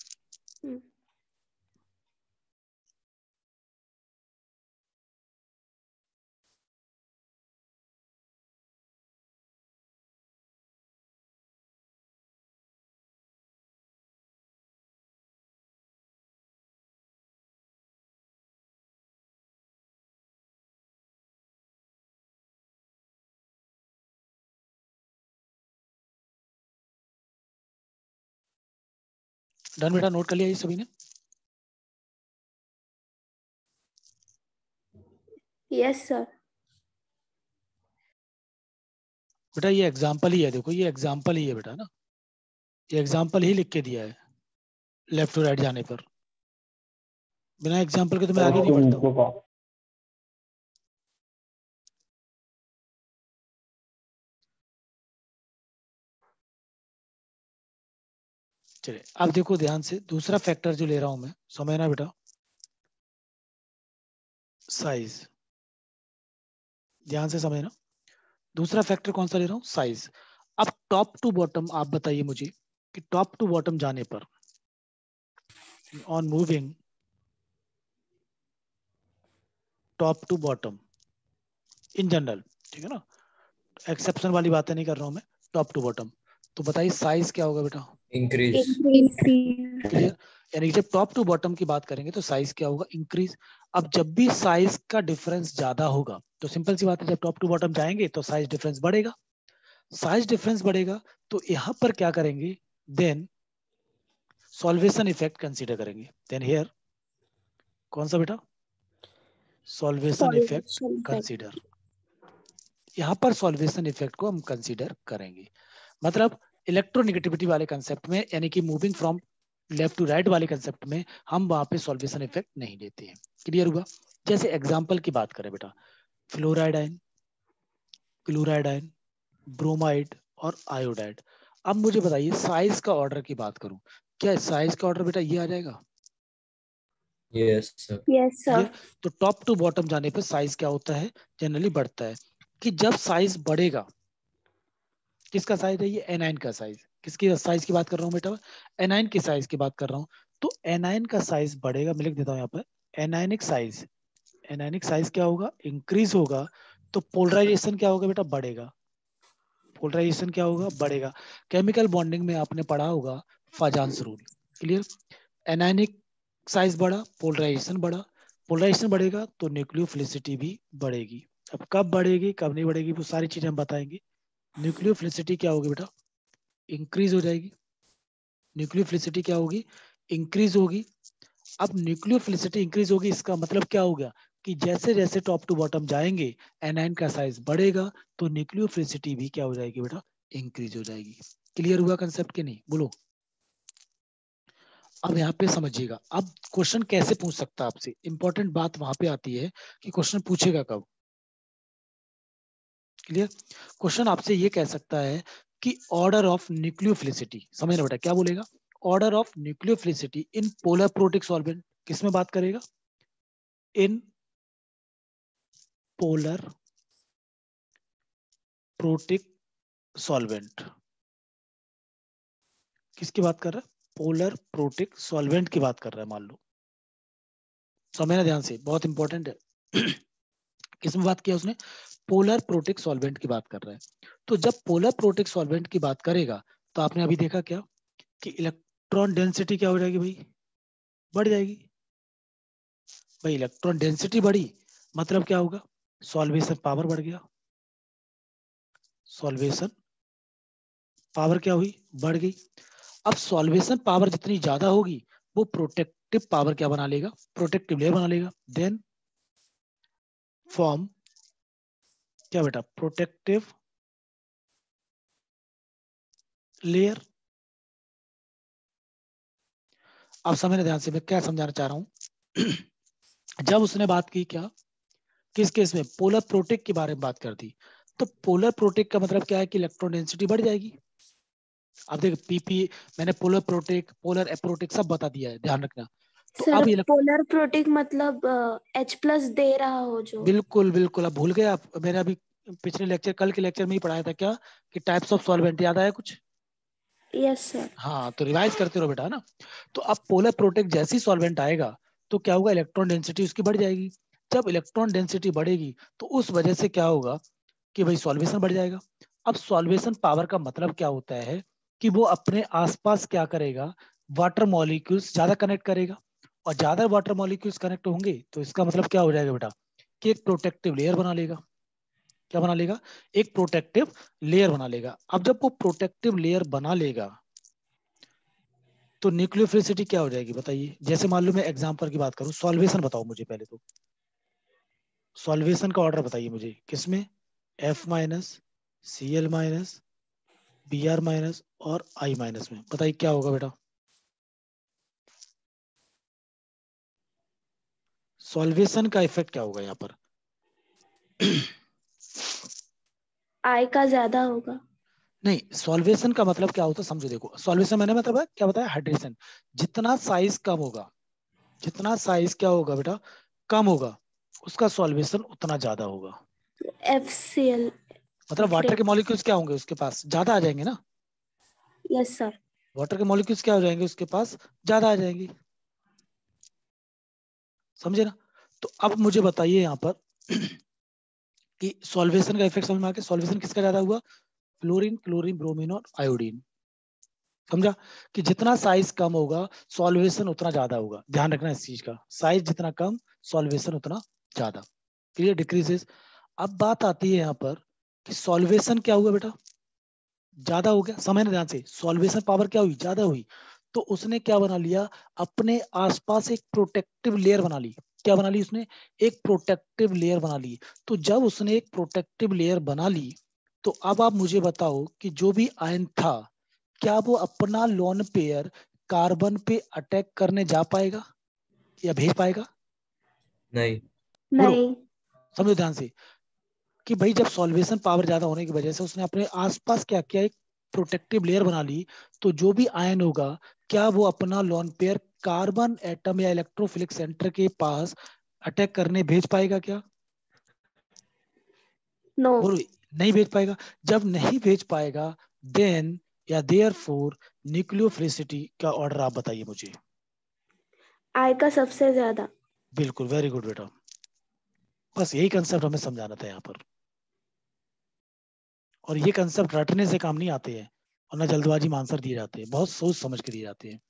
Speaker 1: डन बेटा नोट कर लिया ये सभी ने?
Speaker 2: यस सर
Speaker 1: बेटा ये एग्ज़ाम्पल ही है देखो ये एग्ज़ाम्पल ही है बेटा ना। ये एग्ज़ाम्पल ही लिख के दिया है लेफ़्ट टू राइट जाने पर। बिना एग्ज़ाम्पल के तो मैं आगे नहीं बढ़ता। चलिए अब देखो ध्यान से दूसरा फैक्टर जो ले रहा हूँ मैं समझना बेटा साइज़ ध्यान से समझना दूसरा फैक्टर कौन सा ले रहा हूँ? साइज़ अब टॉप टू बॉटम आप बताइए मुझे कि टॉप टू बॉटम जाने पर on moving top to bottom in general ठीक है ना? एक्सेप्शन वाली बातें नहीं कर रहा हूँ मैं टॉप टू बॉटम तो बताइए साइज़ क्या होगा बेटा?
Speaker 3: इंक्रीज
Speaker 1: क्लियर यानी जब टॉप टू बॉटम की बात करेंगे तो साइज़ क्या होगा? इंक्रीज अब जब भी साइज़ का डिफरेंस ज़्यादा होगा तो सिंपल सी बात है जब टॉप टू बॉटम जाएँगे तो साइज़ डिफरेंस बढ़ेगा। साइज़ डिफरेंस बढ़ेगा तो यहाँ पर क्या करेंगे? देन सॉल्वेशन इफ़ेक्ट कंसीडर करेंगे। देन हेयर कौन सा बेटा? सॉल्वेशन इफ़ेक्ट कंसीडर यहाँ पर सॉल्वेशन इफ़ेक्ट को हम कंसीडर करेंगे। मतलब इलेक्ट्रोनिगेटिविटी वाले कंसेप्ट में यानी कि moving from left to right वाले कंसेप्ट में हम वहाँ पे सॉल्वेशन इफ़ेक्ट नहीं लेते हैं। क्लियर हुआ? जैसे एग्जांपल की बात करें बेटा fluoride ion chloride ion bromide और आयोडाइड अब मुझे बताइए साइज़ का ऑर्डर की बात करूँ। क्या साइज़ का ऑर्डर बेटा ये आ जाएगा?
Speaker 3: यस सर
Speaker 2: यस सर
Speaker 1: तो टॉप टू बॉटम जाने पर साइज़ क्या होता है? जनरली बढ़ता है। कि जब साइज़ बढ़ेगा किसका साइज़ है ये? एनाइन का साइज़ किसकी साइज़ की बात कर रहा हूँ बेटा एनाइन की साइज़ की बात कर रहा हूँ। तो एनाइन का साइज़ बढ़ेगा, मैं लिख देता हूँ यहाँ पर। एनाइनिक साइज़ एनाइनिक साइज़ क्या होगा? इंक्रीज होगा। तो पोलराइजेशन क्या होगा बेटा? बढ़ेगा। पोलराइजेशन क्या होगा? बढ़ेगा। केमिकल बॉन्डिंग में आपने पढ़ा होगा Fajans rule clear anionic size बढ़ा पोलराइजेशन बढ़ा। पोलराइजेशन बढ़ेगा तो न्यूक्लियोफिलिसिटी भी बढ़ेगी। अब कब बढ़ेगी, कब नहीं बढ़ेगी, वो सारी चीज़ें हम बताएँगे। न्यूक्लियोफिलिसिटी क्या होगी बेटा? इंक्रीज हो जाएगी। न्यूक्लियोफिलिसिटी क्या होगी? इंक्रीज होगी। अब न्यूक्लियोफिलिसिटी इंक्रीज होगी, इसका मतलब क्या हो गया? कि जैसे जैसे टॉप टू बॉटम जाएँगे एनाइन का साइज़ बढ़ेगा तो न्यूक्लियोफिलिसिटी भी क्या हो जाएगी बेटा? इंक्रीज हो जाएगी। क्लियर हुआ कंसेप्ट के नहीं? बोलो। अब यहाँ पे समझिएगा। अब क्वेश्चन कैसे पूछ सकता है आपसे? इंपॉर्टेंट बात वहाँ पे आती है कि क्वेश्चन पूछेगा कब? क्लियर क्वेश्चन आपसे ये कह सकता है कि ऑर्डर ऑफ़ न्यूक्लियोफिलिसिटी समझ रहे बेटा, क्या बोलेगा? Order of nucleophilicity in polar protic solvent किसमें बात करेगा? इन पोलर प्रोटिक सॉल्वेंट किसकी बात कर रहा है? पोलर प्रोटिक सॉल्वेंट की बात कर रहा है, मान लो। समझना ध्यान से? बहुत इंपॉर्टेंट है। किसमें बात किया उसने? पोलर प्रोटिक सॉल्वेंट की बात कर रहा है। तो जब पोलर प्रोटिक सॉल्वेंट की बात करेगा तो आपने अभी देखा क्या? कि इलेक्ट्रॉन डेंसिटी क्या हो जाएगी भाई? बढ़ जाएगी। भाई इलेक्ट्रॉन डेंसिटी बढ़ी मतलब क्या होगा? सॉल्वेशन पावर बढ़ गया। सॉल्वेशन पावर क्या हुई? बढ़ गई। अब सॉल्वेशन पावर जितनी ज़्यादा होगी, वो प्रोटेक्टिव पावर क्या बना लेगा? प्रोटेक्टिव लेयर बना लेगा। देन फॉर्म क्या बेटा? Protective layer. अब समझने ध्यान से, मैं क्या समझाना चाह रहा हूँ? जब उसने बात की क्या? किस केस में? पोलर प्रोटेक के बारे में बात कर दी। तो पोलर प्रोटेक का मतलब क्या है कि इलेक्ट्रॉन डेंसिटी बढ़ जाएगी? अब देख, पीपी, मैंने पोलर प्रोटेक, पोलर एप्रोटेक सब बता दिया है, ध्यान रखना।
Speaker 2: तो सर, अब पोलर प्रोटेक मतलब एच प्लस दे रहा हो जो।
Speaker 1: बिल्कुल बिल्कुल। अब भूल गए आप मैंने अभी पिछले लेक्चर कल के लेक्चर में ही पढ़ाया था क्या कि टाइप्स ऑफ़ सॉल्वेंट याद आया कुछ?
Speaker 2: यस सर
Speaker 1: हाँ तो रिवाइज करते रहो बेटा ना? तो अब पोलर प्रोटेक जैसी सॉल्वेंट आएगा तो क्या होगा? इलेक्ट्रॉन डेंसिटी उसकी बढ़ जाएगी। जब इलेक्ट्रॉन डेंसिटी बढ़ेगी तो उस वजह से क्या होगा कि भाई सॉल्वेशन बढ़ जाएगा। अब सॉल्वेशन पावर का मतलब क्या होता है कि वो अपने आसपास क्या करेगा? वाटर मॉलिक्यूल्स ज़्यादा कनेक्ट करेगा। और ज़्यादा वाटर मॉलिक्यूल्स कनेक्ट होंगे तो इसका मतलब क्या हो जाएगा बेटा? कि एक प्रोटेक्टिव लेयर बना लेगा। क्या बना लेगा? एक प्रोटेक्टिव लेयर बना लेगा। अब जब वो प्रोटेक्टिव लेयर बना लेगा तो न्यूक्लियोफिलिसिटी क्या हो जाएगी बताइए? जैसे मान लो मैं एग्जांपल की बात करूँ सॉल्वेशन बताओ मुझे पहले तो। सॉल्वेशन का ऑर्डर बताइए मुझे। किसमें? F minus C L minus B R minus और आई माइनस में। बताइए क्या होगा बेटा? सॉल्वेशन का इफ़ेक्ट क्या होगा यहाँ पर?
Speaker 2: आई का ज़्यादा होगा।
Speaker 1: नहीं सॉल्वेशन का मतलब क्या होता है? समझो देखो सॉल्वेशन मैंने मतलब है, क्या बताया? हाइड्रेशन। जितना साइज़ कम होगा जितना साइज़ क्या होगा बेटा? कम होगा उसका सॉल्वेशन उतना ज़्यादा होगा।
Speaker 2: एल
Speaker 1: मतलब वाटर के मॉलिक्यूल्स क्या होंगे उसके पास? ज़्यादा आ जाएँगे ना?
Speaker 2: यस सर
Speaker 1: वाटर के मॉलिक्यूल्स क्या हो जाएँगे उसके पास? ज़्यादा आ जाएँगे। समझे ना? तो अब मुझे बताइए यहाँ पर कि सॉल्वेशन का इफ़ेक्ट समझ में आ गया सॉल्वेशन किसका ज़्यादा हुआ? फ्लोरीन क्लोरीन ब्रोमीन और आयोडीन। समझा? कि जितना साइज़ कम होगा, सॉल्वेशन उतना ज़्यादा होगा। ध्यान रखना इस चीज़ का। साइज़ जितना कम, सॉल्वेशन उतना ज़्यादा। क्लियर डिक्रीजेस अब बात आती है यहाँ पर कि सॉल्वेशन क्या हुआ बेटा? ज़्यादा हो गया। समय ध्यान से। सॉल्वेशन पावर क्या हुई? ज़्यादा हुई। तो उसने क्या बना लिया? अपने आसपास एक प्रोटेक्टिव लेयर बना ली। क्या बना ली उसने? एक प्रोटेक्टिव लेयर बना ली। तो जब उसने एक प्रोटेक्टिव लेयर बना ली तो अब आप मुझे बताओ कि जो भी आयन था क्या वो अपना लोन पेयर कार्बन पे अटैक करने जा पाएगा या भेज पाएगा?
Speaker 3: नहीं।
Speaker 2: नहीं।
Speaker 1: समझो ध्यान से कि भाई जब सॉल्वेशन पावर ज़्यादा होने की वजह से उसने अपने आसपास क्या किया? एक प्रोटेक्टिव लेयर बना ली तो जो भी आयन होगा क्या वो अपना लॉन पेयर कार्बन एटम या इलेक्ट्रोफिलिक सेंटर के पास अटैक करने भेज पाएगा क्या?
Speaker 2: नो
Speaker 1: बोलो नहीं भेज पाएगा। जब नहीं भेज पाएगा देन या देयर फोर न्यूक्लियोफिलिसिटी का ऑर्डर आप बताइए मुझे।
Speaker 2: आई का सबसे ज़्यादा।
Speaker 1: बिल्कुल वेरी गुड बेटा। बस यही कंसेप्ट हमें समझाना था यहाँ पर। और ये कंसेप्ट रटने से काम नहीं आते हैं और ना जल्दबाजी में आंसर दिए जाते हैं। बहुत सोच समझ के दिए जाते हैं।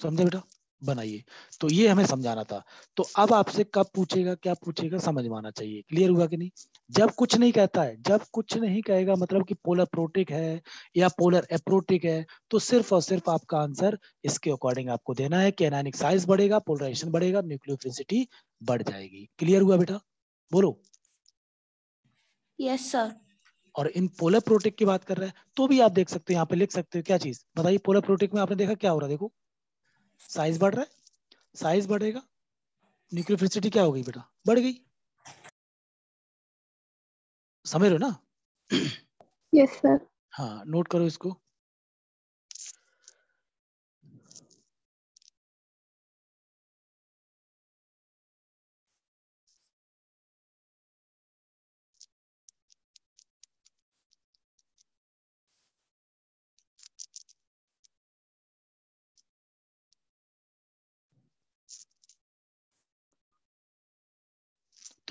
Speaker 1: समझे बेटा? बनाइए। तो ये हमें समझाना था। तो अब आपसे कब पूछेगा क्या पूछेगा समझ में आना चाहिए। क्लियर हुआ कि नहीं? जब कुछ नहीं कहता है जब कुछ नहीं कहेगा मतलब कि पोलर प्रोटिक है या पोलर एप्रोटिक है तो सिर्फ़ और सिर्फ़ आपका आंसर इसके अकॉर्डिंग आपको देना है कि साइज़ बढ़ेगा पोलराइजेशन बढ़ेगा न्यूक्लियोफिसिटी बढ़ जाएगी। क्लियर हुआ बेटा? बोलो।
Speaker 2: यस सर
Speaker 1: और इन पोलर प्रोटिक की बात कर रहे हैं तो भी आप देख सकते हो यहाँ पे लिख सकते हो क्या चीज़? बताइए पोलर प्रोटिक में आपने देखा क्या हो रहा है? देखो। साइज़ बढ़ रहा है? साइज़ बढ़ेगा? न्यूक्लियोफिसिटी क्या हो गई बेटा? बढ़ गई। समझ रहे हो ना?
Speaker 2: यस सर
Speaker 1: हाँ नोट करो इसको।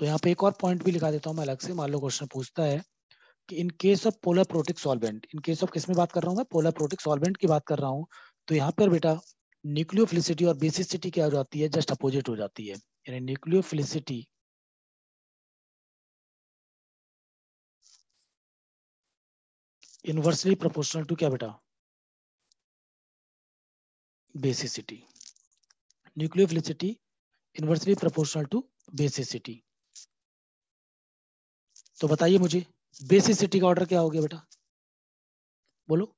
Speaker 1: तो यहाँ पे एक और पॉइंट भी लिखा देता हूँ मैं अलग से मान लो क्वेश्चन पूछता है कि in case of polar protic solvent in case of किसमें बात कर रहा हूँ मैं? पोलर प्रोटिक सॉल्वेंट की बात कर रहा हूँ। तो यहाँ पर बेटा न्यूक्लियोफिलिसिटी और बेसिसिटी क्या हो जाती है? जस्ट अपोजिट हो जाती है। यानी न्यूक्लियोफिलिसिटी इनवर्सली प्रोपोर्शनल टू क्या बेटा? Basicity nucleophilicity inversely proportional to basicity तो बताइए मुझे बेसिस सिटी का ऑर्डर क्या हो गया बेटा? बोलो।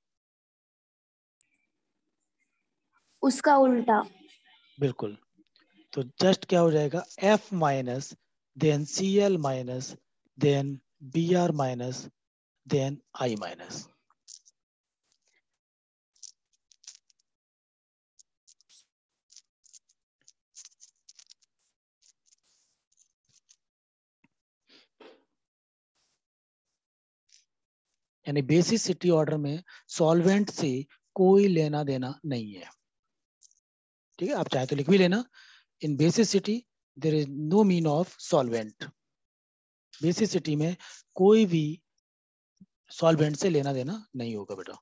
Speaker 2: उसका उल्टा।
Speaker 1: बिल्कुल। तो जस्ट क्या हो जाएगा? F minus then C L minus then B R minus then I minus यानी बेसिसिटी ऑर्डर में सॉल्वेंट से कोई लेना देना नहीं है। ठीक है? आप चाहे तो लिख भी लेना। In basicity there is no mean of solvent basicity में कोई भी सॉल्वेंट से लेना देना नहीं होगा बेटा।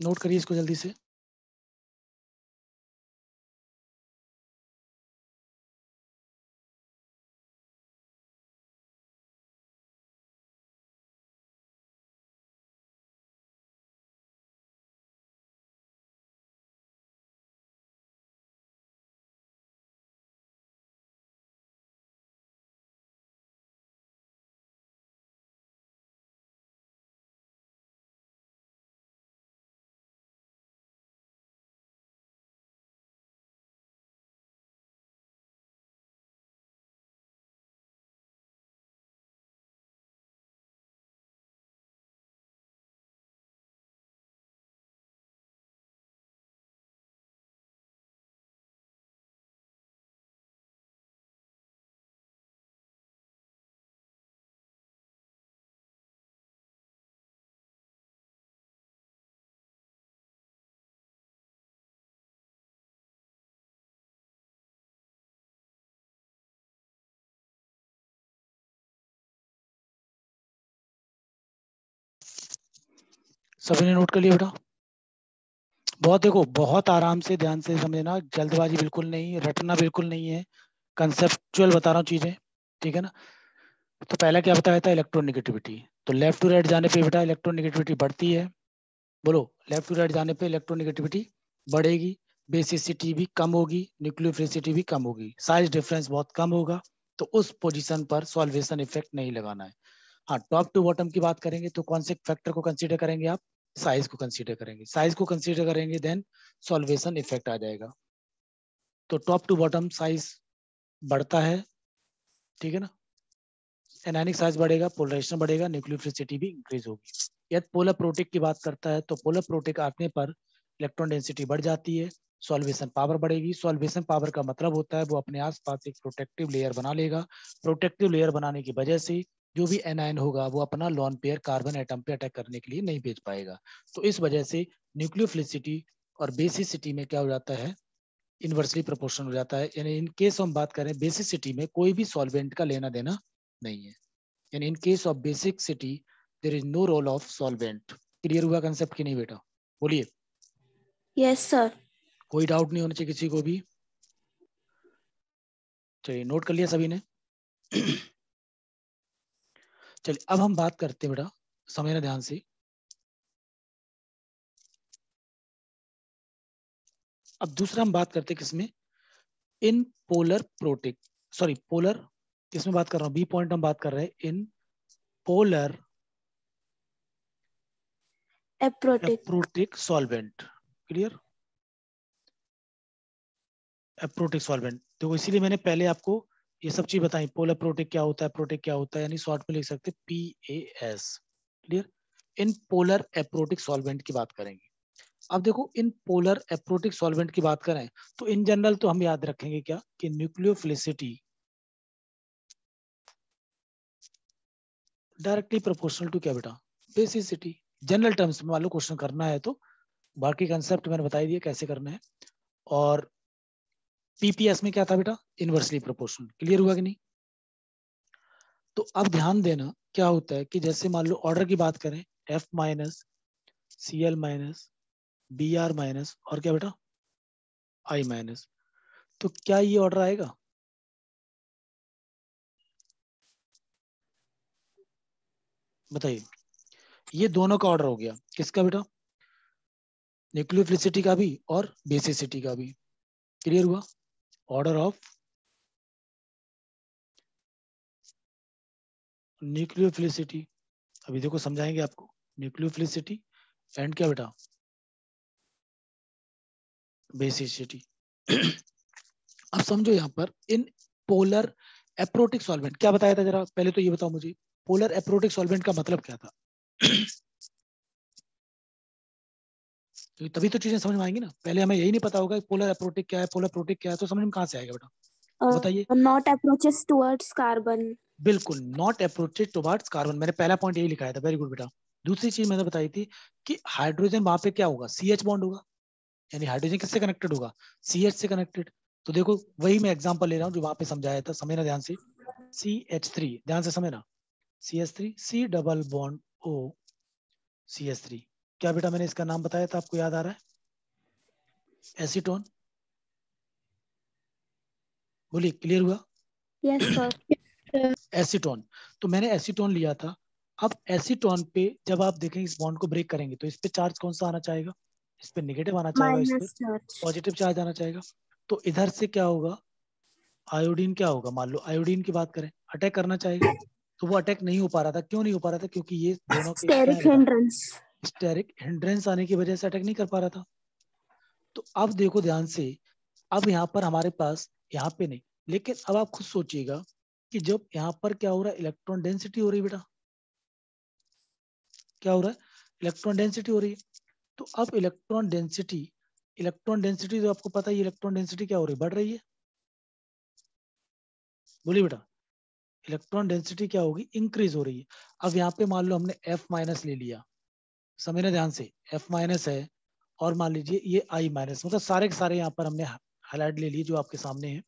Speaker 1: नोट करिए इसको जल्दी से। सभी ने नोट कर लिया बेटा। बहुत देखो, बहुत आराम से ध्यान से समझना, जल्दबाजी बिल्कुल नहीं, रटना बिल्कुल नहीं है कंसेप्चुअल बता रहा हूँ चीज़ें, ठीक है ना? तो पहला क्या बताया था? इलेक्ट्रोनिगेटिविटी तो लेफ़्ट टू राइट जाने पे बेटा इलेक्ट्रोनिगेटिविटी बढ़ती है। बोलो लेफ़्ट टू राइट जाने पे इलेक्ट्रोनिगेटिविटी बढ़ेगी बेसिसिटी भी कम होगी न्यूक्लियोफिलिसिटी भी कम होगी। साइज़ डिफरेंस बहुत कम होगा तो उस पोजीशन पर सॉल्वेशन इफ़ेक्ट नहीं लगाना है। हाँ टॉप टू बॉटम की बात करेंगे तो कौन से फैक्टर को कंसीडर करेंगे आप? साइज़ को कंसीडर करेंगे। साइज़ को कंसीडर करेंगे देन सॉल्वेशन इफ़ेक्ट आ जाएगा। तो टॉप टू बॉटम साइज़ बढ़ता है, ठीक है ना? एनानिक साइज़ बढ़ेगा पोलराइजेशन बढ़ेगा न्यूक्लियोफिलिसिटी भी इंक्रीज होगी। यदि पोलर प्रोटिक की बात करता है तो पोलर प्रोटिक आने पर इलेक्ट्रॉन डेंसिटी बढ़ जाती है सॉल्वेशन पावर बढ़ेगी। सॉल्वेशन पावर का मतलब होता है, वो अपने आसपास एक प्रोटेक्टिव लेयर बना लेगा। प्रोटेक्टिव लेयर बनाने की वजह से जो भी एनाइन होगा वो अपना लॉन पेयर कार्बन एटम पे अटैक करने के लिए नहीं भेज पाएगा। तो इस वजह से न्यूक्लियोफिलिसिटी और बेसिसिटी में क्या हो जाता है? इनवर्सली प्रोपोर्शन हो जाता है। यानी इन केस हम बात करें बेसिसिटी में कोई भी सॉल्वेंट का लेना देना नहीं है। यानी in case of basicity there is no role of solvent clear हुआ कंसेप्ट की नहीं बेटा? बोलिए।
Speaker 2: यस सर
Speaker 1: कोई डाउट नहीं होना चाहिए किसी को भी। चलिए नोट कर लिया सभी ने। चलिए अब हम बात करते हैं बेटा समझना ध्यान से। अब दूसरा हम बात करते हैं किसमें? In polar protic sorry polar किसमें बात कर रहा हूँ? बी पॉइंट हम बात कर रहे हैं in polar
Speaker 2: aprotic
Speaker 1: aprotic solvent clear aprotic solvent देखो इसीलिए मैंने पहले आपको ये सब चीज़ बताई पोलर प्रोटिक क्या होता है? प्रोटिक क्या होता है? यानी शॉर्ट में लिख सकते P A S clear in polar aprotic solvent की बात करेंगे। अब देखो, इन पोलर एप्रोटिक सॉल्वेंट की बात करें तो इन जनरल तो हम याद रखेंगे क्या? कि न्यूक्लियोफिलिसिटी डायरेक्टली प्रोपोर्शनल टू क्या बेटा? बेसिसिटी जनरल टर्म्स में मान लो क्वेश्चन करना है तो बाकी कंसेप्ट मैंने बताई दिया कैसे करना है। और पीपीएस में क्या था बेटा? इनवर्सली प्रोपोर्शनल क्लियर हुआ कि नहीं? तो अब ध्यान देना क्या होता है कि जैसे मान लो ऑर्डर की बात करें F minus C L minus B R minus और क्या बेटा? आई माइनस तो क्या ये ऑर्डर आएगा? बताइए। ये दोनों का ऑर्डर हो गया। किसका बेटा? न्यूक्लियोफिलिसिटी का भी और बेसिसिटी का भी। क्लियर हुआ? ऑर्डर ऑफ़ न्यूक्लियोफिलिसिटी अभी देखो समझाएँगे आपको। न्यूक्लियोफिलिसिटी एंड क्या बेटा? बेसिसिटी अब समझो यहाँ पर इन पोलर एप्रोटिक सॉल्वेंट क्या बताया था जरा? पहले तो ये बताओ मुझे। पोलर एप्रोटिक सॉल्वेंट का मतलब क्या था? तो तभी तो चीज़ें समझ में आएँगी ना। पहले हमें यही नहीं पता होगा पोलर अप्रोटिक क्या है पोलर प्रोटिक क्या है तो समझ में कहाँ से आएगा बेटा? बताइए।
Speaker 2: नॉट अप्रोचेस टुवर्ड्स कार्बन
Speaker 1: बिल्कुल नॉट अप्रोचेस टुवर्ड्स कार्बन मैंने पहला पॉइंट यही लिखा था वेरी गुड बेटा। दूसरी चीज़ मैंने बताई थी कि हाइड्रोजन वहाँ पे क्या होगा? सी एच बॉन्ड होगा। यानी हाइड्रोजन किससे कनेक्टेड होगा? सी एच से कनेक्टेड तो देखो वही मैं एग्ज़ाम्पल ले रहा हूँ जो वहाँ पे समझाया था। समझना ध्यान से? सी एच थ्री ध्यान से समझना C H three C double bond O C H three क्या बेटा मैंने इसका नाम बताया था? आपको याद आ रहा है? एसीटोन बोलिए क्लियर हुआ?
Speaker 2: यस सर
Speaker 1: एसीटोन तो मैंने एसीटोन लिया था। अब एसीटोन पे जब आप देखेंगे इस बॉन्ड को ब्रेक करेंगे तो इस पे चार्ज कौन सा आना चाहेगा? इस पे नेगेटिव आना चाहेगा इस पे पॉजिटिव चार्ज आना चाहेगा। तो इधर से क्या होगा? आयोडीन क्या होगा? मान लो आयोडीन की बात करें अटैक करना चाहेगा तो वो अटैक नहीं हो पा रहा था। क्यों नहीं हो पा रहा था? क्योंकि ये दोनों के
Speaker 2: स्टेरिक हिंड्रेंस
Speaker 1: आने की वजह से अटैक नहीं कर पा रहा था। तो अब देखो ध्यान से, अब यहाँ पर हमारे पास यहाँ पे नहीं, लेकिन अब आप खुद सोचिएगा कि जब यहाँ पर क्या हो रहा है इलेक्ट्रॉन डेंसिटी हो रही है बेटा। क्या हो रहा है? इलेक्ट्रॉन डेंसिटी हो रही है। तो अब इलेक्ट्रॉन डेंसिटी इलेक्ट्रॉन डेंसिटी तो आपको पता है इलेक्ट्रॉन डेंसिटी क्या हो रही है? बढ़ रही है। बोलिए बेटा इलेक्ट्रॉन डेंसिटी क्या होगी? इंक्रीज हो रही है। अब यहाँ पे मान लो हमने एफ़ माइनस ले लिया। समझना ध्यान से एफ़ माइनस है, और मान लीजिए ये आई माइनस मतलब सारे के सारे यहाँ पर हमने हाईलाइट ले लिए जो आपके सामने है।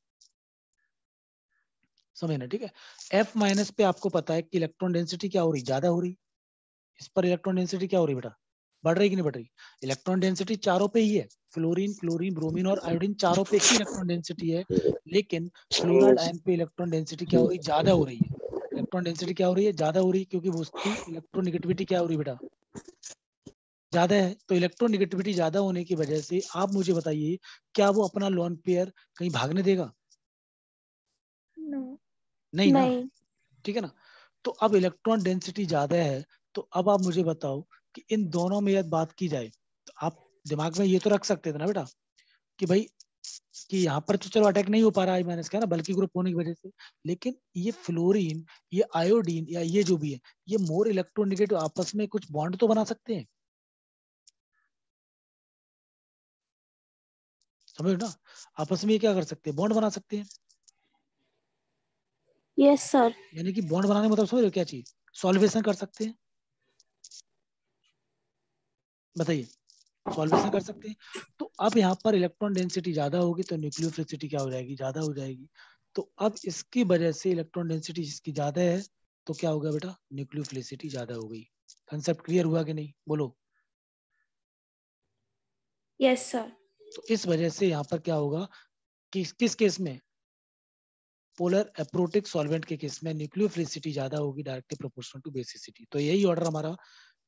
Speaker 1: समझना ठीक है? एफ़ माइनस पे आपको पता है कि इलेक्ट्रॉन डेंसिटी क्या हो रही, ज़्यादा हो रही। इस पर इलेक्ट्रॉन डेंसिटी क्या हो रही बेटा? बढ़ रही कि नहीं बढ़ रही? इलेक्ट्रॉन डेंसिटी चारों पे ही है। फ्लोरीन क्लोरीन ब्रोमीन और आयोडीन चारों पे ही इलेक्ट्रॉन डेंसिटी है। लेकिन फ्लोराइड आयन पे इलेक्ट्रॉन डेंसिटी क्या हो रही, ज़्यादा हो रही है। इलेक्ट्रॉन डेंसिटी क्या हो रही है? ज़्यादा हो रही है, क्योंकि उसकी इलेक्ट्रोनिगेटिविटी क्या हो रही बेटा? ज़्यादा है तो इलेक्ट्रोनिगेटिविटी ज़्यादा होने की वजह से आप मुझे बताइए क्या वो अपना लोन पेयर कहीं भागने देगा?
Speaker 2: No.
Speaker 1: नहीं,
Speaker 2: नहीं।
Speaker 1: ना ठीक है ना? तो अब इलेक्ट्रॉन डेंसिटी ज़्यादा है तो अब आप मुझे बताओ कि इन दोनों में यदि बात की जाए तो आप दिमाग में ये तो रख सकते थे ना बेटा कि भाई कि यहाँ पर तो चलो अटैक नहीं हो पा रहा है माइनस का ना? बल्कि ग्रुप होने की वजह से। लेकिन ये फ्लोरीन ये आयोडीन या ये जो भी है ये मोर इलेक्ट्रोनिगेटिव आपस में कुछ बॉन्ड तो बना सकते हैं? समझ ना? आपस में क्या कर सकते हैं? बॉन्ड बना सकते हैं?
Speaker 2: यस सर
Speaker 1: यानी कि बॉन्ड बनाने मतलब समझ रहे हो क्या चीज़? सॉल्वेशन कर सकते हैं? बताइए। सॉल्वेशन कर सकते हैं? तो अब यहाँ पर इलेक्ट्रॉन डेंसिटी ज़्यादा होगी तो न्यूक्लियोफिलिसिटी क्या हो जाएगी? ज़्यादा हो जाएगी। तो अब इसकी वजह से इलेक्ट्रॉन डेंसिटी जिसकी ज़्यादा है तो क्या होगा बेटा? न्यूक्लियोफिलिसिटी ज़्यादा हो गई। कंसेप्ट क्लियर हुआ कि नहीं? बोलो।
Speaker 2: यस yes, सर
Speaker 1: तो इस वजह से यहाँ पर क्या होगा कि किस केस में? पोलर एप्रोटिक सॉल्वेंट के केस में न्यूक्लियोफिलिसिटी ज़्यादा होगी डायरेक्टली प्रोपोर्शनल टू बेसिसिटी तो यही ऑर्डर हमारा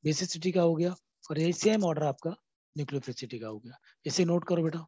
Speaker 1: बेसिसिटी का हो गया और यही सेम ऑर्डर आपका न्यूक्लियोफिलिसिटी का हो गया। इसे नोट करो बेटा।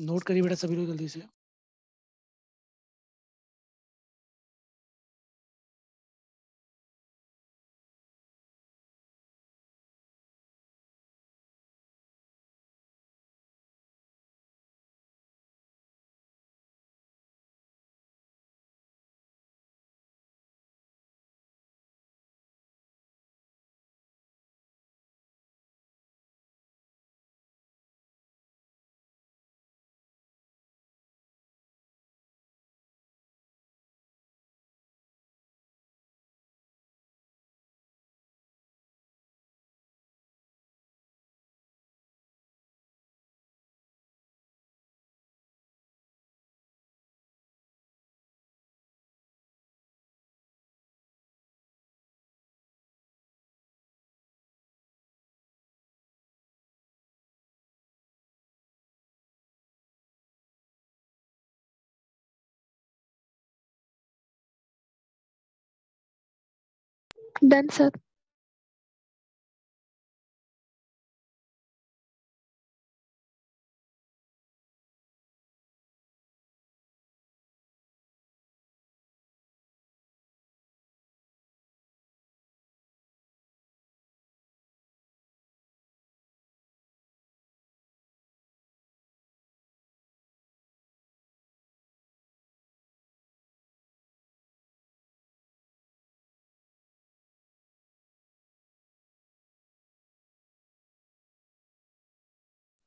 Speaker 1: नोट करिए बेटा सभी लोग जल्दी से।
Speaker 2: डन सर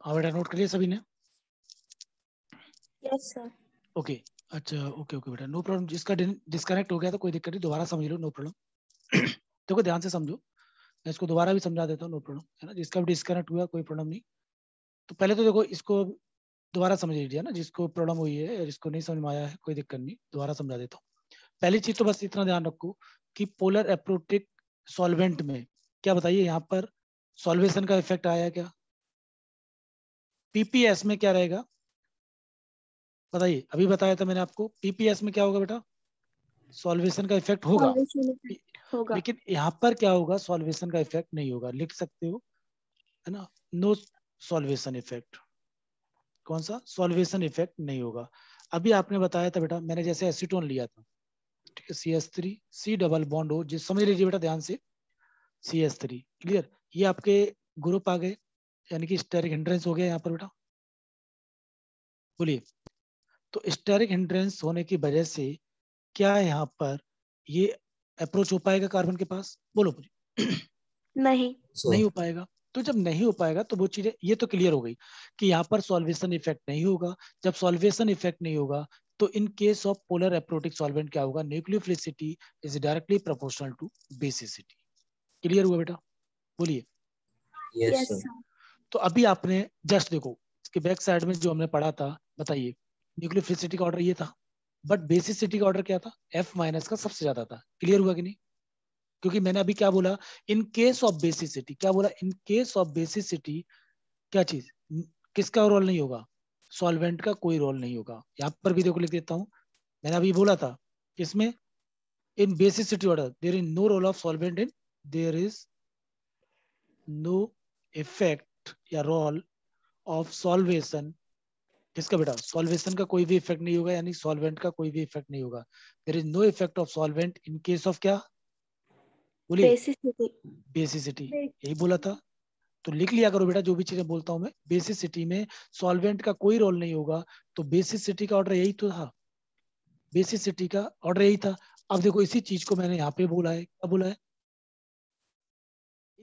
Speaker 1: हाँ बेटा नोट करिए सभी ने?
Speaker 2: यस सर
Speaker 1: ओके अच्छा ओके ओके बेटा नो प्रॉब्लम जिसका डिस्कनेक्ट हो गया तो कोई दिक्कत नहीं दोबारा समझ लो नो प्रॉब्लम देखो ध्यान से समझो। मैं इसको दोबारा भी समझा देता हूँ नो प्रॉब्लम है ना? जिसका भी डिस्कनेक्ट हुआ कोई प्रॉब्लम नहीं। तो पहले तो देखो इसको दोबारा समझ लीजिए ना? जिसको प्रॉब्लम हुई है जिसको नहीं समझ में आया है कोई दिक्कत नहीं दोबारा समझा देता हूँ। पहली चीज़ तो बस इतना ध्यान रखो कि पोलर एप्रोटिक सॉल्वेंट में क्या बताइए यहाँ पर सॉल्वेशन का इफ़ेक्ट आया क्या? पीपीएस में क्या रहेगा? बताइए अभी बताया था मैंने आपको पीपीएस में क्या होगा बेटा? सॉल्वेशन का इफ़ेक्ट होगा।
Speaker 2: होगा।
Speaker 1: लेकिन यहाँ पर क्या होगा? सॉल्वेशन का इफ़ेक्ट नहीं होगा। लिख सकते हो? है ना? नो सॉल्वेशन इफ़ेक्ट कौन सा? सॉल्वेशन इफ़ेक्ट नहीं होगा। अभी आपने बताया था बेटा मैंने जैसे एसिटोन लिया था ठीक है C S three C double bond हो जिस समझ लीजिए बेटा ध्यान से। सी एस थ्री क्लियर ये आपके ग्रुप आ गए। यानी कि स्टेरिक हिंड्रेंस हो गया यहाँ पर बेटा। बोलिए। तो स्टेरिक हिंड्रेंस होने की वजह से क्या यहाँ पर ये अप्रोच हो पाएगा कार्बन के पास? बोलो मुझे।
Speaker 2: नहीं।
Speaker 1: नहीं हो पाएगा। तो जब नहीं हो पाएगा तो वो चीज़ें ये तो क्लियर हो गई कि यहाँ पर सॉल्वेशन इफ़ेक्ट नहीं होगा। जब सॉल्वेशन इफ़ेक्ट नहीं होगा तो in case of polar aprotic solvent क्या होगा? Nucleophilicity is directly proportional to basicity clear हुआ बेटा? बोलिए।
Speaker 3: Yes sir.
Speaker 1: तो अभी आपने जस्ट देखो, इसके बैक साइड में जो हमने पढ़ा था, बताइए न्यूक्लियोफिलिसिटी का ऑर्डर ये था बट बेसिसिटी का ऑर्डर क्या था? एफ़ माइनस का सबसे ज़्यादा था। क्लियर हुआ कि नहीं? क्योंकि मैंने अभी क्या बोला इन केस ऑफ़ बेसिसिटी क्या बोला इन केस ऑफ़ बेसिसिटी क्या चीज़? किसका रोल नहीं होगा? सॉल्वेंट का कोई रोल नहीं होगा। यहाँ पर भी देखो लिख देता हूँ। मैंने अभी बोला था, इसमें in basicity order there is no role of solvent in there is no effect या रोल ऑफ़ सॉल्वेशन किसका बेटा? सॉल्वेशन का कोई भी इफ़ेक्ट नहीं होगा यानी सॉल्वेंट का कोई भी इफ़ेक्ट नहीं होगा। There is no effect of solvent in case of क्या? बोलिए।
Speaker 2: बेसिसिटी
Speaker 1: बेसिसिटी यही बोला था। तो लिख लिया करो बेटा जो भी चीज़ें बोलता हूँ मैं। बेसिसिटी में सॉल्वेंट का कोई रोल नहीं होगा तो बेसिसिटी का ऑर्डर यही तो था। बेसिसिटी का ऑर्डर यही था। अब देखो इसी चीज़ को मैंने यहाँ पे बोला है। क्या बोला है?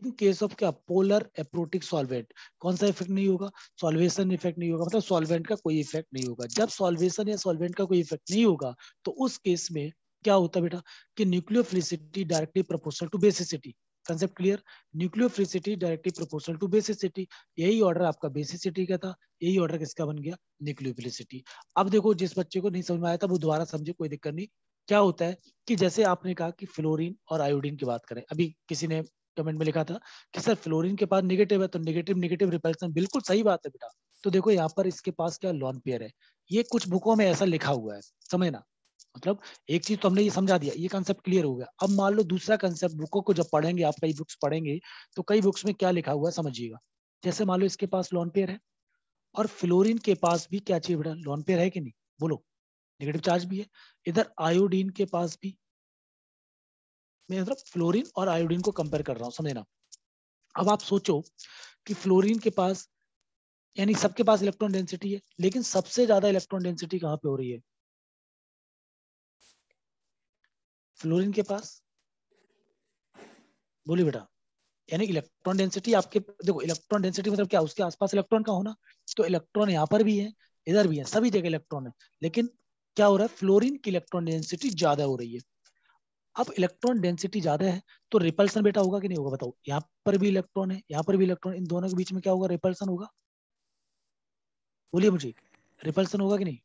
Speaker 1: इन केस ऑफ़ क्या? पोलर एप्रोटिक सॉल्वेंट कौन सा इफ़ेक्ट नहीं होगा? सॉल्वेशन इफ़ेक्ट नहीं होगा। मतलब सॉल्वेंट का कोई इफ़ेक्ट नहीं होगा। जब सॉल्वेशन या सॉल्वेंट का कोई इफ़ेक्ट नहीं होगा तो उस केस में क्या होता है बेटा? कि nucleophilicity directly proportional to basicity concept clear nucleophilicity directly proportional to basicity यही ऑर्डर आपका बेसिसिटी का था। यही ऑर्डर किसका बन गया? न्यूक्लियोफिलिसिटी अब देखो, जिस बच्चे को नहीं समझ में आया था, वो दोबारा समझे, कोई दिक्कत नहीं। क्या होता है कि जैसे आपने कहा कि फ्लोरीन और आयोडीन की बात करें। अभी किसी ने कमेंट में लिखा था कि सर फ्लोरीन के पास नेगेटिव है तो नेगेटिव नेगेटिव रिपल्सन बिल्कुल सही बात है बेटा। तो देखो, यहाँ पर इसके पास क्या लॉन पेयर है? ये कुछ बुकों में ऐसा लिखा हुआ है समझना मतलब एक चीज़ तो हमने ये समझा दिया, ये कंसेप्ट क्लियर हो गया। अब मान लो दूसरा कंसेप्ट बुकों को जब पढ़ेंगे, आप कई बुक्स पढ़ेंगे तो कई बुक्स में क्या लिखा हुआ है, समझिएगा। जैसे मान लो इसके पास लॉन पेयर है, और फ्लोरिन के पास भी क्या चाहिए बेटा? लॉन पेयर है कि नहीं? बोलो नेगेटिव चार्ज भी है। इधर आयोडीन के पास भी मैं मतलब फ्लोरीन और आयोडीन को कंपेयर कर रहा हूँ समझना अब आप सोचो कि फ्लोरीन के पास, यानी सबके पास इलेक्ट्रॉन डेंसिटी है, लेकिन सबसे ज़्यादा इलेक्ट्रॉन डेंसिटी कहाँ पे हो रही है? फ्लोरीन के पास? बोलिए बेटा। यानी इलेक्ट्रॉन डेंसिटी आपके, देखो इलेक्ट्रॉन डेंसिटी मतलब क्या? उसके आसपास इलेक्ट्रॉन का होना तो इलेक्ट्रॉन यहाँ पर भी है, इधर भी है, सभी जगह इलेक्ट्रॉन है। लेकिन क्या हो रहा है? फ्लोरीन की इलेक्ट्रॉन डेंसिटी ज़्यादा हो रही है। अब इलेक्ट्रॉन डेंसिटी ज़्यादा है तो रिपल्सन बेटा होगा कि नहीं होगा? बताओ यहाँ पर भी इलेक्ट्रॉन है यहाँ पर भी इलेक्ट्रॉन इन दोनों के बीच में क्या होगा? रिपल्सन होगा। बोलिए मुझे रिपल्सन होगा कि नहीं?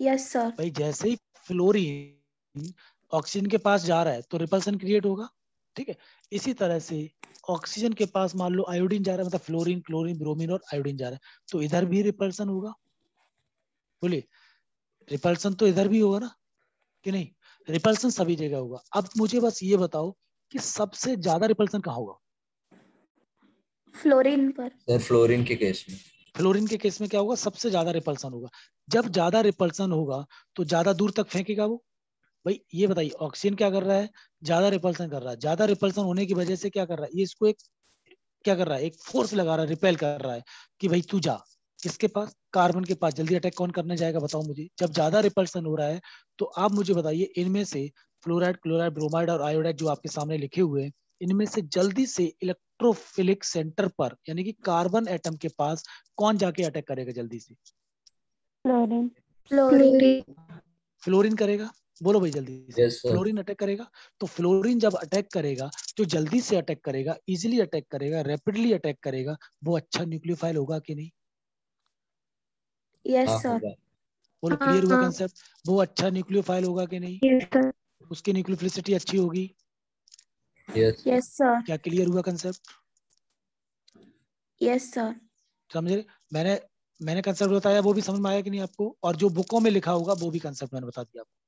Speaker 2: यस सर
Speaker 1: भाई जैसे ही फ्लोरीन ऑक्सीजन के पास जा रहा है तो रिपल्सन क्रिएट होगा ठीक है? इसी तरह से ऑक्सीजन के पास मान लो आयोडीन जा रहा है मतलब फ्लोरीन क्लोरीन ब्रोमीन और आयोडीन जा रहा है तो इधर भी रिपल्सन होगा। बोलिए रिपल्सन तो इधर भी होगा ना? कि नहीं? रिपल्सन सभी जगह होगा। अब मुझे बस ये बताओ कि सबसे ज़्यादा रिपल्सन कहाँ होगा?
Speaker 2: फ्लोरीन पर।
Speaker 3: सर फ्लोरीन के केस में।
Speaker 1: फ्लोरीन के केस में क्या होगा? सबसे ज़्यादा रिपल्सन होगा। जब ज़्यादा रिपल्सन होगा तो ज़्यादा दूर तक फेंकेगा वो। भाई ये बताइए ऑक्सीजन क्या कर रहा है? ज़्यादा रिपल्सन कर रहा है। ज़्यादा रिपल्सन होने की वजह से क्या कर रहा है? ये इसको एक क्या कर रहा है? एक फोर्स लगा रहा है रिपेल कर रहा है कि भाई तू जा। किसके पास? कार्बन के पास। जल्दी अटैक कौन करने जाएगा बताओ मुझे। जब ज़्यादा रिपल्सन हो रहा है तो आप मुझे बताइए इनमें से फ्लोराइड क्लोराइड ब्रोमाइड और आयोडाइड जो आपके सामने लिखे हुए हैं इनमें से जल्दी से इलेक्ट्रोफिलिक सेंटर पर यानी कि कार्बन एटम के पास कौन जाके अटैक करेगा जल्दी से?
Speaker 2: फ्लोरीन फ्लोरीन
Speaker 1: फ्लोरीन करेगा? बोलो भाई जल्दी
Speaker 3: Yes, sir.
Speaker 1: फ्लोरीन अटैक करेगा? तो फ्लोरीन जब अटैक करेगा जो जल्दी से अटैक करेगा इजीली अटैक करेगा रैपिडली अटैक करेगा वो अच्छा न्यूक्लियोफाइल होगा कि नहीं?
Speaker 2: यस
Speaker 3: हाँ
Speaker 2: सर हाँ,
Speaker 1: क्लियर हुआ
Speaker 2: हाँ।
Speaker 1: कंसेप्ट वो अच्छा न्यूक्लियोफाइल होगा कि नहीं?
Speaker 2: यस सर
Speaker 1: उसकी न्यूक्लियोफिलिसिटी अच्छी होगी?
Speaker 3: यस
Speaker 2: यस सर
Speaker 1: क्या क्लियर हुआ कंसेप्ट
Speaker 2: यस सर
Speaker 1: समझे? मैंने मैंने कंसेप्ट बताया वो भी समझ में आया कि नहीं आपको? और जो बुकों में लिखा होगा वो भी कंसेप्ट मैंने बता दिया आपको।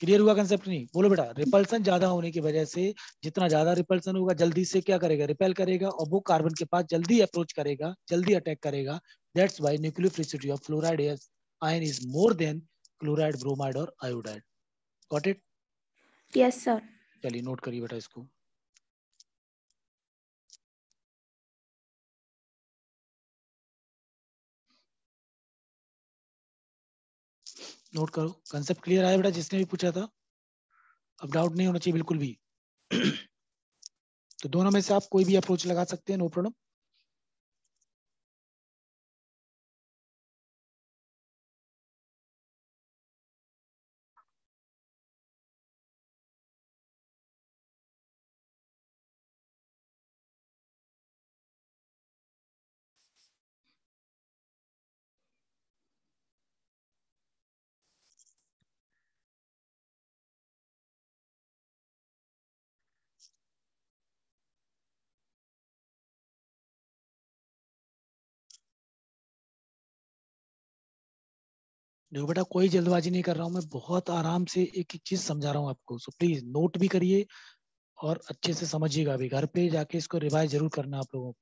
Speaker 1: क्लियर हुआ कंसेप्ट नहीं? बोलो बेटा रिपल्सन ज़्यादा होने की वजह से जितना ज़्यादा रिपल्सन होगा जल्दी से क्या करेगा? रिपेल करेगा और वो कार्बन के पास जल्दी अप्रोच करेगा जल्दी अटैक करेगा। That's why nucleophilicity of fluoride ion is more than chloride bromide और iodide got it
Speaker 2: yes sir
Speaker 1: चलिए नोट करिए बेटा इसको। नोट करो। कंसेप्ट क्लियर आया बेटा, जिसने भी पूछा था। अब डाउट नहीं होना चाहिए, बिल्कुल भी। तो दोनों में से आप कोई भी अप्रोच लगा सकते हैं नो प्रॉब्लम देखो बेटा, कोई जल्दबाजी नहीं कर रहा हूँ, मैं बहुत आराम से एक एक चीज़ समझा रहा हूँ आपको। सो प्लीज़ नोट भी करिए और अच्छे से समझिएगा भी। घर पे जाके इसको रिवाइज ज़रूर करना आप लोगों को।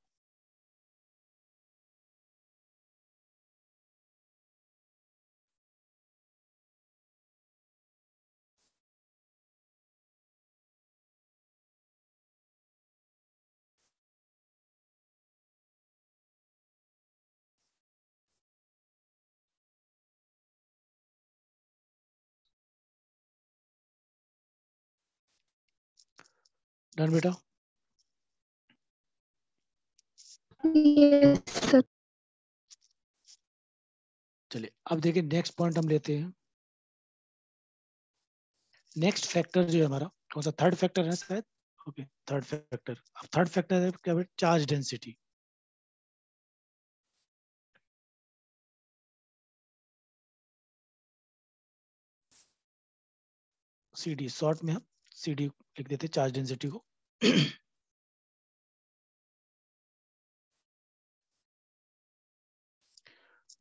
Speaker 1: डन बेटा? चलिए अब देखिए नेक्स्ट पॉइंट हम लेते हैं। नेक्स्ट फैक्टर जो है हमारा कौन सा? थर्ड फैक्टर है शायद? ओके थर्ड फैक्टर अब थर्ड फैक्टर है क्या बेटा charge density C D short में हम सी डी लिख देते चार्ज डेंसिटी को।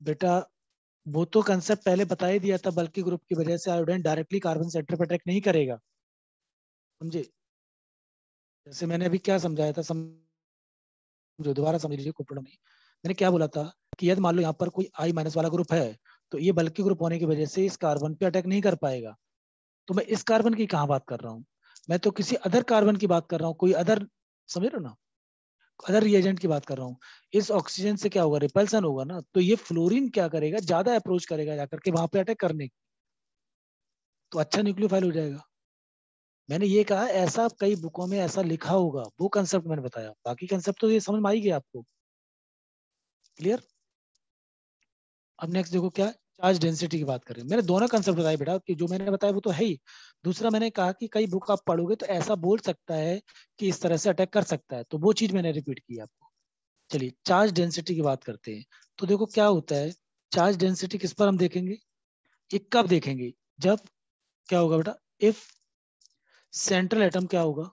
Speaker 1: बेटा, वो तो कंसेप्ट पहले बता ही दिया था, बल्कि ग्रुप की वजह से आयोडीन डायरेक्टली कार्बन सेंटर पर अटैक नहीं करेगा। समझे? जैसे मैंने अभी क्या समझाया था समझो दोबारा समझ लीजिए प्रॉब्लम नहीं। मैंने क्या बोला था कि यदि मान लो यहाँ पर कोई आई माइनस वाला ग्रुप है तो ये बल्कि ग्रुप होने की वजह से इस कार्बन पे अटैक नहीं कर पाएगा। तो मैं इस कार्बन की कहा बात कर रहा हूँ? मैं तो किसी अदर कार्बन की बात कर रहा हूँ, कोई अदर समझ रहे हो ना? अदर रिएजेंट की बात कर रहा हूँ। इस ऑक्सीजन से क्या होगा? रिपल्सन होगा ना? तो ये फ्लोरीन क्या करेगा? ज़्यादा अप्रोच करेगा जाकर के वहाँ पे अटैक करने। की तो अच्छा न्यूक्लियोफाइल हो जाएगा। मैंने ये कहा, ऐसा कई बुकों में ऐसा लिखा होगा। वो कंसेप्ट मैंने बताया। बाकी कंसेप्ट तो ये समझ में आई गया आपको। क्लियर अब नेक्स्ट देखो क्या चार्ज डेंसिटी की बात करें मैंने दोनों कंसेप्ट बताए बेटा, कि जो मैंने बताया वो तो है ही। दूसरा मैंने कहा कि कई बुक आप पढ़ोगे तो ऐसा बोल सकता है कि इस तरह से अटैक कर सकता है। तो वो चीज़ मैंने रिपीट की आपको। चलिए चार्ज डेंसिटी की बात करते हैं। तो देखो क्या होता है चार्ज डेंसिटी किस पर हम देखेंगे? ये कब देखेंगे? जब क्या होगा बेटा? इफ़ सेंट्रल एटम क्या होगा?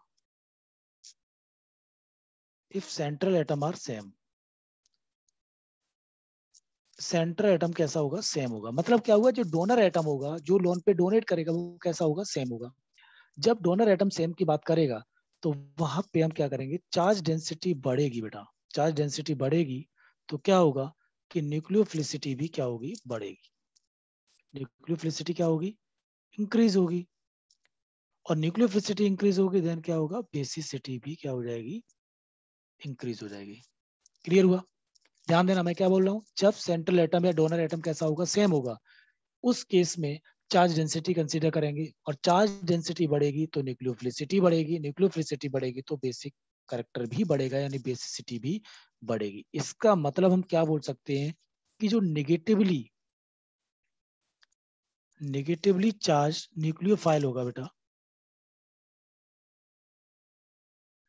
Speaker 1: If central atom are same central atom कैसा होगा? सेम होगा। मतलब क्या होगा जो डोनर एटम होगा, जो लोन पे डोनेट करेगा, वो कैसा होगा? सेम होगा। जब डोनर एटम सेम की बात करेगा तो वहाँ पे हम क्या करेंगे? चार्ज डेंसिटी बढ़ेगी बेटा। चार्ज डेंसिटी बढ़ेगी तो क्या होगा कि न्यूक्लियोफिलिसिटी भी क्या होगी? बढ़ेगी। न्यूक्लियोफिलिसिटी क्या होगी? इंक्रीज होगी। और न्यूक्लियोफिलिसिटी इंक्रीज होगी देन क्या होगा? बेसिसिटी भी क्या हो जाएगी? इंक्रीज हो जाएगी। क्लियर हुआ? ध्यान देना मैं क्या बोल रहा हूँ, जब सेंट्रल एटम या डोनर एटम कैसा होगा सेम होगा। उस केस में चार्ज डेंसिटी कंसीडर करेंगे और चार्ज डेंसिटी बढ़ेगी तो न्यूक्लियोफिलिसिटी बढ़ेगी न्यूक्लियोफिलिसिटी बढ़ेगी तो बेसिक करेक्टर भी बढ़ेगा, यानी बेसिसिटी भी बढ़ेगी। इसका मतलब हम क्या बोल सकते हैं कि जो निगेटिवली निगेटिवली चार्ज न्यूक्लियोफाइल होगा बेटा।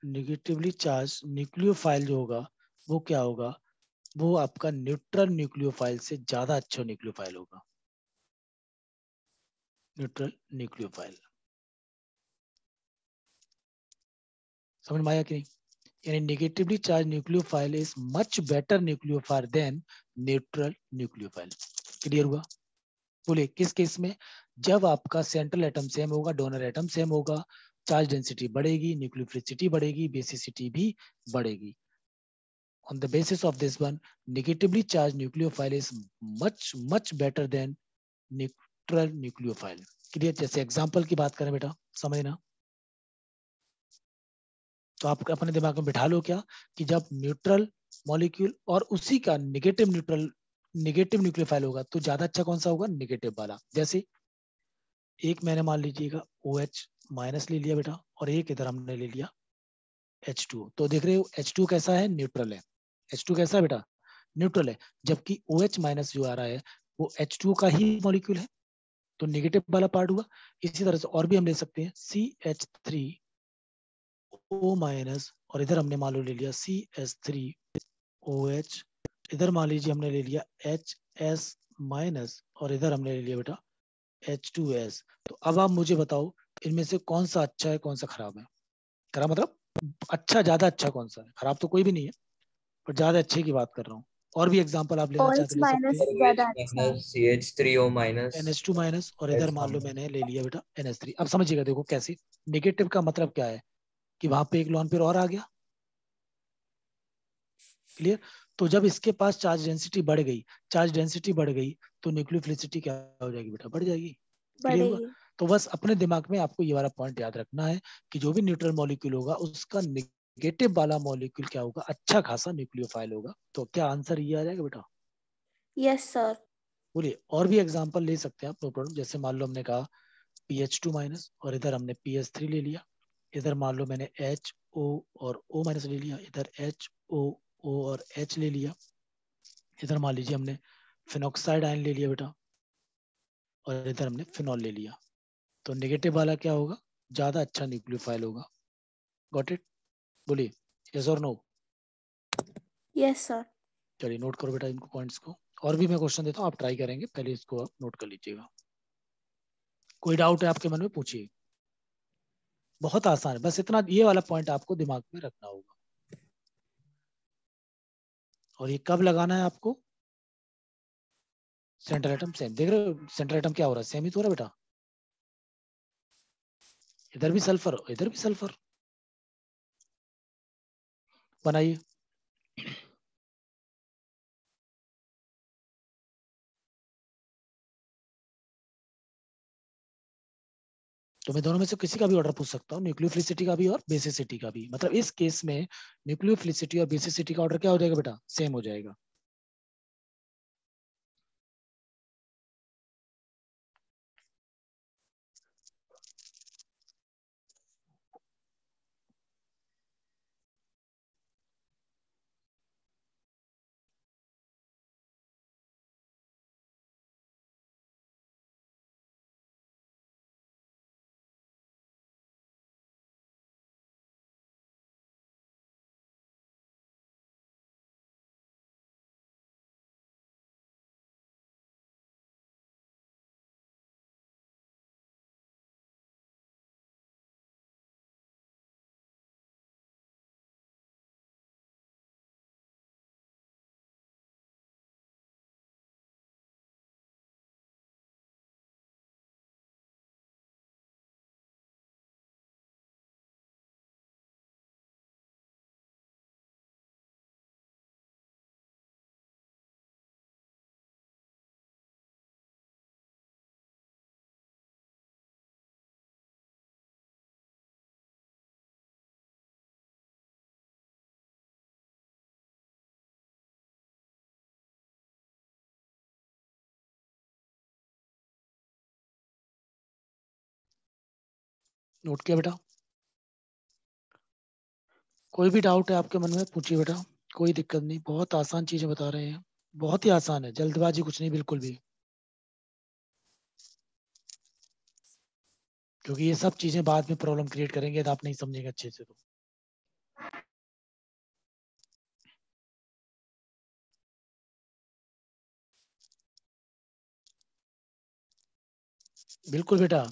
Speaker 1: निगेटिवली चार्ज न्यूक्लियोफाइल जो होगा, वो क्या होगा? वो आपका न्यूट्रल न्यूक्लियोफाइल से ज़्यादा अच्छा न्यूक्लियोफाइल होगा। Neutral nucleophile. समझ में आया कि नहीं? यानी negatively charge nucleophile is much better nucleophile than neutral nucleophile clear हुआ? बोले किस केस में? जब आपका सेंट्रल एटम सेम होगा डोनर एटम सेम होगा चार्ज डेंसिटी बढ़ेगी न्यूक्लियोफिलिसिटी बढ़ेगी बेसिसिटी भी बढ़ेगी। On the basis of this one, negatively charged nucleophile is much much better than neutral nucleophile. Clear जैसे एग्जांपल की बात करें बेटा समझना तो आप अपने दिमाग में बिठा लो क्या? कि जब न्यूट्रल मॉलिक्यूल और उसी का नेगेटिव न्यूट्रल नेगेटिव न्यूक्लियोफाइल होगा तो ज़्यादा अच्छा कौन सा होगा? नेगेटिव वाला। जैसे एक मैंने मान लीजिएगा ओ एच माइनस ले लिया बेटा, और एक इधर हमने ले लिया एच टू तो देख रहे हो एच टू कैसा है? न्यूट्रल है। एच टू कैसा बेटा? न्यूट्रल है, जबकि ओ एच माइनस जो आ रहा है, वो एच टू का ही मॉलिक्यूल है। तो नेगेटिव वाला पार्ट हुआ, इसी तरह से और भी हम ले सकते हैं C H three O minus और इधर हमने मान लो ले लिया C S three O H इधर मान लीजिए हमने ले लिया एच एस माइनस और इधर हमने ले लिया बेटा एच टू एस तो अब आप मुझे बताओ, इनमें से कौन सा अच्छा है, कौन सा खराब है? खराब मतलब अच्छा ज़्यादा अच्छा कौन सा है? खराब तो कोई भी नहीं है। पर ज़्यादा अच्छे की बात कर रहा हूँ। और भी एग्जांपल आप लेना चाहते हैं
Speaker 3: CH3O माइनस
Speaker 1: NH2 माइनस और इधर मान लो मैंने ले लिया बेटा NH3 अब समझिएगा देखो कैसे। नेगेटिव का मतलब क्या है? कि वहाँ पे एक लॉन पेयर और आ गया। क्लियर तो जब इसके पास चार्ज डेंसिटी बढ़ गई चार्ज डेंसिटी बढ़ गई तो न्यूक्लियोफिलिसिटी क्या हो जाएगी बेटा? बढ़ जाएगी। तो बस अपने दिमाग में आपको ये वाला पॉइंट याद रखना है कि जो भी न्यूट्रल मॉलिक्यूल होगा उसका नेगेटिव वाला मॉलिक्यूल क्या होगा? अच्छा खासा न्यूक्लियोफाइल होगा। तो क्या आंसर ये आ जाएगा बेटा?
Speaker 2: यस सर
Speaker 1: बोलिए और भी एग्जांपल ले सकते हैं आप नो प्रॉब्लम जैसे मान लो हमने कहा पी एच टू माइनस और इधर हमने पी एच थ्री ले लिया। इधर मान लो मैंने एच ओ और ओ माइनस ले लिया। इधर एच ओ ओ और एच ले लिया। इधर मान लीजिए हमने फिनोक्साइड आयन ले लिया बेटा। और इधर हमने फिनॉल ले लिया। तो नेगेटिव वाला क्या होगा? ज़्यादा अच्छा न्यूक्लियोफाइल होगा। गॉट इट बोलिए यस और नो
Speaker 2: यस सर
Speaker 1: चलिए नोट करो बेटा इनको पॉइंट्स को। और भी मैं क्वेश्चन देता हूँ आप ट्राई करेंगे पहले इसको आप नोट कर लीजिएगा। कोई डाउट है आपके मन में पूछिए। बहुत आसान है बस इतना ये वाला पॉइंट आपको दिमाग में रखना होगा। और ये कब लगाना है आपको? सेंट्रल एटम सेम देख रहे हो सेंट्रल एटम क्या हो रहा है? सेम ही तो हो रहा है बेटा? इधर भी सल्फ़र इधर भी सल्फ़र बनाइए। तो मैं दोनों में से किसी का भी ऑर्डर पूछ सकता हूँ न्यूक्लियोफिलिसिटी का भी और बेसिसिटी का भी। मतलब इस केस में न्यूक्लियोफिलिसिटी और बेसिसिटी का ऑर्डर क्या हो जाएगा बेटा? सेम हो जाएगा। नोट किया बेटा। कोई भी डाउट है आपके मन में, पूछिए बेटा। कोई दिक्कत नहीं, बहुत आसान चीज़ें बता रहे हैं। बहुत ही आसान है, जल्दबाजी कुछ नहीं, बिल्कुल भी। क्योंकि ये सब चीज़ें बाद में प्रॉब्लम क्रिएट करेंगे तो आप नहीं समझेंगे अच्छे से तो। बिल्कुल बेटा।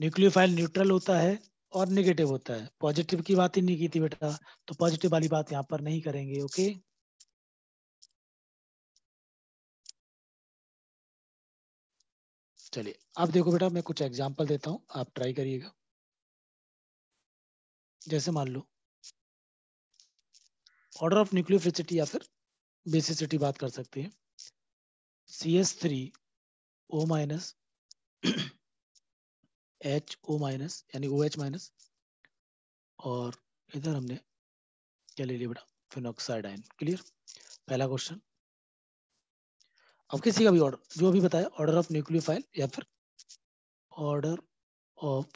Speaker 1: न्यूक्लियोफाइल न्यूट्रल होता है और निगेटिव होता है। पॉजिटिव की बात ही नहीं की थी बेटा तो पॉजिटिव वाली बात यहाँ पर नहीं करेंगे ओके चलिए अब देखो बेटा, मैं कुछ एग्जांपल देता हूँ, आप ट्राई करिएगा। जैसे मान लो ऑर्डर ऑफ़ न्यूक्लियोफिसिटी या फिर बेसिसिटी बात कर सकते हैं। C S three O minus H O minus यानी ओ एच माइनस और इधर हमने क्या ले लिया बेटा? फिनोक्साइड आयन क्लियर पहला क्वेश्चन अब किसी का भी ऑर्डर जो भी बताया ऑर्डर ऑफ़ न्यूक्लियोफाइल या फिर ऑर्डर ऑफ़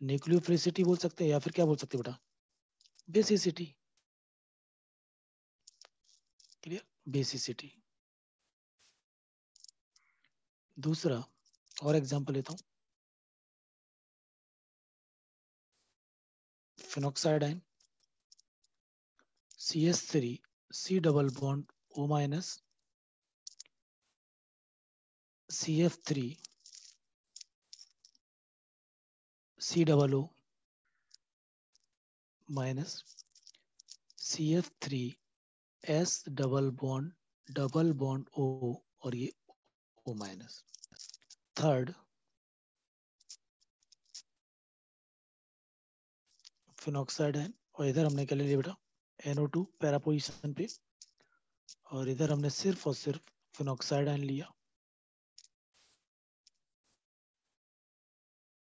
Speaker 1: न्यूक्लियोफिलिसिटी बोल सकते हैं, या फिर क्या बोल सकते बेटा? बेसिसिटी क्लियर बेसिसिटी दूसरा, और एग्जांपल लेता हूँ। Phenoxide ion CS3 C double bond O minus CF3 C double O minus CF3 S double bond double bond O और ये O minus थर्ड फिनॉक्साइड है, और इधर हमने क्या ले लिया बेटा? NO2 पैरा पोजिशन पे, और इधर हमने सिर्फ़ और सिर्फ़ फिनोक्साइड आयन लिया।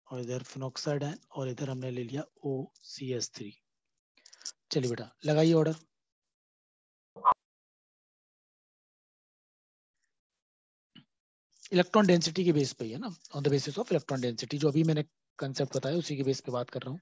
Speaker 1: और इधर फिनॉक्साइड आयन और इधर हमने ले लिया ओ सी एस थ्री चलिए बेटा, लगाइए ऑर्डर इलेक्ट्रॉन डेंसिटी के बेस पे है ना on the basis of electron density जो अभी मैंने कंसेप्ट बताया, उसी के बेस पे बात कर रहा हूँ।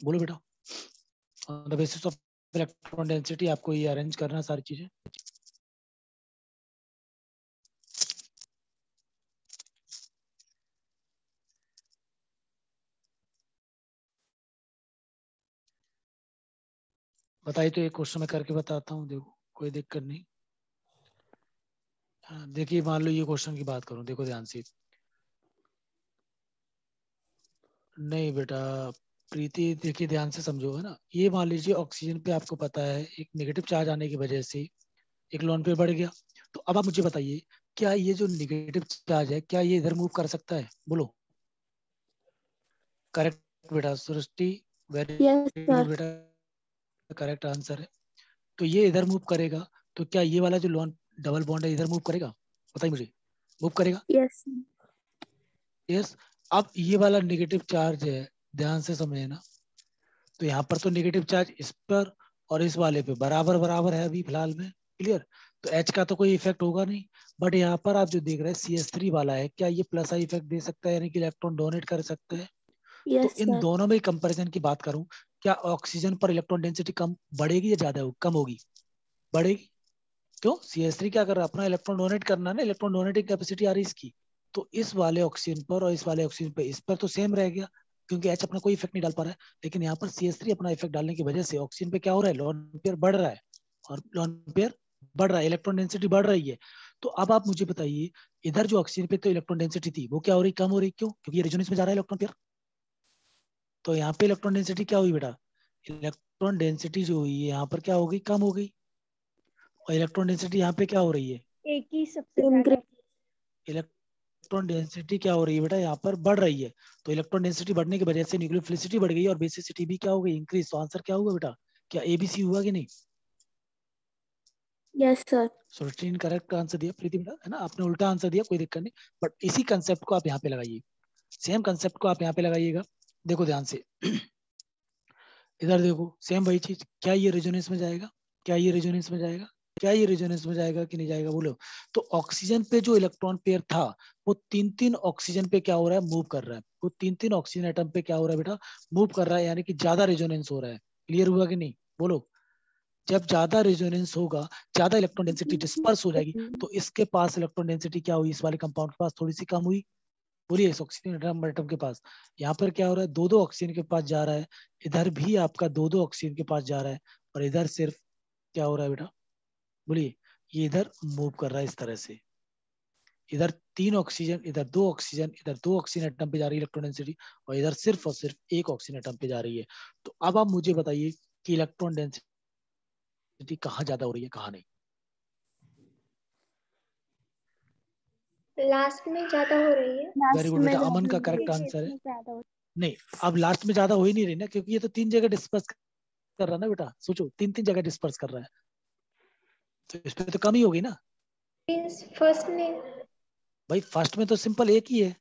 Speaker 1: बोलो बेटा। On the basis of electron density आपको ये अरेंज करना सारी चीज़ें। बताइए तो एक क्वेश्चन में करके बताता हूँ देखो कोई दिक्कत नहीं। हाँ, देखिए मान लो ये क्वेश्चन की बात करूँ देखो ध्यान से। नहीं बेटा प्रीति देखिए ध्यान से समझो है ना? ये मान लीजिए ऑक्सीजन पे आपको पता है एक नेगेटिव चार्ज आने की वजह से एक लोन पे बढ़ गया। तो अब आप मुझे बताइए क्या ये जो नेगेटिव चार्ज है क्या ये इधर मूव कर सकता है? बोलो। करेक्ट बेटा सृष्टि वेरी बेटा। करेक्ट आंसर है। तो ये इधर मूव करेगा तो क्या ये वाला जो लोन डबल बॉन्ड है इधर मूव करेगा? बताइए मुझे। मूव करेगा?
Speaker 2: यस
Speaker 1: यस अब ये वाला नेगेटिव चार्ज है ध्यान से समझे ना तो यहाँ पर तो नेगेटिव चार्ज इस पर और इस वाले पे बराबर बराबर है अभी फ़िलहाल में क्लियर तो एच का तो कोई इफ़ेक्ट होगा नहीं बट यहाँ पर आप जो देख रहे हैं सी एस थ्री वाला है क्या ये प्लस आई इफ़ेक्ट दे सकता है यानी कि इलेक्ट्रॉन डोनेट कर सकते हैं?
Speaker 2: yes,
Speaker 1: तो इन दोनों में कंपैरिजन की बात करूँ क्या ऑक्सीजन पर इलेक्ट्रॉन डेंसिटी कम बढ़ेगी या ज़्यादा हो, कम होगी? बढ़ेगी। क्यों? सी एस थ्री क्या कर रहा है? अपना इलेक्ट्रॉन डोनेट करना ना इलेक्ट्रॉन डोनेटिंग कैपेसिटी आ रही है इसकी। तो इस वाले ऑक्सीजन पर और इस वाले ऑक्सीजन पर इस पर तो सेम रह गया। क्योंकि एच अपना कोई इफ़ेक्ट नहीं डाल पा रहा है। लेकिन यहाँ पर सी अपना इफ़ेक्ट डालने की वजह से ऑक्सीजन पे क्या हो रहा है? लॉन पेयर बढ़ रहा है। और लॉन पेयर बढ़ रहा है। इलेक्ट्रॉन डेंसिटी बढ़ रही है। तो अब आप मुझे बताइए इधर जो ऑक्सीजन पे तो इलेक्ट्रॉन डेंसिटी थी वो क्या हो रही कम हो रही क्यों? क्योंकि ये रेजोनेंस में जा रहा है इलेक्ट्रॉन पेयर तो यहाँ पे इलेक्ट्रॉन डेंसिटी क्या हुई बेटा? इलेक्ट्रॉन डेंसिटी जो हुई है यहाँ पर क्या हो गई? कम हो गई। और इलेक्ट्रॉन डेंसिटी यहाँ पे क्या हो रही है?
Speaker 4: एक ही सबसे
Speaker 1: इलेक्ट्रॉन डेंसिटी क्या हो रही है बेटा? यहाँ पर बढ़ रही है। तो इलेक्ट्रॉन डेंसिटी बढ़ने की वजह से न्यूक्लियोफिलिसिटी बढ़ गई और बेसिसिटी भी क्या हो गई? इंक्रीज तो आंसर क्या होगा बेटा? क्या एबीसी हुआ कि नहीं?
Speaker 2: Yes sir
Speaker 1: solution correct answer दिया प्रीति बेटा है ना? आपने उल्टा आंसर दिया कोई दिक्कत नहीं। बट इसी कंसेप्ट को आप यहाँ पे लगाइए। सेम कंसेप्ट को आप यहाँ पे लगाइएगा। देखो ध्यान से। इधर देखो सेम वही चीज़। क्या ये रेजोनेंस में जाएगा? क्या ये रेजोनेंस में जाएगा? क्या ये रेजोनेंस में जाएगा कि नहीं जाएगा, बोलो। तो ऑक्सीजन पे जो इलेक्ट्रॉन पेयर था, वो तीन तीन ऑक्सीजन पे क्या हो रहा है? मूव कर रहा है। वो तीन तीन ऑक्सीजन एटम पे क्या हो रहा है बेटा? मूव कर रहा है, यानी कि ज़्यादा रेजोनेंस हो रहा है। क्लियर हुआ कि नहीं? बोलो। जब ज़्यादा रेजोनेंस होगा, ज़्यादा इलेक्ट्रॉन डेंसिटी डिस्पर्स हो जाएगी तो इसके पास इलेक्ट्रॉन डेंसिटी क्या हुई? इस वाले कंपाउंड के पास थोड़ी सी कम हुई। बोलिए, इस ऑक्सीजन एटम के पास। यहाँ पर क्या हो रहा है? दो दो ऑक्सीजन के पास जा रहा है। इधर भी आपका दो दो ऑक्सीजन के पास जा रहा है। और इधर सिर्फ़ क्या हो रहा है बेटा? बोलिए ये इधर मूव कर रहा है इस तरह से। इधर तीन ऑक्सीजन इधर दो ऑक्सीजन इधर दो ऑक्सीजन एटम पे जा रही है इलेक्ट्रॉन डेंसिटी और इधर सिर्फ़ और सिर्फ़ एक ऑक्सीजन एटम पे जा रही है। तो अब आप मुझे बताइए कि इलेक्ट्रॉन डेंसिटी कहाँ ज़्यादा हो रही है कहाँ नहीं?
Speaker 4: लास्ट में ज़्यादा हो रही है।
Speaker 1: वेरी गुड बेटा अमन का करेक्ट आंसर है नहीं अब लास्ट में ज़्यादा हो ही नहीं रही ना क्योंकि ये तो तीन जगह डिस्पर्स कर रहा है ना बेटा। सोचो तीन तीन जगह डिस्पर्स कर रहा है। तो इस पे तो कम ही होगी ना।
Speaker 4: फ़र्स्ट में।
Speaker 1: भाई फ़र्स्ट में तो सिंपल एक ही है।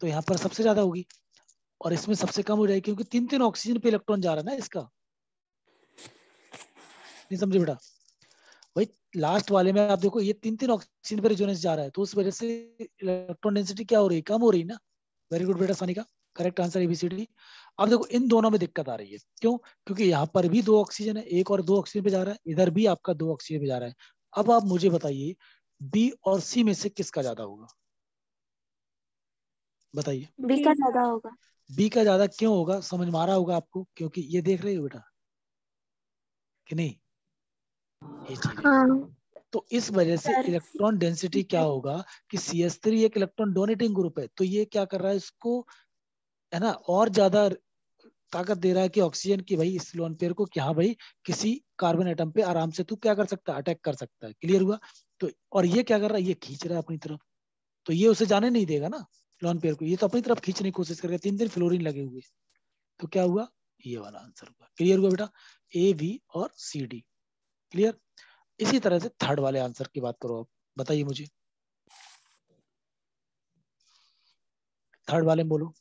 Speaker 1: तो यहाँ पर सबसे ज़्यादा होगी। और इसमें सबसे कम हो जाएगी क्योंकि तीन तीन ऑक्सीजन पे इलेक्ट्रॉन जा रहा है ना इसका। नहीं समझे बेटा। भाई लास्ट वाले में आप देखो ये तीन तीन ऑक्सीजन पे रेजोनेंस जा रहा है। तो उस वजह से इलेक्ट्रॉन डेंसिटी क्या हो रही है? कम हो रही है ना। वेरी गुड बेटा सानिका। करेक्ट आंसर एबीसीडी अब देखो इन दोनों में दिक्कत आ रही है। क्यों? क्योंकि यहाँ पर भी दो ऑक्सीजन है एक और दो ऑक्सीजन पे जा रहा है इधर भी आपका दो ऑक्सीजन पे जा रहा है। अब आप मुझे बताइए बी और सी में से किसका ज़्यादा होगा? बताइए।
Speaker 2: बी का ज़्यादा होगा।
Speaker 1: बी का ज़्यादा क्यों होगा? समझ में आ रहा होगा आपको? क्योंकि ये देख रहे हो बेटा। कि नहीं? ये हाँ। तो इस वजह से इलेक्ट्रॉन डेंसिटी क्या होगा कि सी एस थ्री एक इलेक्ट्रॉन डोनेटिंग ग्रुप है। तो ये क्या कर रहा है? इसको है ना? और ज़्यादा ताकत दे रहा है कि ऑक्सीजन की भाई इस लोन पेयर को कि हाँ भाई किसी कार्बन एटम पे आराम से तू क्या कर सकता है? अटैक कर सकता है। क्लियर हुआ? तो और ये क्या कर रहा है? ये खींच रहा है अपनी तरफ़। तो ये उसे जाने नहीं देगा ना लॉन पेयर को। ये तो अपनी तरफ़ खींचने की कोशिश करेगा तीन दिन फ्लोरिन लगे हुए। तो क्या हुआ? ये वाला आंसर हुआ। क्लियर हुआ बेटा? ए बी और सी डी क्लियर इसी तरह से थर्ड वाले आंसर की बात करो आप। बताइए मुझे। थर्ड वाले बोलो।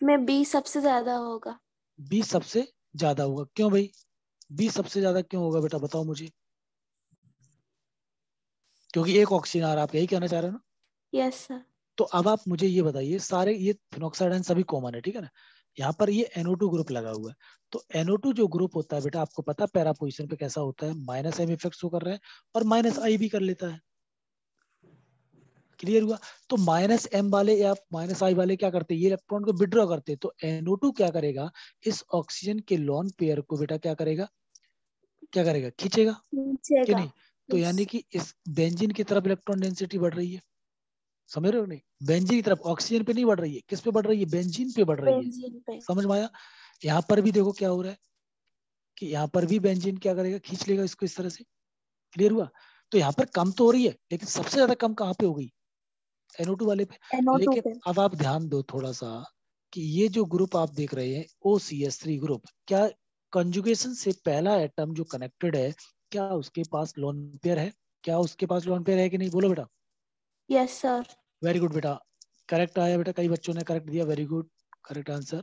Speaker 2: में बी सबसे ज़्यादा होगा।
Speaker 1: बी सबसे ज़्यादा होगा। क्यों भाई? बी सबसे ज़्यादा क्यों होगा बेटा? बताओ मुझे। क्योंकि एक ऑक्सीजन आ रहा है आप यही कहना चाह रहे हो ना?
Speaker 2: यस सर
Speaker 1: तो अब आप मुझे ये बताइए सारे ये फिनोक्साइड सभी कॉमन है ठीक है ना? यहाँ पर ये NO2 ग्रुप लगा हुआ है। तो NO2 जो ग्रुप होता है बेटा आपको पता है पैरा पोजिशन पे कैसा होता है? माइनस एम इफ़ेक्ट शो कर रहा है और माइनस आई भी कर लेता है। क्लियर हुआ। तो माइनस एम वाले या माइनस आई वाले क्या करते हैं? ये इलेक्ट्रॉन को विड्रॉ करते हैं। तो NO2 क्या करेगा? इस ऑक्सीजन के लॉन पेयर को बेटा क्या करेगा? क्या करेगा? खींचेगा? कि नहीं? तो यानी कि इस बेंजीन की तरफ़ इलेक्ट्रॉन डेंसिटी बढ़ रही है। समझ रहे हो नहीं? बेंजीन की तरफ़ ऑक्सीजन पे नहीं बढ़ रही है। किस पे बढ़ रही है? बेंजीन पे बढ़ रही है। समझ में आया? यहाँ पर भी देखो क्या हो रहा है। कि यहाँ पर भी बेंजीन क्या करेगा? खींच लेगा इसको इस तरह से। क्लियर हुआ? तो यहाँ पर कम तो हो रही है लेकिन सबसे ज़्यादा कम कहाँ पे हो गई? NO2 वाले पे।
Speaker 2: NO2 पे
Speaker 1: लेकिन अब आप ध्यान दो थोड़ा सा कि ये जो ग्रुप आप देख रहे हैं OCS3 ग्रुप क्या कंजुगेशन से पहला एटम जो कनेक्टेड है क्या उसके पास लोन पेयर है? क्या उसके पास लोन पेयर है कि नहीं? बोलो बेटा।
Speaker 2: यस सर
Speaker 1: वेरी गुड बेटा। करेक्ट आया बेटा कई बच्चों ने करेक्ट दिया। वेरी गुड करेक्ट आंसर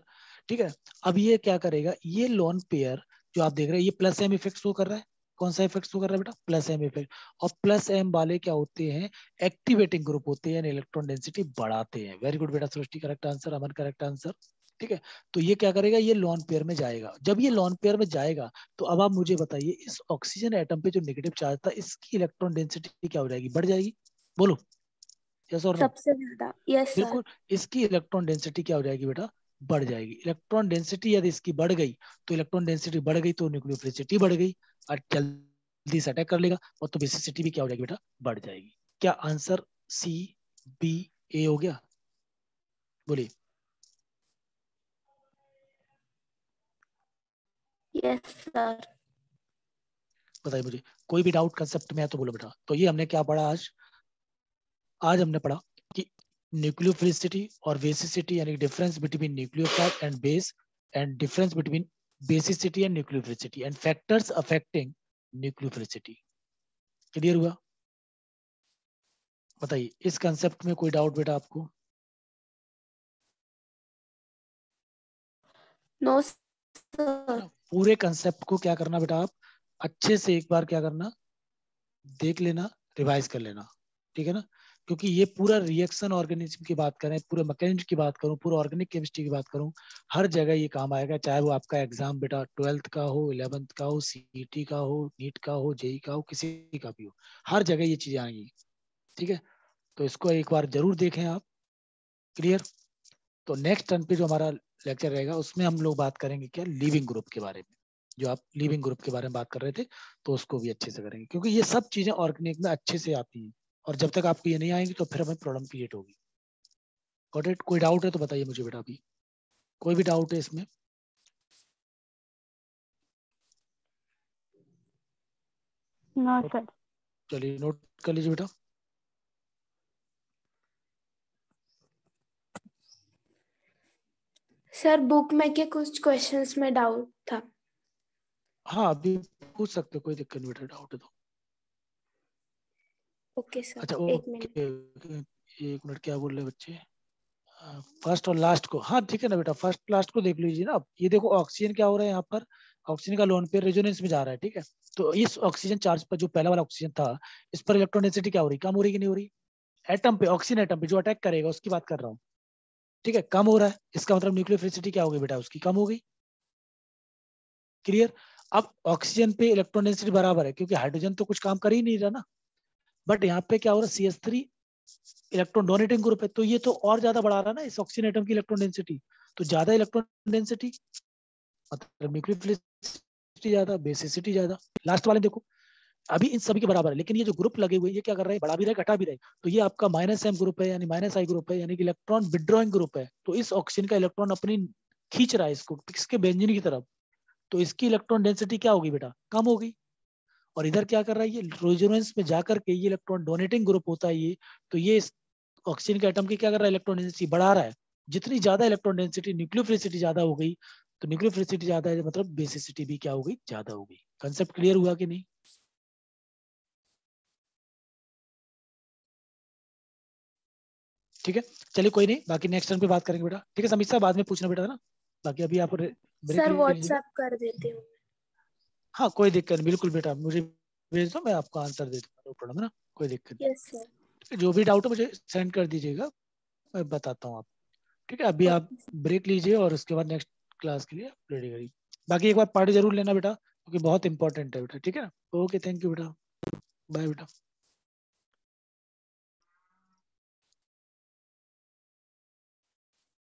Speaker 1: ठीक है? अब ये क्या करेगा? ये लोन पेयर जो आप देख रहे हैं ये प्लस एम इफ़ेक्ट शो कर रहा है। कौन सा इफ़ेक्ट शो कर रहा है बेटा? प्लस एम इफ़ेक्ट और प्लस एम वाले क्या होते हैं? एक्टिवेटिंग ग्रुप होते हैं इलेक्ट्रॉन डेंसिटी बढ़ाते हैं। वेरी गुड बेटा Srishti correct answer Aman correct answer ठीक है? तो ये क्या करेगा? ये लॉन पेयर में जाएगा। जब ये लॉन पेयर में जाएगा तो अब आप मुझे बताइए इस ऑक्सीजन एटम पे जो नेगेटिव चार्ज था इसकी इलेक्ट्रॉन डेंसिटी क्या हो जाएगी? बढ़ जाएगी? बोलो। यस और
Speaker 2: सबसे ज़्यादा। यस
Speaker 1: बिल्कुल इसकी इलेक्ट्रॉन डेंसिटी क्या हो जाएगी बेटा? बढ़ जाएगी। इलेक्ट्रॉन डेंसिटी यदि इसकी बढ़ गई तो इलेक्ट्रॉन डेंसिटी बढ़ गई तो न्यूक्लियोफिलिसिटी बढ़ गई और जल्दी से अटैक कर लेगा और तो बेसिसिटी भी क्या हो जाएगी बेटा? बढ़ जाएगी। क्या आंसर सी बी ए हो गया? बोलिए।
Speaker 2: यस सर
Speaker 1: बताइए मुझे। कोई भी डाउट कंसेप्ट में है तो बोलो बेटा। तो ये हमने क्या पढ़ा आज? आज हमने पढ़ा न्यूक्लियोफिलिसिटी और बेसिसिटी यानी difference between nucleophile and base and difference between basicity and nucleophilicity and factors affecting nucleophilicity. Clear हुआ? बताइए इस कंसेप्ट में कोई डाउट बेटा आपको?
Speaker 2: नो
Speaker 1: पूरे कंसेप्ट को क्या करना बेटा आप? अच्छे से एक बार क्या करना? देख लेना रिवाइज कर लेना ठीक है ना? क्योंकि ये पूरा रिएक्शन ऑर्गेनिज्म की बात करें, पूरे मैकेनिज्म की बात करूँ, पूरा ऑर्गेनिक केमिस्ट्री की बात करूँ, हर जगह ये काम आएगा, चाहे वो आपका एग्ज़ाम बेटा ट्वेल्थ का हो इलेवेंथ का हो सीईटी का हो नीट का हो जेई का हो, किसी का भी हो, हर जगह ये चीज़ें आएँगी, ठीक है? तो इसको एक बार ज़रूर देखें आप क्लियर तो नेक्स्ट टर्न पे जो हमारा लेक्चर रहेगा, उसमें हम लोग बात करेंगे क्या? लिविंग ग्रुप के बारे में, जो आप लिविंग ग्रुप के बारे में बात कर रहे थे तो उसको भी अच्छे से करेंगे, क्योंकि ये सब चीज़ें ऑर्गेनिक में अच्छे से आती हैं। और जब तक आपको ये नहीं आएँगी तो फिर हमें प्रॉब्लम क्रिएट होगी। गॉट इट कोई डाउट है तो बताइए मुझे बेटा अभी। कोई भी डाउट है इसमें?
Speaker 2: नो सर
Speaker 1: चलिए नोट कर लीजिए बेटा।
Speaker 2: सर बुक में के कुछ क्वेश्चंस में डाउट था?
Speaker 1: हाँ अभी पूछ सकते हो कोई दिक्कत नहीं बेटा डाउट है तो।
Speaker 2: ओके सर
Speaker 1: अच्छा
Speaker 2: एक मिनट
Speaker 1: ओके एक मिनट क्या बोल रहे बच्चे? फ़र्स्ट और लास्ट को। हाँ ठीक है ना बेटा फ़र्स्ट लास्ट को देख लीजिए ना आप। ये देखो ऑक्सीजन क्या हो रहा है यहाँ पर? ऑक्सीजन का लोन पेयर रेजोनेंस में जा रहा है ठीक है? तो इस ऑक्सीजन चार्ज पर जो पहला वाला ऑक्सीजन था इस पर इलेक्ट्रॉनिसिटी क्या हो रही? कम हो रही कि नहीं हो रही? एटम पे ऑक्सीजन एटम पे जो अटैक करेगा उसकी बात कर रहा हूँ। ठीक है कम हो रहा है। इसका मतलब न्यूक्लियोफिलिसिटी क्या होगी बेटा? उसकी कम हो गई। क्लियर अब ऑक्सीजन पे इलेक्ट्रॉनिसिटी बराबर है क्योंकि हाइड्रोजन तो कुछ काम कर ही नहीं रहा ना। बट यहाँ पे क्या हो रहा है? C S three electron donating group है। तो ये तो और ज़्यादा बढ़ा रहा है ना इस ऑक्सीजन एटम की इलेक्ट्रॉन डेंसिटी तो ज़्यादा इलेक्ट्रॉन डेंसिटी मतलब ज़्यादा बेसिसिटी ज़्यादा। लास्ट वाले देखो, अभी इन सभी के बराबर है। लेकिन ये जो ग्रुप लगे हुए ये क्या कर रहे हैं? बढ़ा भी रहे, घटा भी रहे। तो ये आपका माइनस एम ग्रुप है, यानी माइनस आई ग्रुप है, यानी कि इलेक्ट्रॉन विड्रॉइंग ग्रुप है। तो इस ऑक्सीजन का इलेक्ट्रॉन अपनी खींच रहा है इसको, किसके बेंजीन की तरफ़। तो इसकी इलेक्ट्रॉन डेंसिटी क्या होगी बेटा? कम होगी। और इधर क्या कर रहा है ये रेजोनेंस में जाकर के ये इलेक्ट्रॉन डोनेटिंग ग्रुप होता है ये तो ये ऑक्सीजन के एटम की क्या कर रहा है इलेक्ट्रॉन डेंसिटी बढ़ा रहा है। जितनी ज़्यादा इलेक्ट्रॉन डेंसिटी न्यूक्लियोफिलिसिटी ज़्यादा हो गई तो न्यूक्लियोफिलिसिटी ज़्यादा है मतलब बेसिसिटी भी क्या हो गई ज़्यादा हो गई। कंसेप्ट क्लियर हुआ कि नहीं? ठीक है चलिए कोई नहीं बाकी नेक्स्ट टर्न पे बात करेंगे बेटा। ठीक है समीक्षा बाद में पूछना बेटा ना? बाकी अभी आप
Speaker 2: सर व्हाट्सएप कर देती हूँ।
Speaker 1: हाँ कोई दिक्कत नहीं बिल्कुल बेटा मुझे भेज दो मैं आपको आंसर दे दूँगा प्रॉब्लम ना कोई दिक्कत
Speaker 2: नहीं। Yes, sir.
Speaker 1: जो भी डाउट है मुझे सेंड कर दीजिएगा मैं बताता हूँ आप ठीक है? अभी आप ब्रेक लीजिए और उसके बाद नेक्स्ट क्लास के लिए रेडी करिए। बाकी एक बार पार्टी ज़रूर लेना बेटा क्योंकि बहुत इंपॉर्टेंट है बेटा ठीक है ओके थैंक यू बेटा। बाय बेटा।